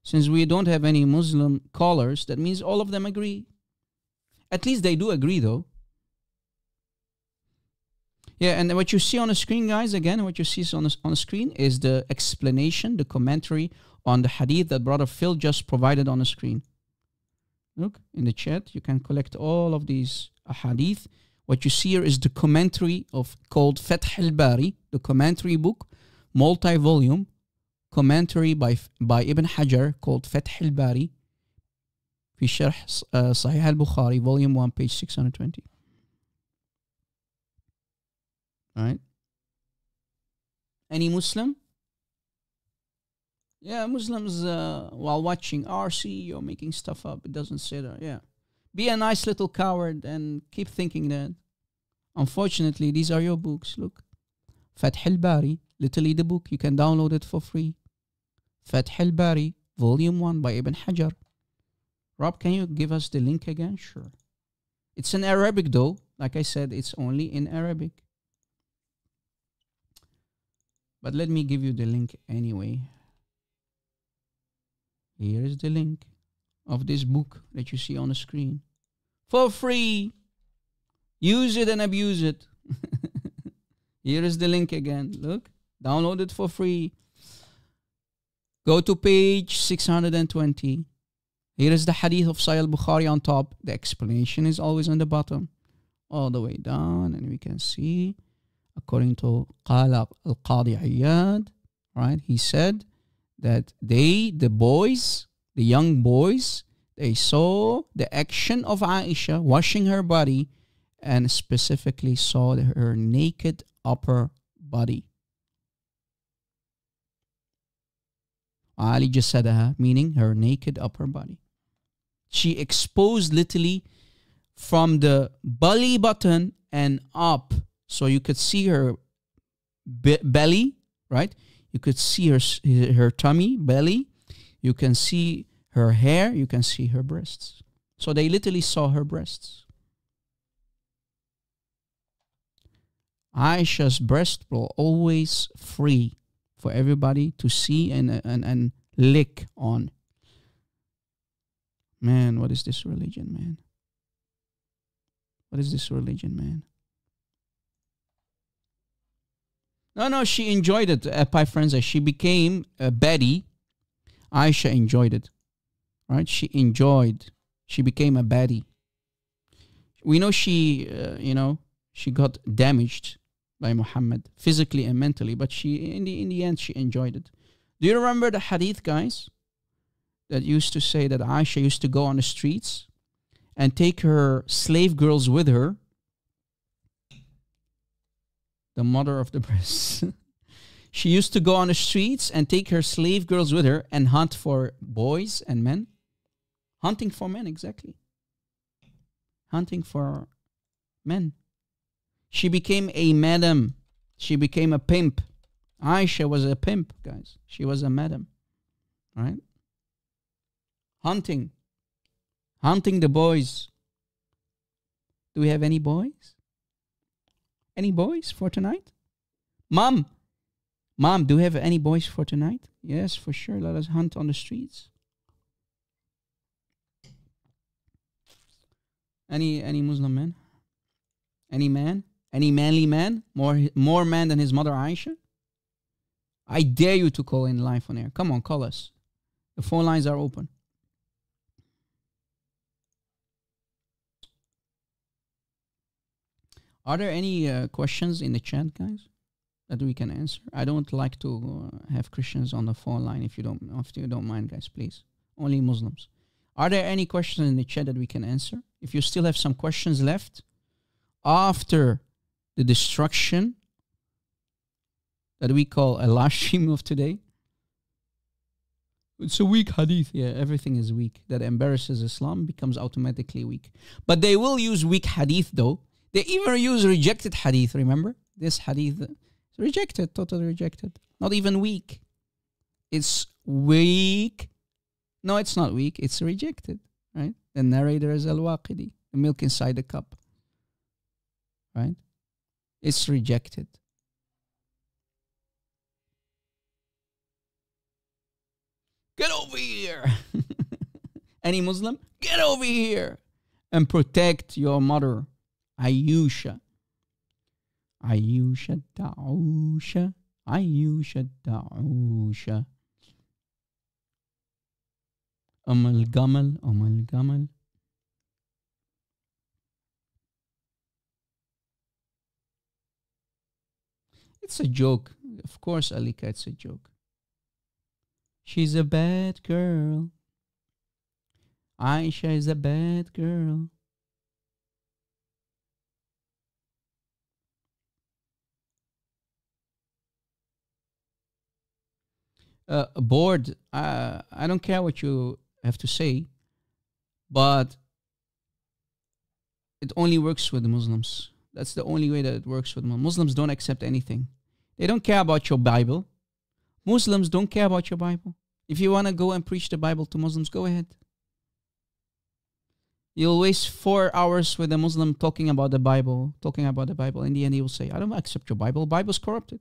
Since we don't have any Muslim callers, that means all of them agree. At least they do agree though. Yeah, and what you see on the screen, guys, again, what you see on the, on the screen is the explanation, the commentary on the hadith that Brother Phil just provided on the screen. Look, in the chat, you can collect all of these hadith. What you see here is the commentary of called Fath al-Bari, the commentary book, multi-volume commentary by by Ibn Hajar called Fath al-Bari في شرح صحيح البخاري volume 1 page 620 right any Muslim yeah Muslims uh, while watching RC you're making stuff up it doesn't say that yeah be a nice little coward and keep thinking that unfortunately these are your books. Look Fath al-Bari literally the book you can download it for free. Fath al-Bari volume 1 by Ibn Hajar. Rob can you give us the link again? Sure. It's in Arabic though. Like I said it's only in Arabic. But let me give you the link anyway. Here is the link of this book that you see on the screen for free use it and abuse it here is the link again look Download it for free. Go to page 620. Here is the hadith of Sahih al-Bukhari on top. The explanation is always on the bottom. All the way down. And we can see, according to Qala al-Qadi Ayyad, right, he said that they, the boys, the young boys, they saw the action of Aisha washing her body and specifically saw her naked upper body. Ali jasadaha, uh-huh, meaning her naked upper body. She exposed literally from the belly button and up. So you could see her be- belly, right? You could see her, her tummy, belly. You can see her hair. You can see her breasts. So they literally saw her breasts. Aisha's breasts were always free for everybody to see and, and, and lick on. Man, what is this religion, man? What is this religion, man? No, no, she enjoyed it, uh, Pi Frenza. She became a Betty. Aisha enjoyed it. Right? She enjoyed. She became a Betty. We know she, uh, you know, she got damaged by Muhammad physically and mentally, but she in the in the end she enjoyed it. Do you remember the hadith, guys? That used to say that Aisha used to go on the streets and take her slave girls with her. The mother of the breast. she used to go on the streets and take her slave girls with her and hunt for boys and men. Hunting for men, exactly. Hunting for men. She became a madam. She became a pimp. Aisha was a pimp, guys. She was a madam. Right? Hunting. Hunting the boys. Do we have any boys? Any boys for tonight? Mom. Mom, do we have any boys for tonight? Yes, for sure. Let us hunt on the streets. Any any Muslim man? Any man? Any manly man? More more man than his mother Aisha? I dare you to call in live on air. Come on, call us. The phone lines are open. Are there any uh, questions in the chat, guys, that we can answer? I don't like to uh, have Christians on the phone line. If you don't, if you don't mind, guys, please. Only Muslims. Are there any questions in the chat that we can answer? If you still have some questions left after the destruction that we call a stream of today, it's a weak hadith. Yeah, everything is weak. That embarrasses Islam becomes automatically weak. But they will use weak hadith though. They even use rejected hadith, remember? This hadith is rejected, totally rejected. Not even weak. It's weak. No, it's not weak. It's rejected, right? The narrator is al-Waqidi, the milk inside the cup. Right? It's rejected. Get over here. Any Muslim? Get over here and protect your mother, Ayusha. Ayusha Dausha. Ayusha Dausha. أم الجمل أم الجمل It's a joke. Of course, Alika, it's a joke. She's a bad girl. Aisha is a bad girl. Uh, bored. Uh, I don't care what you have to say, but it only works with the Muslims. That's the only way that it works with Muslims. Muslims don't accept anything. They don't care about your Bible. Muslims don't care about your Bible. If you want to go and preach the Bible to Muslims, go ahead. You'll waste four hours with a Muslim talking about the Bible, talking about the Bible. In the end, he will say, I don't accept your Bible. Bible's corrupted.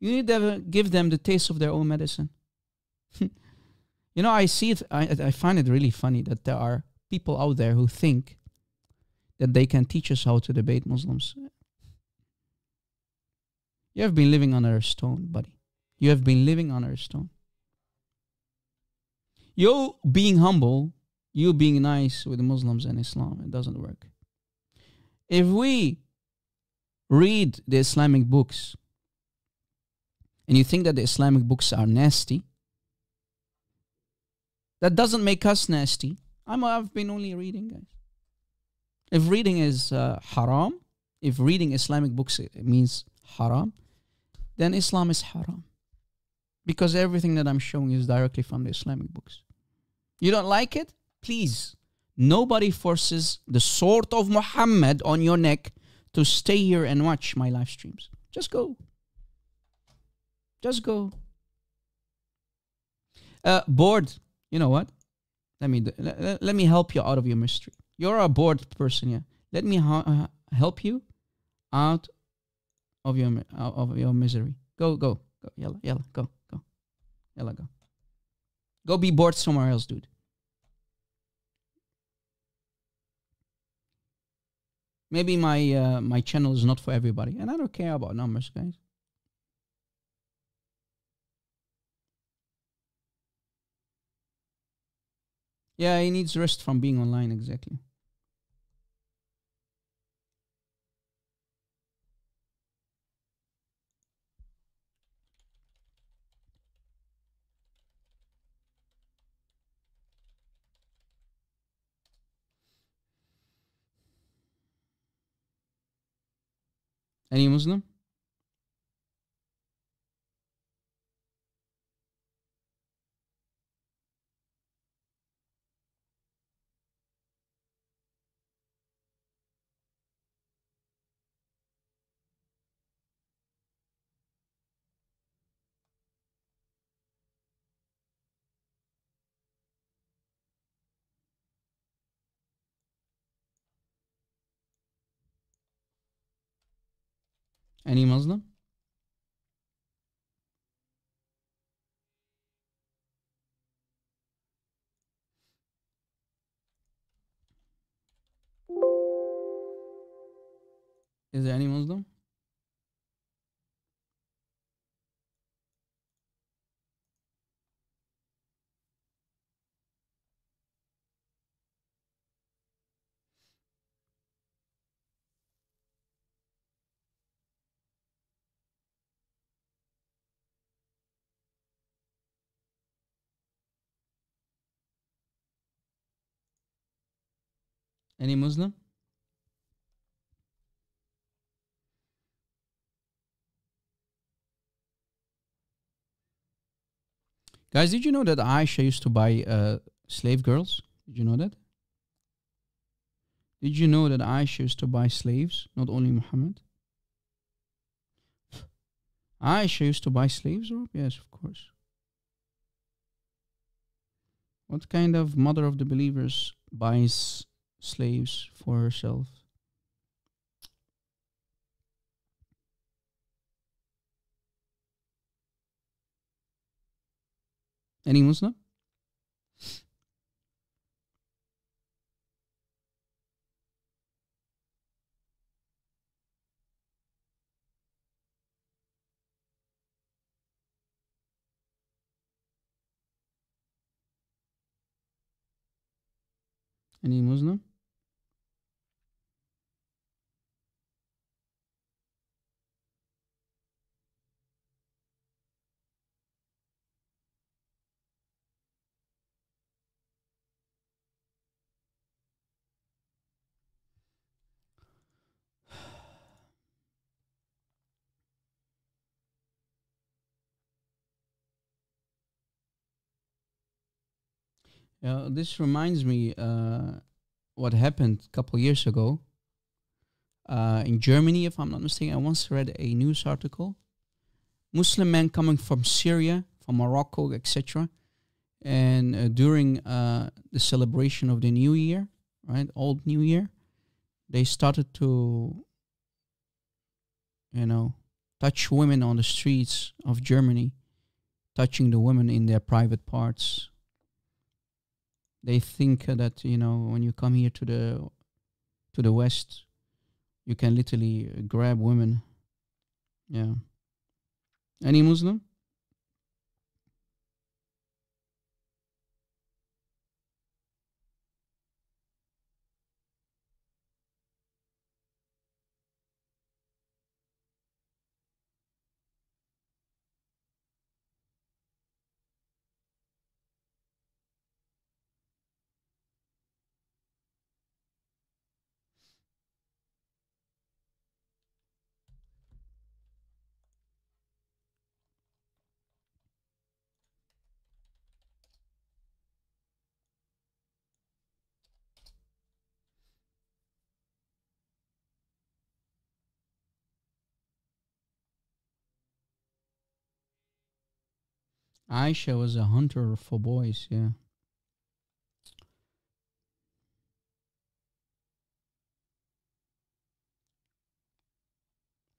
You need to give them the taste of their own medicine. you know, I see it, I, I find it really funny that there are people out there who think that they can teach us how to debate Muslims. You have been living under a stone, buddy. You have been living under a stone. You being humble, you being nice with Muslims and Islam, it doesn't work. If we read the Islamic books and you think that the Islamic books are nasty, that doesn't make us nasty. I'm, I've been only reading, guys. If reading is uh, haram, if reading Islamic books means haram, then Islam is haram. Because everything that I'm showing is directly from the Islamic books. You don't like it? Please. Nobody forces the sword of Muhammad on your neck to stay here and watch my live streams. Just go. Just go. Uh, bored. You know what? Let me let, let me help you out of your mystery. You're a bored person, yeah. Let me ha- uh, help you out of your of your misery. Go, go, go. Yalla, yalla, go, go. Yalla, go. Go be bored somewhere else, dude. Maybe my uh, my channel is not for everybody, and I don't care about numbers, guys. Yeah, he needs rest from being online, exactly. Any Muslim? Any Muslim? Is there any Muslim? Any Muslim? Guys, did you know that Aisha used to buy uh, slave girls? Did you know that? Did you know that Aisha used to buy slaves, not only Muhammad? Aisha used to buy slaves, Rob? Yes, of course. What kind of mother of the believers buys slaves for herself? Any Muslim? Any Muslim? Yeah, this reminds me uh, what happened a couple years ago uh, in Germany, if I'm not mistaken. I once read a news article. Muslim men coming from Syria, from Morocco, etc. And uh, during uh, the celebration of the New Year, right, Old New Year, they started to, you know, touch women on the streets of Germany, touching the women in their private parts, they think that you know when you come here to the to the west you can literally grab women. Yeah. Any muslim aisha was a hunter for boys yeah.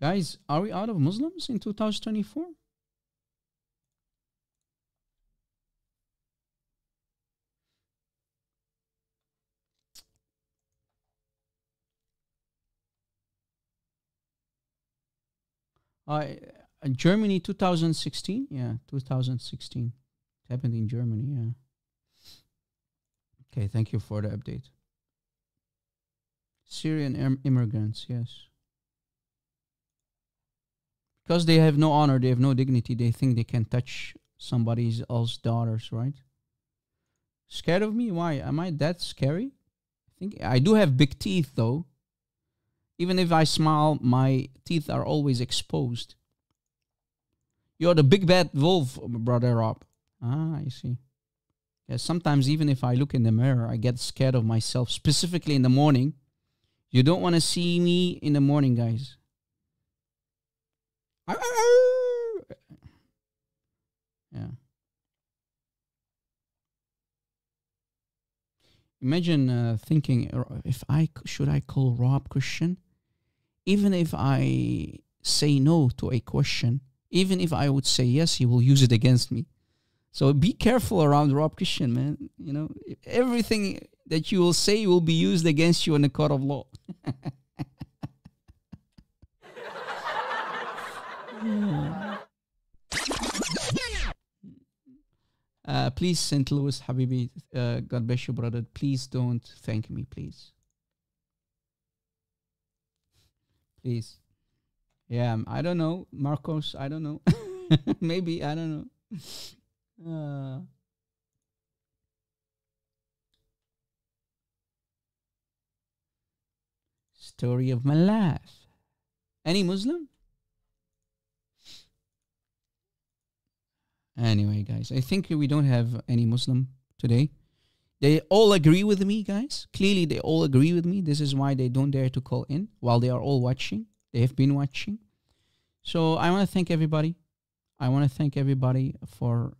Guys are we out of muslims in 2024 Uh, uh, Germany 2016? Yeah, 2016. It happened in Germany, yeah. Okay, thank you for the update. Syrian im- immigrants, yes. Because they have no honor, they have no dignity, they think they can touch somebody else's daughters, right? Scared of me? Why? Am I that scary? I think I do have big teeth though. Even if I smile, my teeth are always exposed. You're the big bad wolf, brother Rob. Ah, I see. Yeah, sometimes even if I look in the mirror, I get scared of myself, specifically in the morning. You don't want to see me in the morning, guys. Yeah. Imagine uh, thinking uh, if I should I call Rob Christian, even if I say no to a question, even if I would say yes, he will use it against me. So be careful around Rob Christian, man. You know, everything that you will say will be used against you in the court of law. uh, please, St. Louis, Habibi, uh, God bless you, brother. Please don't thank me, please. Please. Yeah, um, I don't know. Marcos, I don't know. Maybe, I don't know. Uh, story of my life. Any Muslim? Anyway, guys, I think we don't have any Muslim today. They all agree with me, guys. Clearly, they all agree with me. This is why they don't dare to call in while they are all watching. They have been watching. So I want to thank everybody. I want to thank everybody for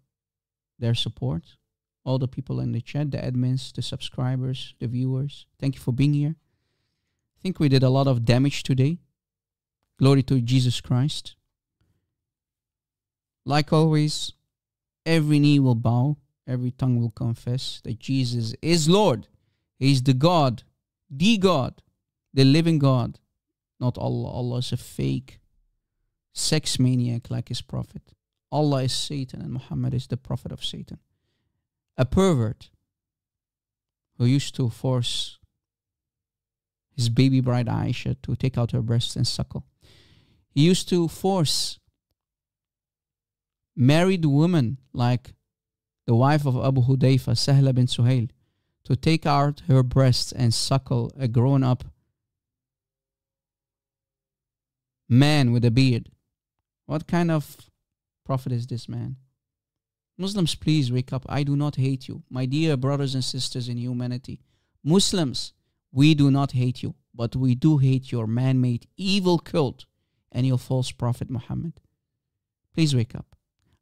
their support. All the people in the chat, the admins, the subscribers, the viewers. Thank you for being here. I think we did a lot of damage today. Glory to Jesus Christ. Like always, every knee will bow, every tongue will confess that Jesus is Lord. He's the God, the God, the living God, not Allah. Allah is a fake sex maniac like his prophet. Allah is Satan and Muhammad is the prophet of Satan. A pervert who used to force his baby bride Aisha to take out her breast and suckle. He used to force married women like the wife of Abu Hudayfa, Sahla bin Suhail, to take out her breasts and suckle a grown up man with a beard. What kind of prophet is this man? Muslims, please wake up. I do not hate you. My dear brothers and sisters in humanity, Muslims, we do not hate you, but we do hate your man made evil cult and your false prophet Muhammad. Please wake up.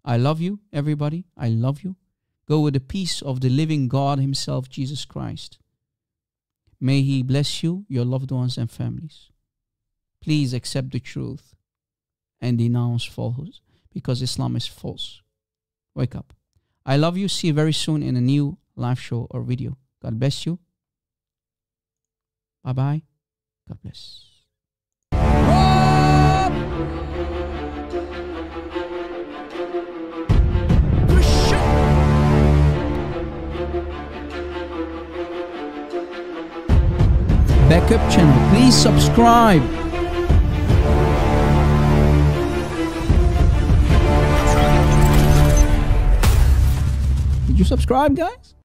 I love you, everybody. I love you. Go with the peace of the living God Himself, Jesus Christ. May He bless you, your loved ones, and families. Please accept the truth and denounce falsehood because Islam is false. Wake up. I love you. See you very soon in a new live show or video. God bless you. Bye bye. God bless. Backup channel. Please subscribe. Did you subscribe, guys?